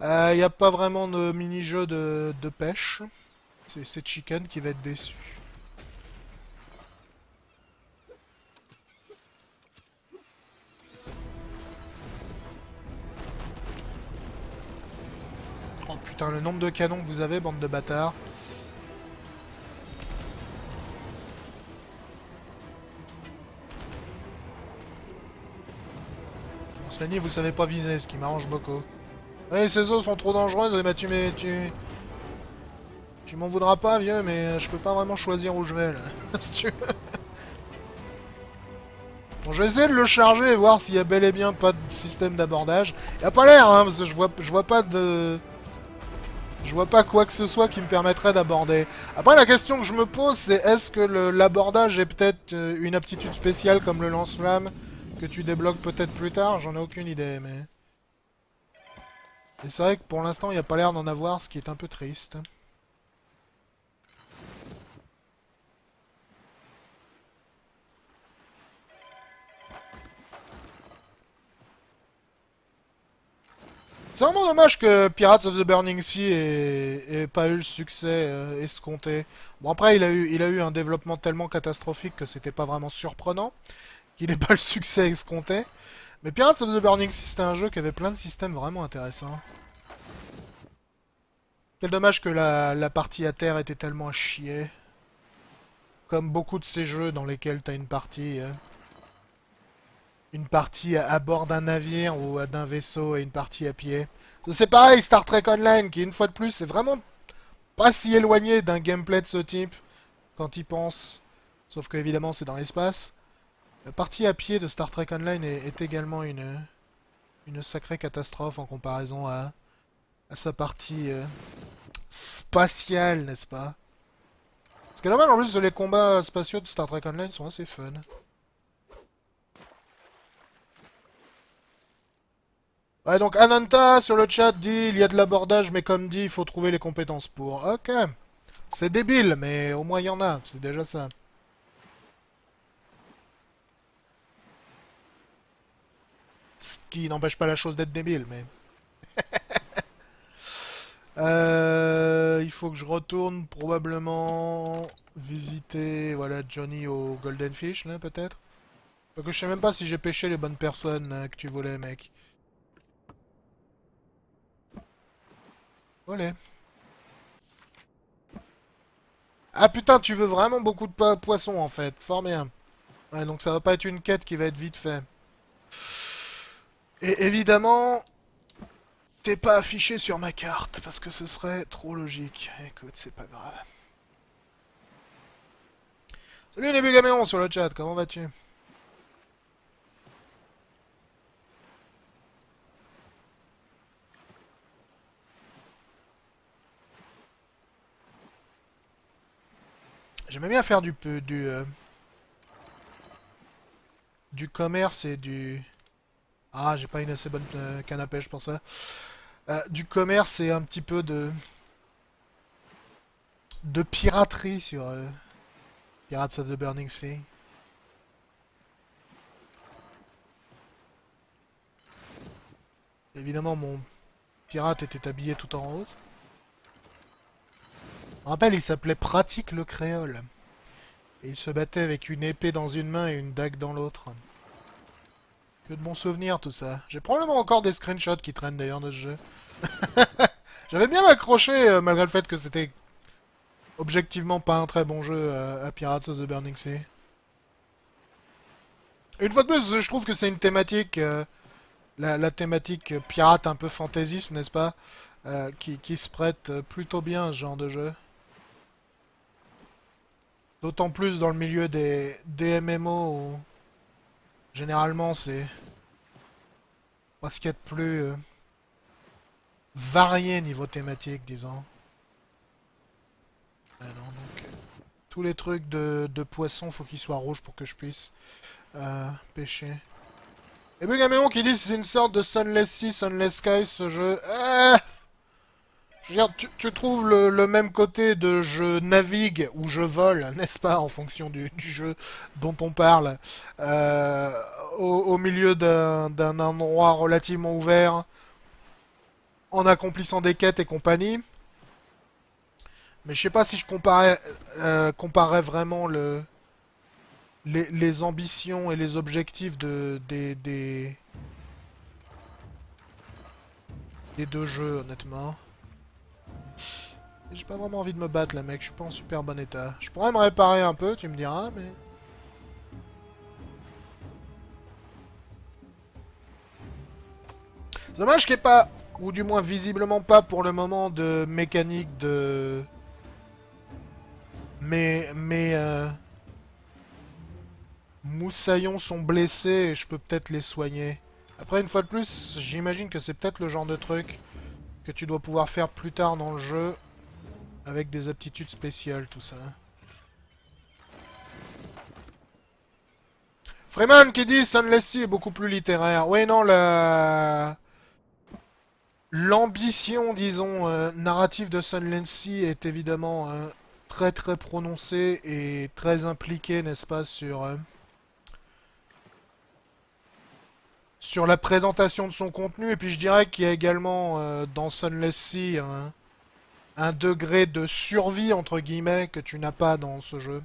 [SPEAKER 1] Il euh, n'y a pas vraiment de mini-jeu de, de pêche. C'est Chicken qui va être déçu. Oh putain, le nombre de canons que vous avez, bande de bâtards. Vous savez pas viser, ce qui m'arrange beaucoup. Oui, ces os sont trop dangereuses, mais tu mais tu... Tu m'en voudras pas, vieux, mais je peux pas vraiment choisir où je vais, là. bon, je vais essayer de le charger et voir s'il y a bel et bien pas de système d'abordage. Il a pas l'air, hein, parce que je vois, je vois pas de... Je vois pas quoi que ce soit qui me permettrait d'aborder. Après, la question que je me pose, c'est est-ce que l'abordage est peut-être euh, une aptitude spéciale comme le lance-flamme? Que tu débloques peut-être plus tard J'en ai aucune idée, mais... Et c'est vrai que pour l'instant, il n'y a pas l'air d'en avoir, ce qui est un peu triste. C'est vraiment dommage que Pirates of the Burning Sea ait, pas eu le succès euh, escompté. Bon après il a, eu, il a eu un développement tellement catastrophique que c'était pas vraiment surprenant qu'il n'ait pas le succès escompté. Mais Pirates of the Burning Sea c'était un jeu qui avait plein de systèmes vraiment intéressants. Quel dommage que la, partie à terre était tellement à chier. Comme beaucoup de ces jeux dans lesquels t'as une partie... Euh, une partie à bord d'un navire ou d'un vaisseau et une partie à pied. C'est pareil, Star Trek Online, qui une fois de plus c'est vraiment pas si éloigné d'un gameplay de ce type quand il pense. Sauf que évidemment c'est dans l'espace. La partie à pied de Star Trek Online est, également une, sacrée catastrophe en comparaison à, sa partie euh, spatiale, n'est-ce pas? Ce qui est normal en plus, les combats spatiaux de Star Trek Online sont assez fun. Ouais, donc Ananta sur le chat dit il y a de l'abordage, mais comme dit, il faut trouver les compétences pour. Ok. C'est débile, mais au moins il y en a, c'est déjà ça. Ce qui n'empêche pas la chose d'être débile, mais... euh, il faut que je retourne probablement visiter voilà Johnny au Golden Fish, là, peut-être. Parce que je sais même pas si j'ai pêché les bonnes personnes euh, que tu voulais, mec. Olé. Ah putain, tu veux vraiment beaucoup de poissons en fait. Fort bien. Ouais, donc ça va pas être une quête qui va être vite fait. Et évidemment, t'es pas affiché sur ma carte parce que ce serait trop logique. Écoute, c'est pas grave. Salut les Gaméon sur le chat, comment vas-tu? J'aimais bien faire du du euh, du commerce et du ah j'ai pas une assez bonne euh, canne à pêche pour ça euh, du commerce et un petit peu de de piraterie sur Pirates of the Burning Sea. Évidemment mon pirate était habillé tout en rose. Je rappelle, il s'appelait Pratique le Créole. Et il se battait avec une épée dans une main et une dague dans l'autre. De bons souvenirs, tout ça. J'ai probablement encore des screenshots qui traînent d'ailleurs de ce jeu. J'avais bien accroché, euh, malgré le fait que c'était objectivement pas un très bon jeu euh, à Pirates of the Burning Sea. Une fois de plus, je trouve que c'est une thématique, euh, la, thématique pirate un peu fantaisiste, n'est-ce pas qui, se prête plutôt bien à ce genre de jeu. D'autant plus dans le milieu des, des MMO généralement c'est pas ce qu'il y a de plus euh, varié niveau thématique, disons. Ah non, donc, tous les trucs de, de poisson, faut qu'ils soient rouges pour que je puisse euh, pêcher. Et Bugaméon qui dit c'est une sorte de Sunless Sea, Sunless Sky ce jeu. Tu, trouves le, même côté de je navigue ou je vole, n'est-ce pas, en fonction du, jeu dont on parle, euh, au, milieu d'un endroit relativement ouvert, en accomplissant des quêtes et compagnie. Mais je sais pas si je comparais, euh, vraiment le, les, ambitions et les objectifs de, des, des, des deux jeux, honnêtement. J'ai pas vraiment envie de me battre là mec, je suis pas en super bon état. Je pourrais me réparer un peu, tu me diras, mais... Dommage qu'il n'y ait pas, ou du moins visiblement pas pour le moment, de mécanique de... Mais... Mais... Euh... Moussaillons sont blessés et je peux peut-être les soigner. Après, une fois de plus, j'imagine que c'est peut-être le genre de truc que tu dois pouvoir faire plus tard dans le jeu avec des aptitudes spéciales, tout ça. Freeman qui dit Sunless Sea est beaucoup plus littéraire. Oui, non, la... L'ambition, disons, euh, narrative de Sea est évidemment euh, très très prononcée et très impliquée, n'est-ce pas, sur... Euh, sur la présentation de son contenu, et puis je dirais qu'il y a également dans Sunless Sea un degré de survie, entre guillemets, que tu n'as pas dans ce jeu.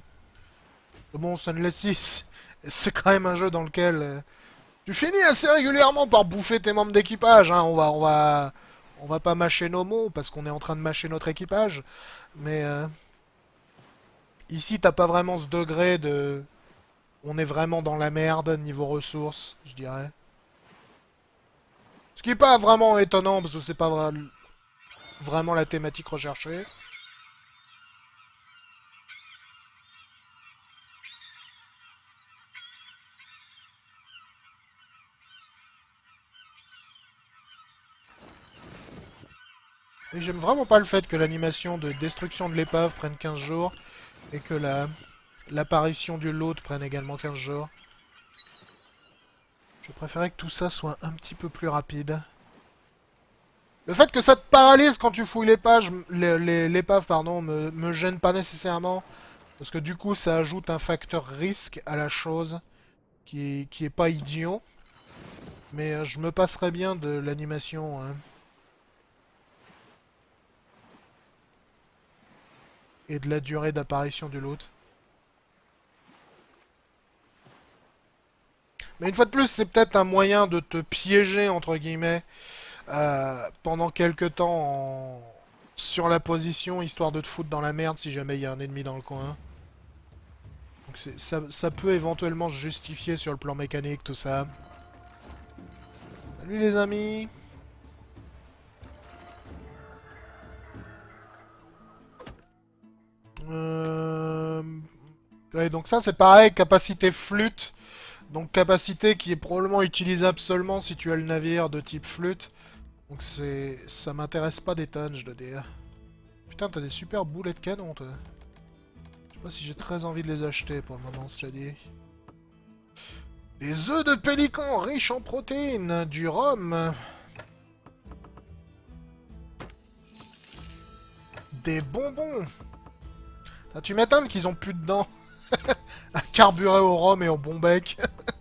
[SPEAKER 1] Bon, Sunless 6, c'est quand même un jeu dans lequel euh, tu finis assez régulièrement par bouffer tes membres d'équipage. Hein. On va, on va, on va pas mâcher nos mots parce qu'on est en train de mâcher notre équipage. Mais euh, ici, t'as pas vraiment ce degré de... On est vraiment dans la merde niveau ressources, je dirais. Ce qui est pas vraiment étonnant parce que c'est pas vraiment la thématique recherchée. Et j'aime vraiment pas le fait que l'animation de destruction de l'épave prenne 15 jours et que la l'apparition du lot prenne également 15 jours. Je préférais que tout ça soit un petit peu plus rapide. Le fait que ça te paralyse quand tu fouilles l'épave, l'épave pardon, me, gêne pas nécessairement. Parce que du coup, ça ajoute un facteur risque à la chose qui, est pas idiot. Mais euh, je me passerais bien de l'animation. Hein. Et de la durée d'apparition du loot. Mais une fois de plus, c'est peut-être un moyen de te piéger, entre guillemets, euh, pendant quelques temps sur la position, histoire de te foutre dans la merde si jamais il y a un ennemi dans le coin. Donc ça, ça peut éventuellement se justifier sur le plan mécanique, tout ça. Salut les amis euh... donc ça c'est pareil, capacité flûte. Donc capacité qui est probablement utilisable seulement si tu as le navire de type flûte. Donc c'est... ça m'intéresse pas des tonnes, je dois dire. Putain, t'as des super boulets de canon, toi. Je sais pas si j'ai très envie de les acheter pour le moment, cela dit. Des œufs de pélican riches en protéines, du rhum. Des bonbons. Ah, tu m'étonnes qu'ils ont plus de dents. à carburer au rhum et au bon bec.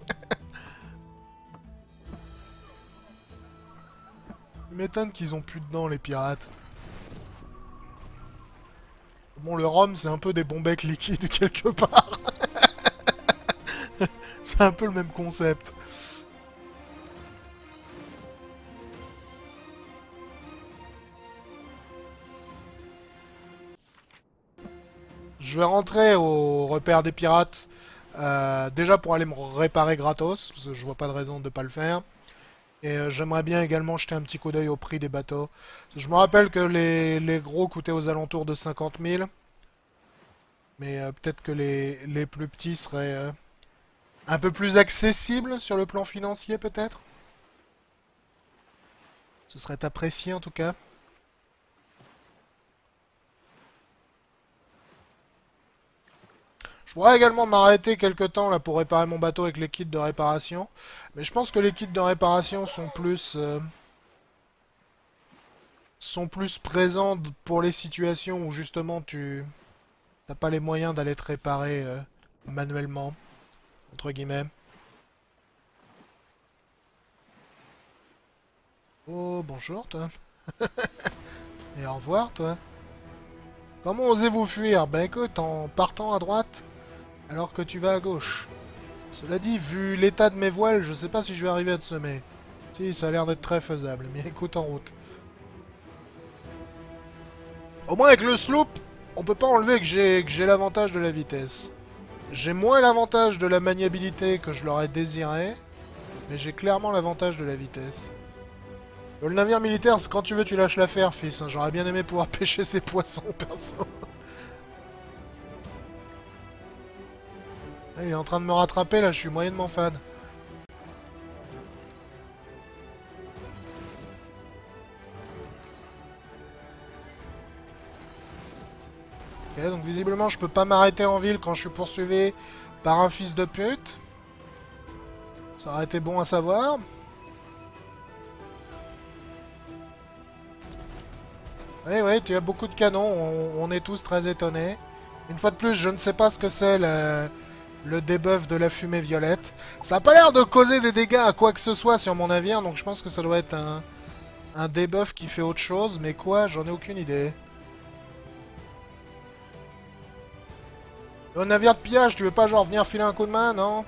[SPEAKER 1] Tu m'étonnes qu'ils ont plus dedans les pirates. Bon, le rhum, c'est un peu des bombecs liquides quelque part. c'est un peu le même concept. Je vais rentrer au repère des pirates. Euh, déjà pour aller me réparer gratos, parce que je vois pas de raison de pas le faire. Et euh, j'aimerais bien également jeter un petit coup d'œil au prix des bateaux. Je me rappelle que les, les gros coûtaient aux alentours de 50 000. Mais euh, peut-être que les, les plus petits seraient euh, un peu plus accessibles sur le plan financier peut-être? Ce serait apprécié en tout cas. Je pourrais également m'arrêter quelque temps là pour réparer mon bateau avec les kits de réparation. Mais je pense que les kits de réparation sont plus... euh, sont plus présents pour les situations où justement tu n'as pas les moyens d'aller te réparer euh, manuellement. Entre guillemets. Oh, bonjour toi. Et au revoir toi. Comment osez-vous fuir? Ben écoute, en partant à droite, alors que tu vas à gauche. Cela dit, vu l'état de mes voiles, je sais pas si je vais arriver à te semer. Si, ça a l'air d'être très faisable, mais écoute en route. Au moins avec le sloop, on peut pas enlever que j'ai l'avantage de la vitesse. J'ai moins l'avantage de la maniabilité que je l'aurais désiré, mais j'ai clairement l'avantage de la vitesse. Le navire militaire, quand tu veux tu lâches l'affaire, fils. hein. J'aurais bien aimé pouvoir pêcher ces poissons, perso. Il est en train de me rattraper, là, je suis moyennement fan. Ok, donc visiblement, je peux pas m'arrêter en ville quand je suis poursuivi par un fils de pute. Ça aurait été bon à savoir. Oui, oui, tu as beaucoup de canons, on, on est tous très étonnés. Une fois de plus, je ne sais pas ce que c'est le, le debuff de la fumée violette. Ça a pas l'air de causer des dégâts à quoi que ce soit sur mon navire, donc je pense que ça doit être un, un debuff qui fait autre chose, mais quoi, j'en ai aucune idée. Un navire de pillage, tu veux pas genre venir filer un coup de main, non?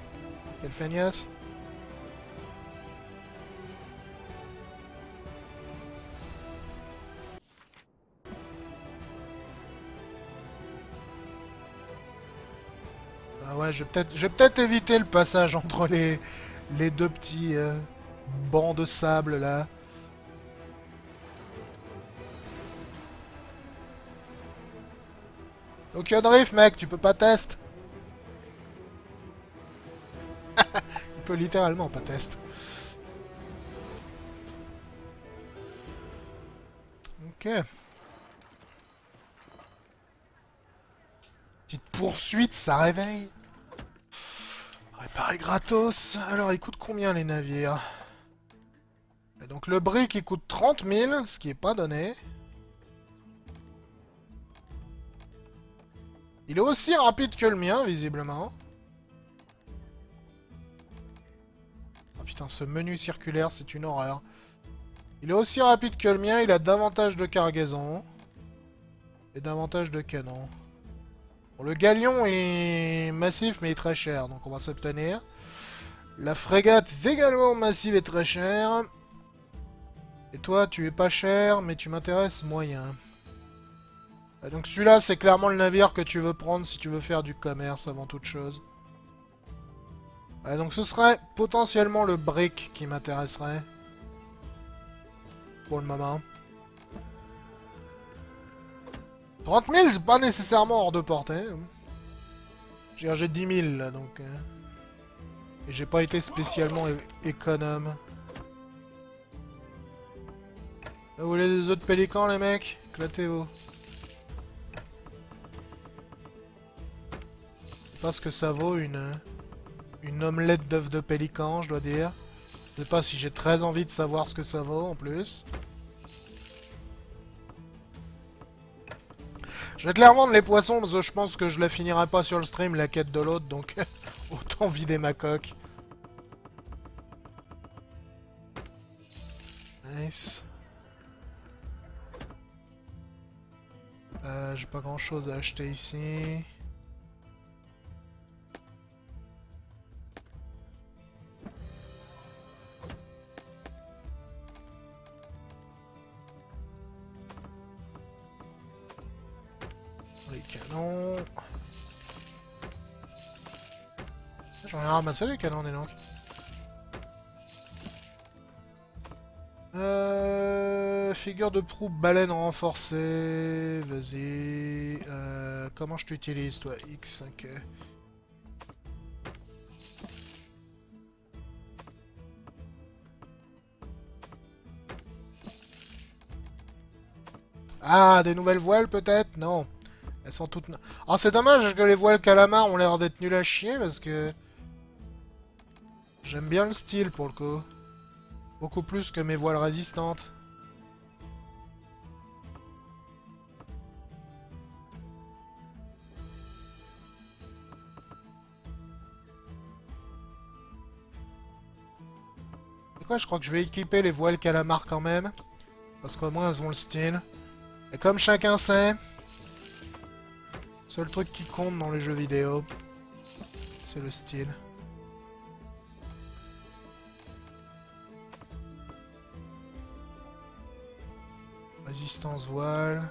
[SPEAKER 1] Quelle feignasse. Ah ouais, je vais peut-être éviter le passage entre les, les deux petits euh, bancs de sable là. Aucun drift, mec, tu peux pas test. Il peut littéralement pas test. Ok. Petite poursuite, ça réveille. Réparer gratos. Alors, il coûte combien les navires? Donc le brick, il coûte 30 000, ce qui est pas donné. Il est aussi rapide que le mien, visiblement. Oh putain, ce menu circulaire, c'est une horreur. Il est aussi rapide que le mien, il a davantage de cargaison. Et davantage de canon. Le galion est massif, mais est très cher, donc on va s'obtenir. La frégate est également massive et très chère. Et toi, tu es pas cher, mais tu m'intéresses moyen. Ah, Donc celui-là, c'est clairement le navire que tu veux prendre si tu veux faire du commerce avant toute chose. Ah, donc ce serait potentiellement le brick qui m'intéresserait. Pour le moment. 30 000, c'est pas nécessairement hors de portée. J'ai j'ai 10 000 là, donc... euh. Et j'ai pas été spécialement économe. Vous voulez des autres pélicans, les mecs? Éclatez-vous. Je sais pas ce que ça vaut une une omelette d'œufs de pélican, je dois dire. Je sais pas si j'ai très envie de savoir ce que ça vaut en plus. Je vais clairement vendre les poissons parce que je pense que je la finirai pas sur le stream la quête de l'autre donc autant vider ma coque. Nice. Euh, j'ai pas grand chose à acheter ici. J'en ai ramassé les canons, dis donc. Euh, figure de proue, baleine renforcée. Vas-y. Euh, comment je t'utilise, toi X, ok. Ah, des nouvelles voiles peut-être? Non. Elles sont toutes... Ah, c'est dommage que les voiles calamar ont l'air d'être nulles à chier parce que... J'aime bien le style pour le coup. Beaucoup plus que mes voiles résistantes. Quoi, je crois que je vais équiper les voiles calamar quand même. Parce qu'au moins elles ont le style. Et comme chacun sait, seul truc qui compte dans les jeux vidéo, c'est le style. Résistance voile.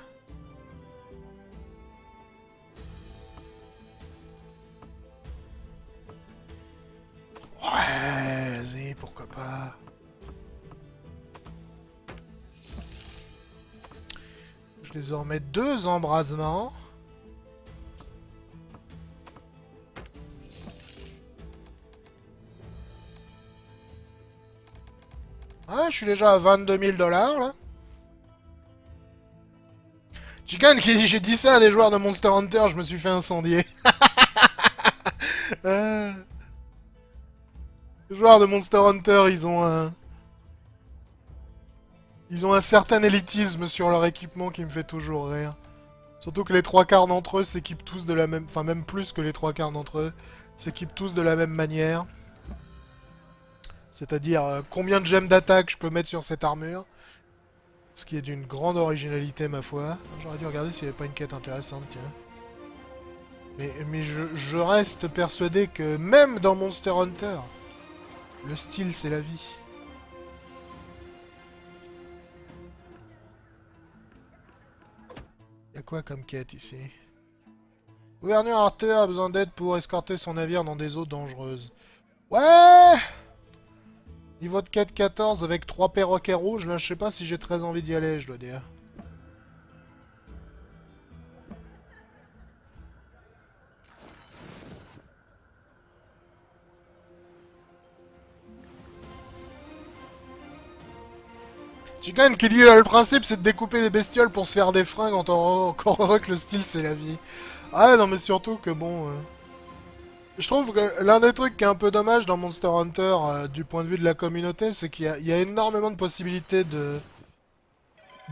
[SPEAKER 1] Ouais, pourquoi pas. Je désormais deux embrasements. Ah, je suis déjà à 22 000 dollars, là. Dit j'ai dit ça à des joueurs de Monster Hunter, je me suis fait incendier. Euh. Les joueurs de Monster Hunter, ils ont un... Ils ont un certain élitisme sur leur équipement qui me fait toujours rire. Surtout que les trois quarts d'entre eux s'équipent tous de la même... Enfin, même plus que les trois quarts d'entre eux s'équipent tous de la même manière. C'est-à-dire, euh, combien de gemmes d'attaque je peux mettre sur cette armure? Ce qui est d'une grande originalité, ma foi. J'aurais dû regarder s'il n'y avait pas une quête intéressante, tiens. Mais, je, je, reste persuadé que même dans Monster Hunter, le style, c'est la vie. Y'a quoi comme quête ici? Gouverneur Arthur a besoin d'aide pour escorter son navire dans des eaux dangereuses. Ouais Niveau de 4-14 avec 3 perroquets rouges, là je sais pas si j'ai très envie d'y aller, je dois dire. Chicken qui dit euh, le principe c'est de découper les bestioles pour se faire des fringues encore heureux que le style c'est la vie. Ah non mais surtout que bon... Euh, je trouve que l'un des trucs qui est un peu dommage dans Monster Hunter, euh, du point de vue de la communauté, c'est qu'il y, a énormément de possibilités de,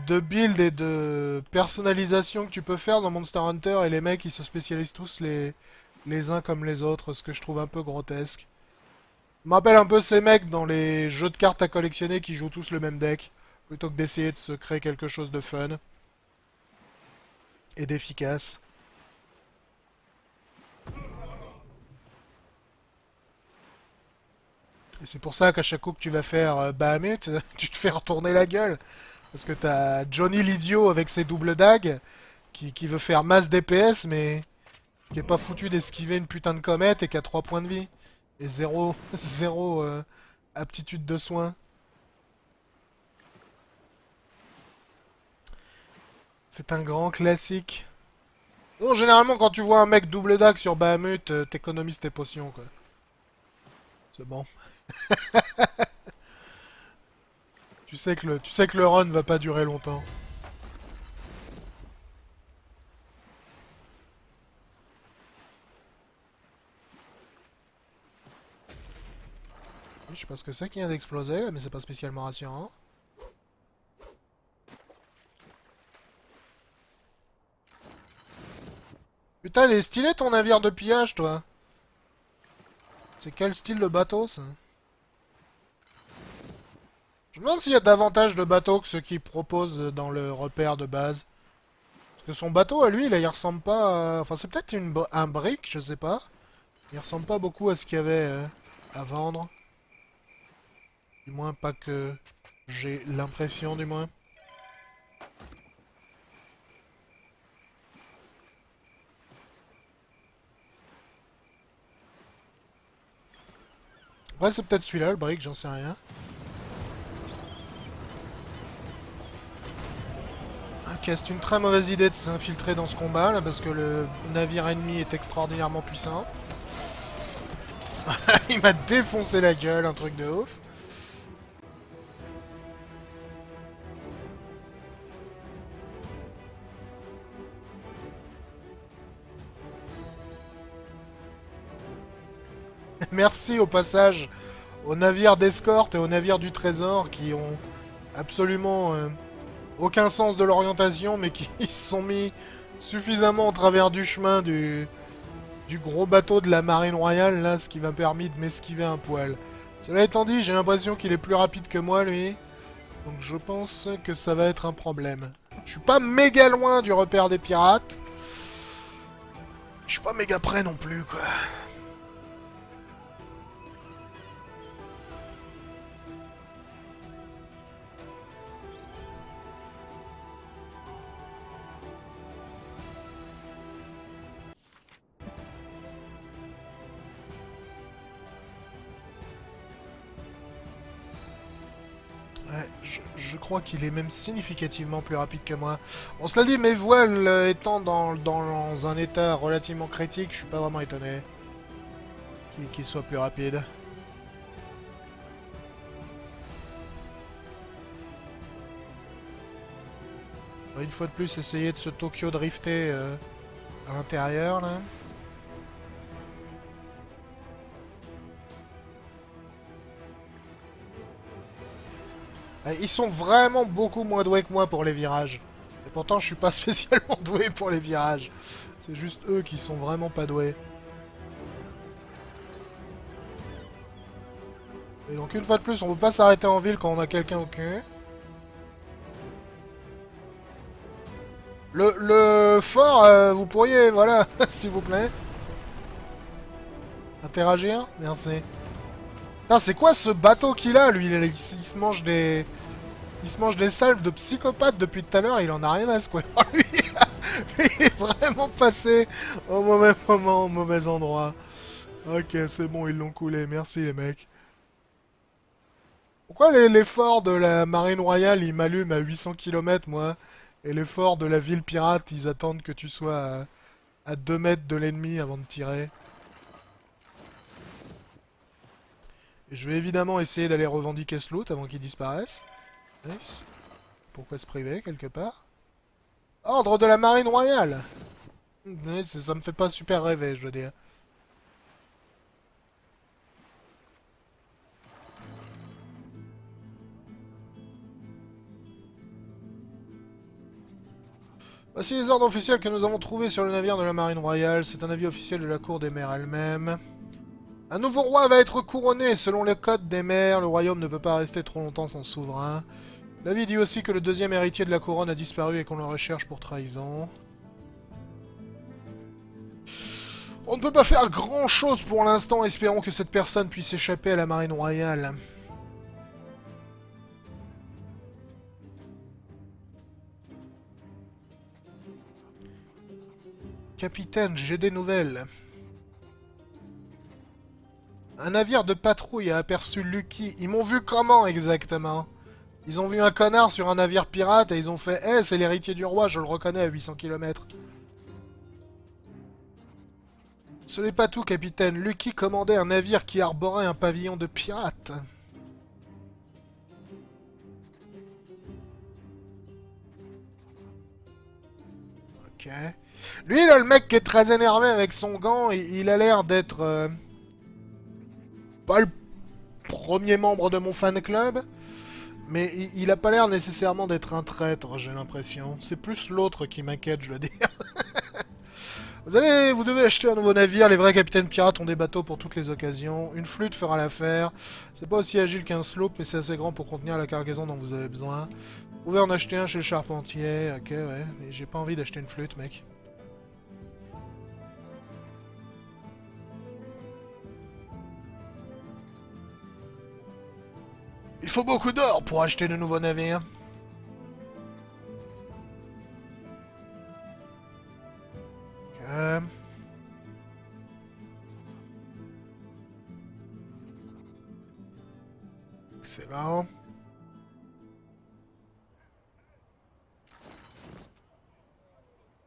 [SPEAKER 1] de build et de personnalisation que tu peux faire dans Monster Hunter, et les mecs ils se spécialisent tous les, les uns comme les autres, ce que je trouve un peu grotesque. Je me rappelle un peu ces mecs dans les jeux de cartes à collectionner qui jouent tous le même deck, plutôt que d'essayer de se créer quelque chose de fun et d'efficace. Et c'est pour ça qu'à chaque coup que tu vas faire euh, Bahamut, tu te fais retourner la gueule. Parce que t'as Johnny l'idiot avec ses doubles dagues, qui, veut faire masse DPS, mais qui est pas foutu d'esquiver une putain de comète et qui a 3 points de vie. Et 0, zéro, euh, aptitude de soin. C'est un grand classique. Bon, généralement, quand tu vois un mec double dague sur Bahamut, euh, t'économises tes potions, quoi. C'est bon. tu sais que le tu sais que le run va pas durer longtemps. Je sais pas ce que c'est qui vient d'exploser, mais c'est pas spécialement rassurant. Putain, il est stylé ton navire de pillage, toi. C'est quel style de bateau, ça? Je me demande s'il y a davantage de bateaux que ceux qu'il propose dans le repère de base. Parce que son bateau, à lui, là, il ressemble pas. Enfin, c'est peut-être un brick, je sais pas. Il ressemble pas beaucoup à ce qu'il y avait euh, à vendre. Du moins, pas que j'ai l'impression, du moins. Ouais, c'est peut-être celui-là, le brick, j'en sais rien. C'est une très mauvaise idée de s'infiltrer dans ce combat, là, parce que le navire ennemi est extraordinairement puissant. Il m'a défoncé la gueule, un truc de ouf. Merci au passage aux navires d'escorte et aux navires du trésor qui ont absolument euh, aucun sens de l'orientation mais qui se sont mis suffisamment au travers du chemin du, du gros bateau de la marine royale là, ce qui m'a permis de m'esquiver un poil. Cela étant dit, j'ai l'impression qu'il est plus rapide que moi lui. Donc je pense que ça va être un problème. Je suis pas méga loin du repère des pirates. Je suis pas méga près non plus quoi. Qu'il est même significativement plus rapide que moi. On se l'a dit, mes voiles étant dans, un état relativement critique, je suis pas vraiment étonné qu'il soit plus rapide. Une fois de plus essayer de se Tokyo drifter euh, à l'intérieur là. Ils sont vraiment beaucoup moins doués que moi pour les virages. Et pourtant, je suis pas spécialement doué pour les virages. C'est juste eux qui sont vraiment pas doués. Et donc, une fois de plus, on peut pas s'arrêter en ville quand on a quelqu'un au cul. Le, le fort, euh, vous pourriez, voilà, s'il vous plaît. Interagir Merci. C'est quoi ce bateau qu'il a, lui? Il, il se mange des... Il salves de psychopathe depuis tout à l'heure, il en a rien à secouer. Oh, lui, il est vraiment passé au mauvais moment, au mauvais endroit. Ok, c'est bon, ils l'ont coulé, merci les mecs. Pourquoi forts de la marine royale, ils m'allument à 800 km, moi Et les forts de la ville pirate, ils attendent que tu sois à 2 mètres de l'ennemi avant de tirer? Je vais évidemment essayer d'aller revendiquer ce loot avant qu'il disparaisse. Nice. Pourquoi se priver, quelque part? Ordre de la marine royale ça ça me fait pas super rêver, je veux dire. Voici les ordres officiels que nous avons trouvés sur le navire de la marine royale. C'est un avis officiel de la cour des mers elle-même. Un nouveau roi va être couronné. Selon le code des mers, le royaume ne peut pas rester trop longtemps sans souverain. L'avis dit aussi que le deuxième héritier de la couronne a disparu et qu'on le recherche pour trahison. On ne peut pas faire grand-chose pour l'instant. Espérons que cette personne puisse échapper à la marine royale. Capitaine, j'ai des nouvelles. Un navire de patrouille a aperçu Lucky. Ils m'ont vu comment exactement? Ils ont vu un connard sur un navire pirate et ils ont fait Eh, c'est l'héritier du roi, je le reconnais à 800 km. Ce n'est pas tout, capitaine. Lucky commandait un navire qui arborait un pavillon de pirates. Ok. Lui, là, le mec qui est très énervé avec son gant, il, il a l'air d'être... euh, pas le premier membre de mon fan club, mais il, a pas l'air nécessairement d'être un traître, j'ai l'impression. C'est plus l'autre qui m'inquiète, je dois dire. vous allez, vous devez acheter un nouveau navire. Les vrais capitaines pirates ont des bateaux pour toutes les occasions. Une flûte fera l'affaire. C'est pas aussi agile qu'un sloop, mais c'est assez grand pour contenir la cargaison dont vous avez besoin. Vous pouvez en acheter un chez le charpentier. Ok, ouais. J'ai pas envie d'acheter une flûte, mec. Il faut beaucoup d'or pour acheter de nouveaux navires. Excellent.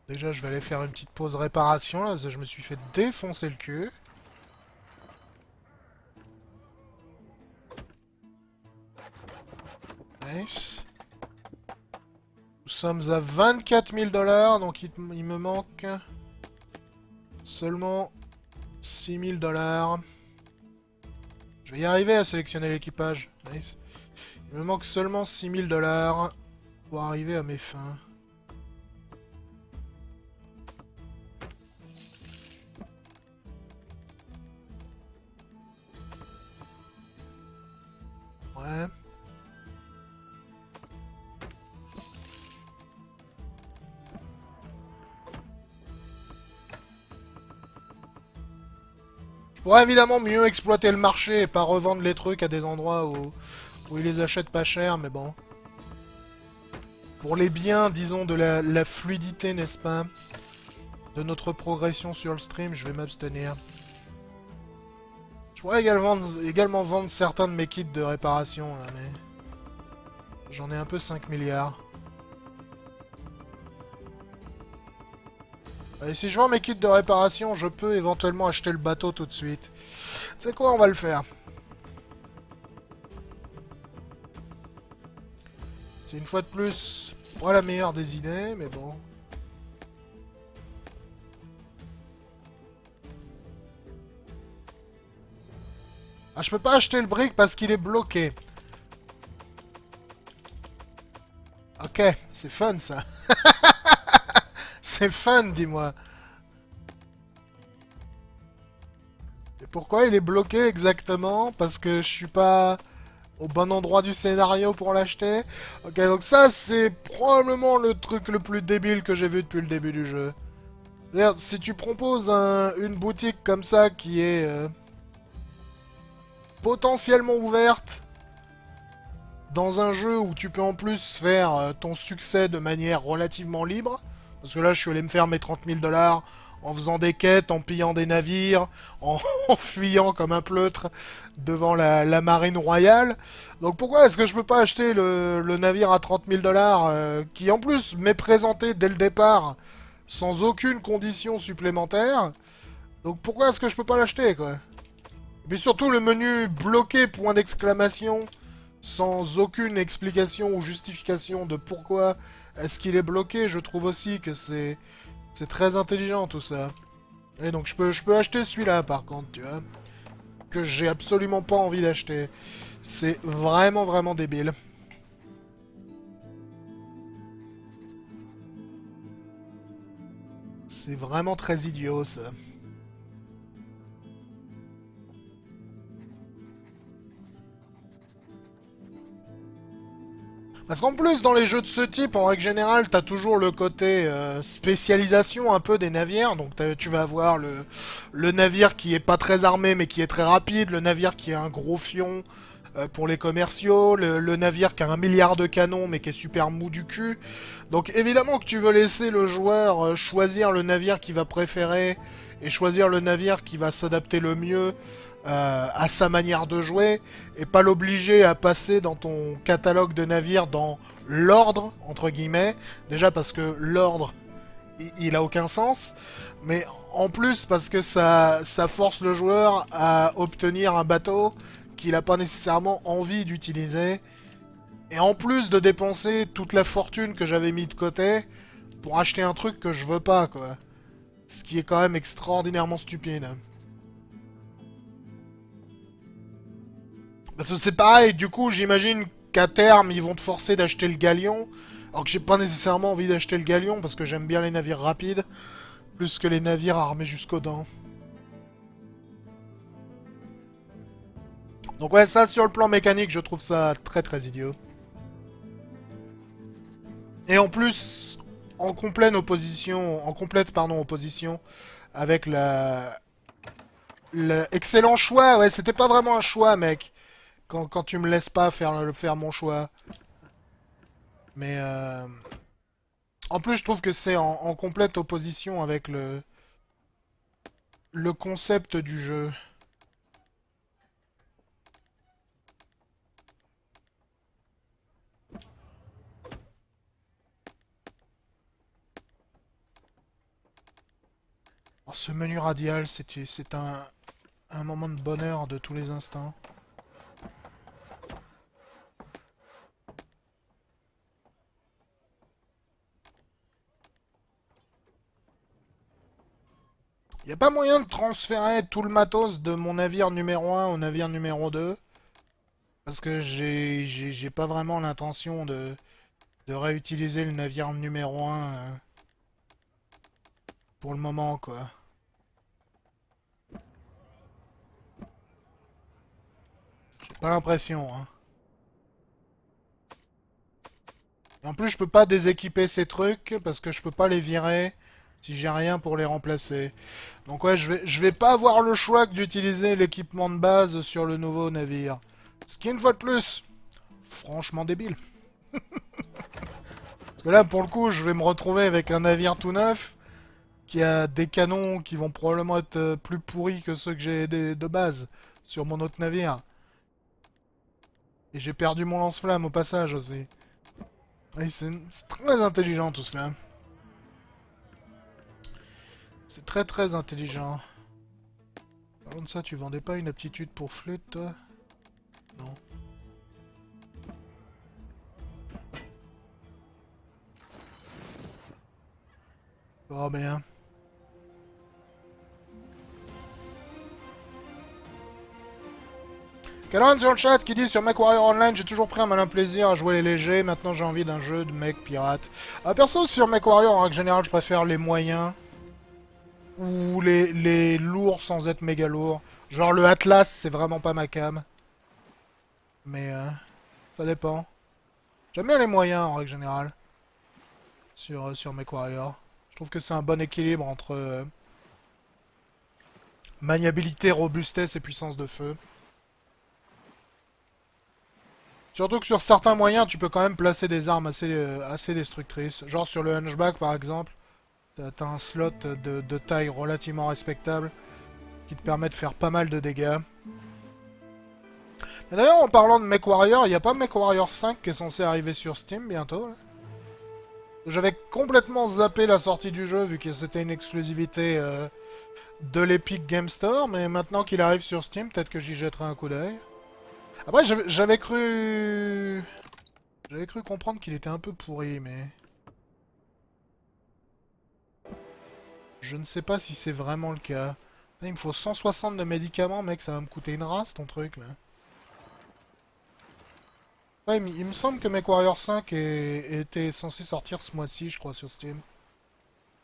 [SPEAKER 1] Déjà, je vais aller faire une petite pause réparation, là, parce que je me suis fait défoncer le cul. Nice. Nous sommes à 24 000 dollars, donc il, me manque seulement 6 000 dollars. Je vais y arriver à sélectionner l'équipage. Nice. Il me manque seulement 6 000 dollars pour arriver à mes fins. Évidemment mieux exploiter le marché et pas revendre les trucs à des endroits où, où ils les achètent pas cher, mais bon. Pour les biens, disons, de la, la fluidité, n'est-ce pas De notre progression sur le stream, je vais m'abstenir. Je pourrais également, également vendre certains de mes kits de réparation, là, mais... J'en ai un peu 5 milliards. Et si je vends mes kits de réparation, je peux éventuellement acheter le bateau tout de suite. C'est quoi, on va le faire. C'est une fois de plus, pas la meilleure des idées, mais bon. Ah, je peux pas acheter le brick parce qu'il est bloqué. Ok, c'est fun ça. c'est fun, dis-moi. Et pourquoi il est bloqué exactement? Parce que je suis pas au bon endroit du scénario pour l'acheter? Ok, donc ça, c'est probablement le truc le plus débile que j'ai vu depuis le début du jeu. Si tu proposes une boutique comme ça qui est... Euh, potentiellement ouverte dans un jeu où tu peux en plus faire euh, ton succès de manière relativement libre. Parce que là, je suis allé me faire mes 30 000 dollars en faisant des quêtes, en pillant des navires, en, fuyant comme un pleutre devant la, marine royale. Donc pourquoi est-ce que je peux pas acheter le, navire à 30 000 dollars euh, qui en plus m'est présenté dès le départ sans aucune condition supplémentaire? Donc pourquoi est-ce que je peux pas l'acheter quoi? Mais surtout le menu bloqué point d'exclamation sans aucune explication ou justification de pourquoi est-ce qu'il est bloqué, je trouve aussi que c'est très intelligent tout ça. Et donc je peux je peux acheter celui-là par contre, tu vois, que j'ai absolument pas envie d'acheter. C'est vraiment vraiment débile. C'est vraiment très idiot ça. Parce qu'en plus, dans les jeux de ce type, en règle générale, t'as toujours le côté euh, spécialisation un peu des navires. Donc tu vas avoir le, navire qui est pas très armé mais qui est très rapide, le navire qui a un gros fion euh, pour les commerciaux, le, le, navire qui a un milliard de canons mais qui est super mou du cul. Donc évidemment que tu veux laisser le joueur euh, choisir le navire qu'il va préférer et choisir le navire qui va s'adapter le mieux euh, à sa manière de jouer et pas l'obliger à passer dans ton catalogue de navires dans l'ordre, entre guillemets. Déjà parce que l'ordre, il, a aucun sens. Mais en plus parce que ça, ça force le joueur à obtenir un bateau qu'il n'a pas nécessairement envie d'utiliser. Et en plus de dépenser toute la fortune que j'avais mis de côté pour acheter un truc que je veux pas, quoi. Ce qui est quand même extraordinairement stupide. Parce que c'est pareil, du coup, j'imagine qu'à terme, ils vont te forcer d'acheter le galion. Alors que j'ai pas nécessairement envie d'acheter le galion, parce que j'aime bien les navires rapides, plus que les navires armés jusqu'aux dents. Donc ouais, ça, sur le plan mécanique, je trouve ça très très idiot. Et en plus, en complète opposition, en complète, pardon, opposition avec la... Le excellent choix, ouais, c'était pas vraiment un choix, mec. Quand, quand tu me laisses pas faire, faire mon choix. Mais... Euh... En plus, je trouve que c'est en, complète opposition avec le... Le concept du jeu. Ce menu radial, c'est un, un moment de bonheur de tous les instants. Y a pas moyen de transférer tout le matos de mon navire numéro 1 au navire numéro 2 Parce que j'ai pas vraiment l'intention de, réutiliser le navire numéro 1 euh, pour le moment, quoi. J'ai pas l'impression, hein. En plus, je peux pas déséquiper ces trucs parce que je peux pas les virer si j'ai rien pour les remplacer. Donc ouais, je vais, je vais pas avoir le choix que d'utiliser l'équipement de base sur le nouveau navire. Ce qui, une fois de plus, franchement débile. Parce que là, pour le coup, je vais me retrouver avec un navire tout neuf qui a des canons qui vont probablement être euh, plus pourris que ceux que j'ai de, base sur mon autre navire. Et j'ai perdu mon lance-flamme au passage aussi. C'est très intelligent tout cela. C'est très très intelligent. Parlons de ça, tu vendais pas une aptitude pour flûte, toi? Non. Oh bien. Quelqu'un sur le chat qui dit sur MechWarrior Online j'ai toujours pris un malin plaisir à jouer les légers, maintenant j'ai envie d'un jeu de mec pirate. Ah, perso sur MechWarrior en règle générale je préfère les moyens ou les, lourds sans être méga lourds. Genre le Atlas, c'est vraiment pas ma cam. Mais euh, ça dépend. J'aime bien les moyens en règle générale. Sur, euh, sur MechWarrior. Je trouve que c'est un bon équilibre entre euh, maniabilité, robustesse et puissance de feu. Surtout que sur certains moyens, tu peux quand même placer des armes assez, euh, assez destructrices. Genre sur le Hunchback par exemple. T'as un slot de, de taille relativement respectable qui te permet de faire pas mal de dégâts. D'ailleurs, en parlant de MechWarrior, il n'y a pas MechWarrior 5 qui est censé arriver sur Steam bientôt J'avais complètement zappé la sortie du jeu vu que c'était une exclusivité euh, de l'Epic Game Store, mais maintenant qu'il arrive sur Steam, peut-être que j'y jetterai un coup d'œil. Après, j'avais cru... J'avais cru comprendre qu'il était un peu pourri, mais... Je ne sais pas si c'est vraiment le cas. Il me faut 160 de médicaments, mec, ça va me coûter une race, ton truc, là. Ouais, mais il me semble que MechWarrior 5 est- était censé sortir ce mois-ci, je crois, sur Steam.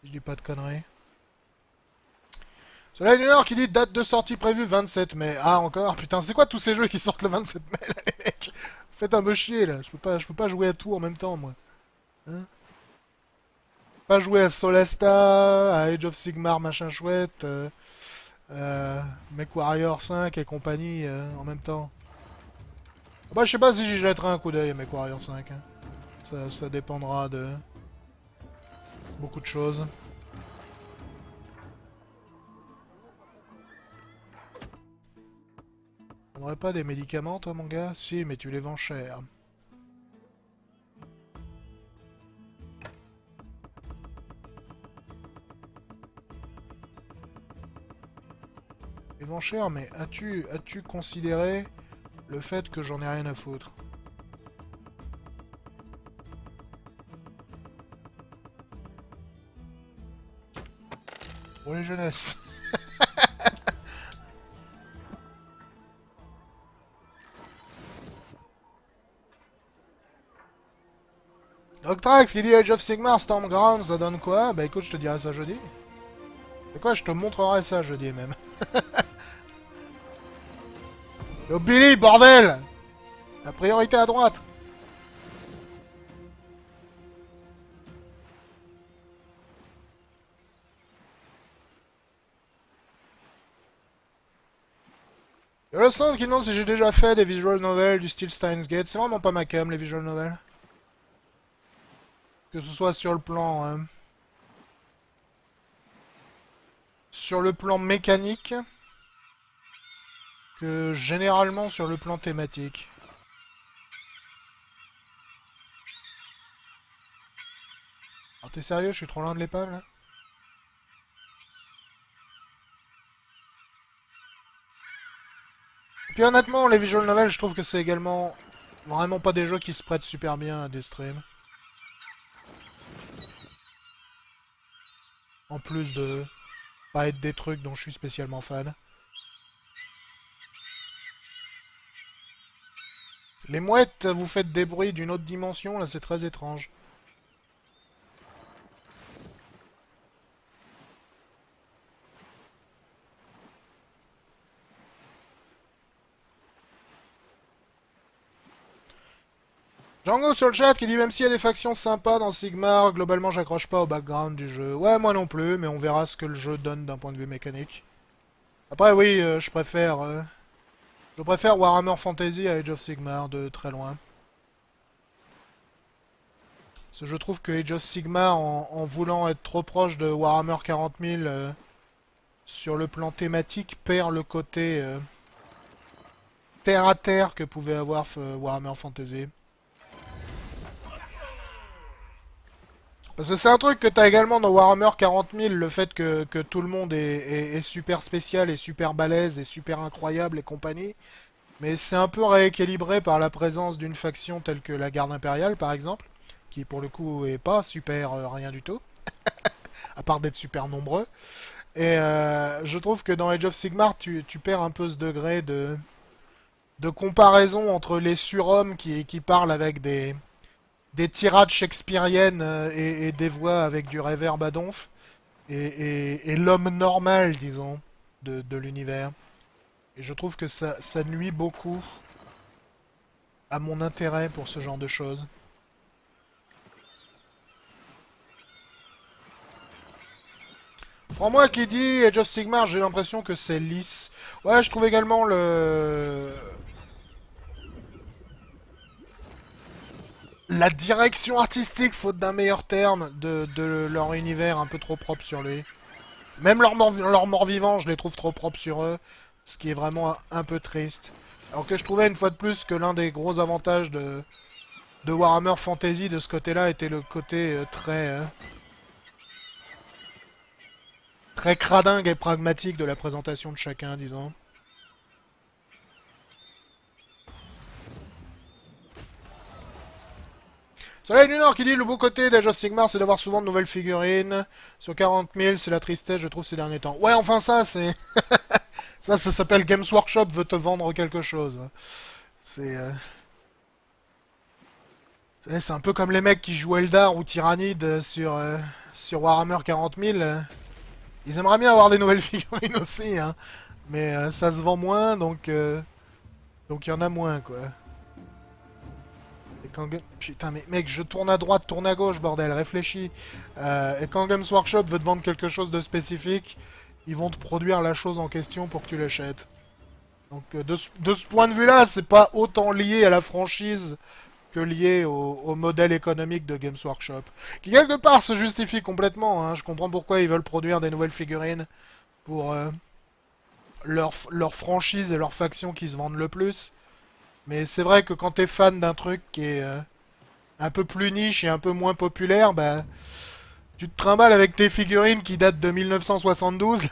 [SPEAKER 1] Je dis pas de conneries. Soleil du Nord qui dit date de sortie prévue 27 mai. Ah, encore? Putain, c'est quoi tous ces jeux qui sortent le 27 mai, là, mecs Faites un peu chier, là. Je peux pas, je peux pas jouer à tout en même temps, moi. Hein? Pas jouer à Solasta, à Age of Sigmar, machin chouette, euh, euh, MechWarrior 5 et compagnie euh, en même temps. Ah Bah, je sais pas si j'y jetterai un coup d'œil à MechWarrior 5. hein. Ça, dépendra de beaucoup de choses. T'aimerais pas des médicaments, toi, mon gars? Si, mais tu les vends cher. Les vends cher, mais as-tu as-tu considéré le fait que j'en ai rien à foutre? Pour les jeunesses. Doctrax qui dit Age of Sigmar Stormground, ça donne quoi? Bah écoute, je te dirai ça jeudi. C'est quoi? Je te montrerai ça jeudi même. Yo Billy, bordel La priorité à droite Y'a le centre qui demande si j'ai déjà fait des visual novels du style Steins Gate. C'est vraiment pas ma cam, les visual novels. Que ce soit sur le plan... euh, sur le plan mécanique généralement sur le plan thématique. Oh, t'es sérieux, je suis trop loin de l'épave là? Et puis honnêtement, les visual novels, je trouve que c'est également vraiment pas des jeux qui se prêtent super bien à des streams. En plus de pas être des trucs dont je suis spécialement fan. Les mouettes, vous faites des bruits d'une autre dimension, là c'est très étrange. Django sur le chat qui dit même s'il y a des factions sympas dans Sigmar, globalement j'accroche pas au background du jeu. Ouais, moi non plus, mais on verra ce que le jeu donne d'un point de vue mécanique. Après, oui, euh, je préfère... Euh, je préfère Warhammer Fantasy à Age of Sigmar de très loin. Je trouve que Age of Sigmar, en, voulant être trop proche de Warhammer 40 000 euh, sur le plan thématique, perd le côté terre à terre que pouvait avoir Warhammer Fantasy. C'est un truc que t'as également dans Warhammer 40 000, le fait que, tout le monde est, super spécial et super balèze et super incroyable et compagnie. Mais c'est un peu rééquilibré par la présence d'une faction telle que la garde impériale par exemple, qui pour le coup est pas super euh, rien du tout, à part d'être super nombreux. Et euh, je trouve que dans Age of Sigmar, tu, perds un peu ce degré de, comparaison entre les surhommes qui parlent avec des, des tirades shakespeariennes euh, et, des voix avec du réverb à donf, et, l'homme normal, disons, de, l'univers. Et je trouve que ça, nuit beaucoup à mon intérêt pour ce genre de choses. Franc-moi qui dit Age of Sigmar, j'ai l'impression que c'est lisse. Ouais, je trouve également le la direction artistique, faute d'un meilleur terme, de, leur univers un peu trop propre sur lui. Même leurs leur mort vivants, je les trouve trop propres sur eux, ce qui est vraiment un, peu triste. Alors que je trouvais une fois de plus que l'un des gros avantages de, de Warhammer Fantasy de ce côté-là était le côté euh, très... Euh, très cradingue et pragmatique de la présentation de chacun, disons. Soleil du Nord qui dit le beau côté d'Age of Sigmar c'est d'avoir souvent de nouvelles figurines. Sur 40 000 c'est la tristesse je trouve ces derniers temps. Ouais enfin ça c'est... ça ça s'appelle Games Workshop veut te vendre quelque chose. C'est... Euh, c'est un peu comme les mecs qui jouent Eldar ou Tyrannide sur, euh, sur Warhammer 40 000. Ils aimeraient bien avoir des nouvelles figurines aussi, hein. Mais euh, ça se vend moins, donc... donc il y en a moins, quoi. Putain, mais mec, je tourne à droite, tourne à gauche, bordel, réfléchis. Euh, et quand Games Workshop veut te vendre quelque chose de spécifique, ils vont te produire la chose en question pour que tu l'achètes. Donc euh, de, ce point de vue-là, c'est pas autant lié à la franchise que lié au, modèle économique de Games Workshop. Qui quelque part se justifie complètement, hein. je comprends pourquoi ils veulent produire des nouvelles figurines pour euh, leur, leur franchise et leur faction qui se vendent le plus. Mais c'est vrai que quand t'es fan d'un truc qui est euh, un peu plus niche et un peu moins populaire, ben tu te trimbales avec tes figurines qui datent de 1972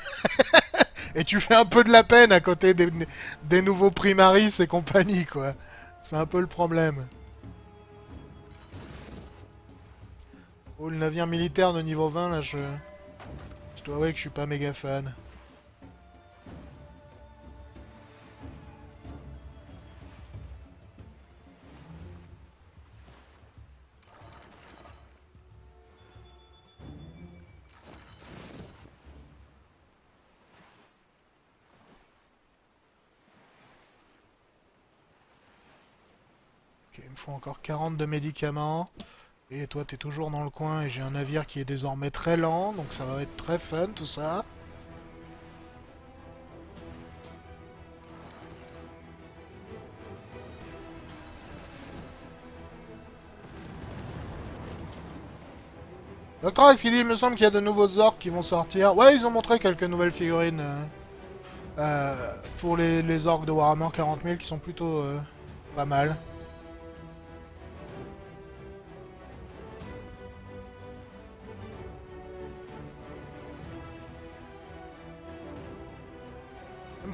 [SPEAKER 1] et tu fais un peu de la peine à côté des, des nouveaux Primaris et compagnie, quoi. C'est un peu le problème. Oh, le navire militaire de niveau 20, là, je... Je dois avouer que je suis pas méga fan. Faut encore 40 de médicaments. Et toi, t'es toujours dans le coin et j'ai un navire qui est désormais très lent, donc ça va être très fun tout ça. Docteur X qui dit, il me semble qu'il y a de nouveaux orques qui vont sortir. Ouais, ils ont montré quelques nouvelles figurines euh, euh, pour les, orques de Warhammer 40 000 qui sont plutôt euh, pas mal.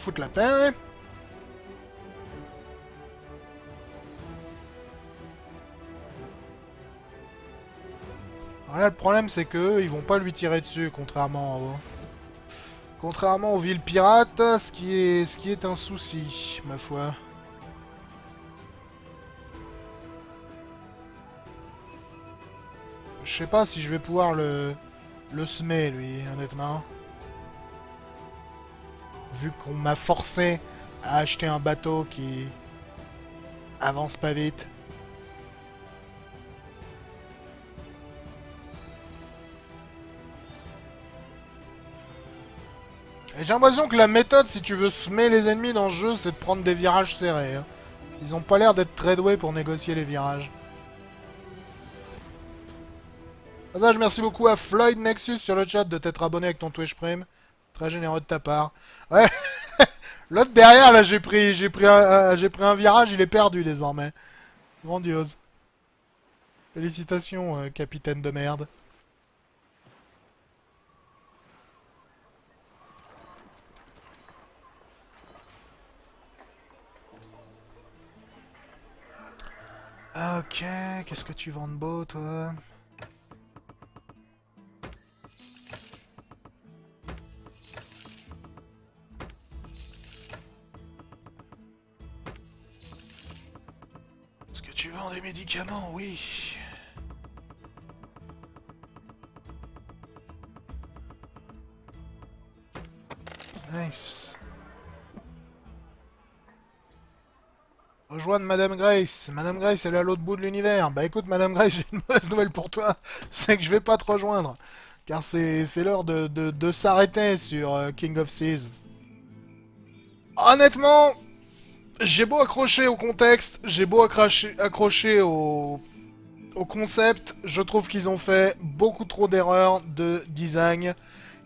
[SPEAKER 1] foutre la paix. Alors là, le problème, c'est que ils vont pas lui tirer dessus, contrairement aux... Contrairement aux villes pirates, ce qui est, ce qui est un souci, ma foi. Je sais pas si je vais pouvoir le... le semer, lui, honnêtement. Vu qu'on m'a forcé à acheter un bateau qui avance pas vite. J'ai l'impression que la méthode, si tu veux semer les ennemis dans le jeu, c'est de prendre des virages serrés. Hein. Ils ont pas l'air d'être très doués pour négocier les virages. Passage, merci beaucoup à Floyd Nexus sur le chat de t'être abonné avec ton Twitch Prime. Très généreux de ta part. Ouais. L'autre derrière, là, j'ai pris, j'ai pris, j'ai pris un virage, il est perdu désormais. Grandiose. Félicitations, euh, capitaine de merde. Ok, qu'est-ce que tu vends de beau, toi? Tu vends des médicaments Oui. Nice. Rejoindre Madame Grace. Madame Grace, elle est à l'autre bout de l'univers. Bah écoute, Madame Grace, j'ai une mauvaise nouvelle pour toi. C'est que je vais pas te rejoindre. Car c'est l'heure de, de, de s'arrêter sur euh, King of Seas. Honnêtement, j'ai beau accrocher au contexte, j'ai beau accrocher, accrocher au, concept, je trouve qu'ils ont fait beaucoup trop d'erreurs de design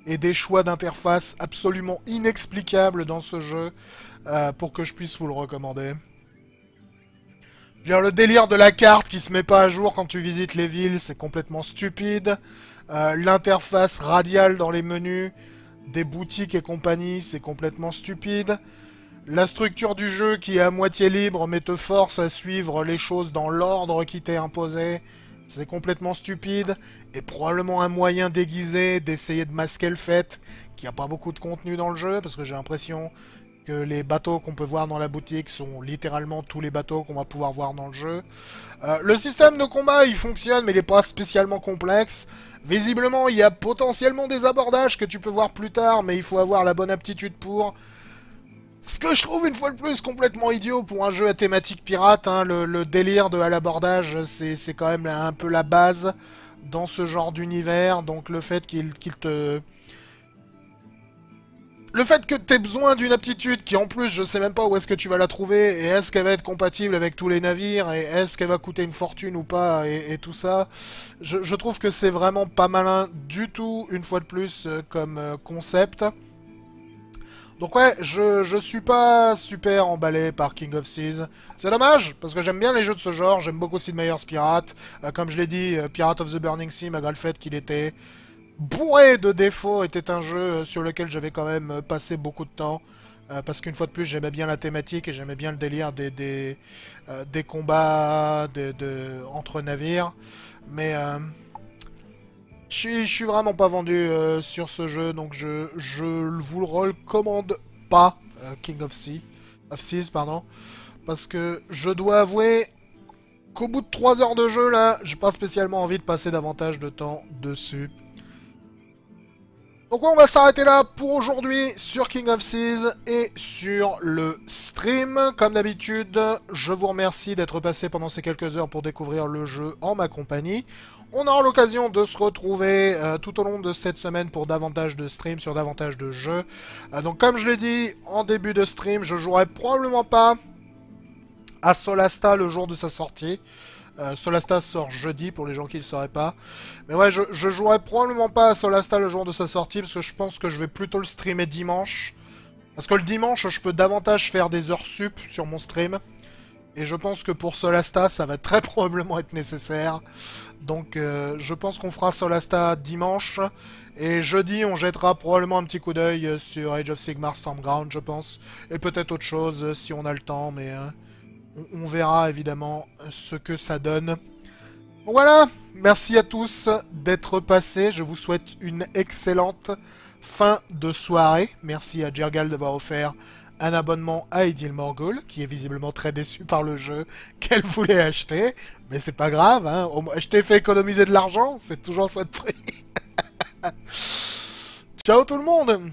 [SPEAKER 1] et des choix d'interface absolument inexplicables dans ce jeu euh, pour que je puisse vous le recommander. Le délire de la carte qui se met pas à jour quand tu visites les villes, c'est complètement stupide. Euh, l'interface radiale dans les menus des boutiques et compagnie, c'est complètement stupide. La structure du jeu qui est à moitié libre mais te force à suivre les choses dans l'ordre qui t'est imposé, c'est complètement stupide. Et probablement un moyen déguisé d'essayer de masquer le fait qu'il n'y a pas beaucoup de contenu dans le jeu, parce que j'ai l'impression que les bateaux qu'on peut voir dans la boutique sont littéralement tous les bateaux qu'on va pouvoir voir dans le jeu. Euh, le système de combat, il fonctionne, mais il n'est pas spécialement complexe. Visiblement, il y a potentiellement des abordages que tu peux voir plus tard, mais il faut avoir la bonne aptitude pour. Ce que je trouve une fois de plus complètement idiot pour un jeu à thématique pirate, hein, le, délire de à l'abordage, c'est quand même un peu la base dans ce genre d'univers, donc le fait qu'il te le fait que tu aies besoin d'une aptitude qui en plus je sais même pas où est-ce que tu vas la trouver et est-ce qu'elle va être compatible avec tous les navires et est-ce qu'elle va coûter une fortune ou pas et, tout ça, je, trouve que c'est vraiment pas malin du tout une fois de plus euh, comme euh, concept. Donc ouais, je, je suis pas super emballé par King of Seas. C'est dommage, parce que j'aime bien les jeux de ce genre, j'aime beaucoup Sid Meier's Pirate. Euh, comme je l'ai dit, Pirate of the Burning Sea, malgré le fait qu'il était bourré de défauts, était un jeu euh, sur lequel j'avais quand même euh, passé beaucoup de temps. Euh, parce qu'une fois de plus, j'aimais bien la thématique et j'aimais bien le délire des, des, combats entre navires. Mais je suis vraiment pas vendu sur ce jeu, donc je, je vous le recommande pas, King of Sea, Seas, parce que je dois avouer qu'au bout de 3 heures de jeu là, j'ai pas spécialement envie de passer davantage de temps dessus. Donc on va s'arrêter là pour aujourd'hui sur King of Seas et sur le stream. Comme d'habitude, je vous remercie d'être passé pendant ces quelques heures pour découvrir le jeu en ma compagnie. On aura l'occasion de se retrouver euh, tout au long de cette semaine pour davantage de streams sur davantage de jeux. Euh, donc comme je l'ai dit en début de stream, je jouerai probablement pas à Solasta le jour de sa sortie. Euh, Solasta sort jeudi pour les gens qui ne le sauraient pas. Mais ouais, je, je jouerai probablement pas à Solasta le jour de sa sortie parce que je pense que je vais plutôt le streamer dimanche. Parce que le dimanche, je peux davantage faire des heures sup sur mon stream. Et je pense que pour Solasta, ça va très probablement être nécessaire. Donc euh, je pense qu'on fera Solasta dimanche. Et jeudi, on jettera probablement un petit coup d'œil sur Age of Sigmar Stormground, je pense. Et peut-être autre chose si on a le temps, mais... Euh, on, verra évidemment ce que ça donne. Voilà, merci à tous d'être passés. Je vous souhaite une excellente fin de soirée. Merci à Jergal d'avoir offert un abonnement à Edil Morgul, qui est visiblement très déçu par le jeu qu'elle voulait acheter. Mais c'est pas grave, hein. je t'ai fait économiser de l'argent, c'est toujours ça prix. Ciao tout le monde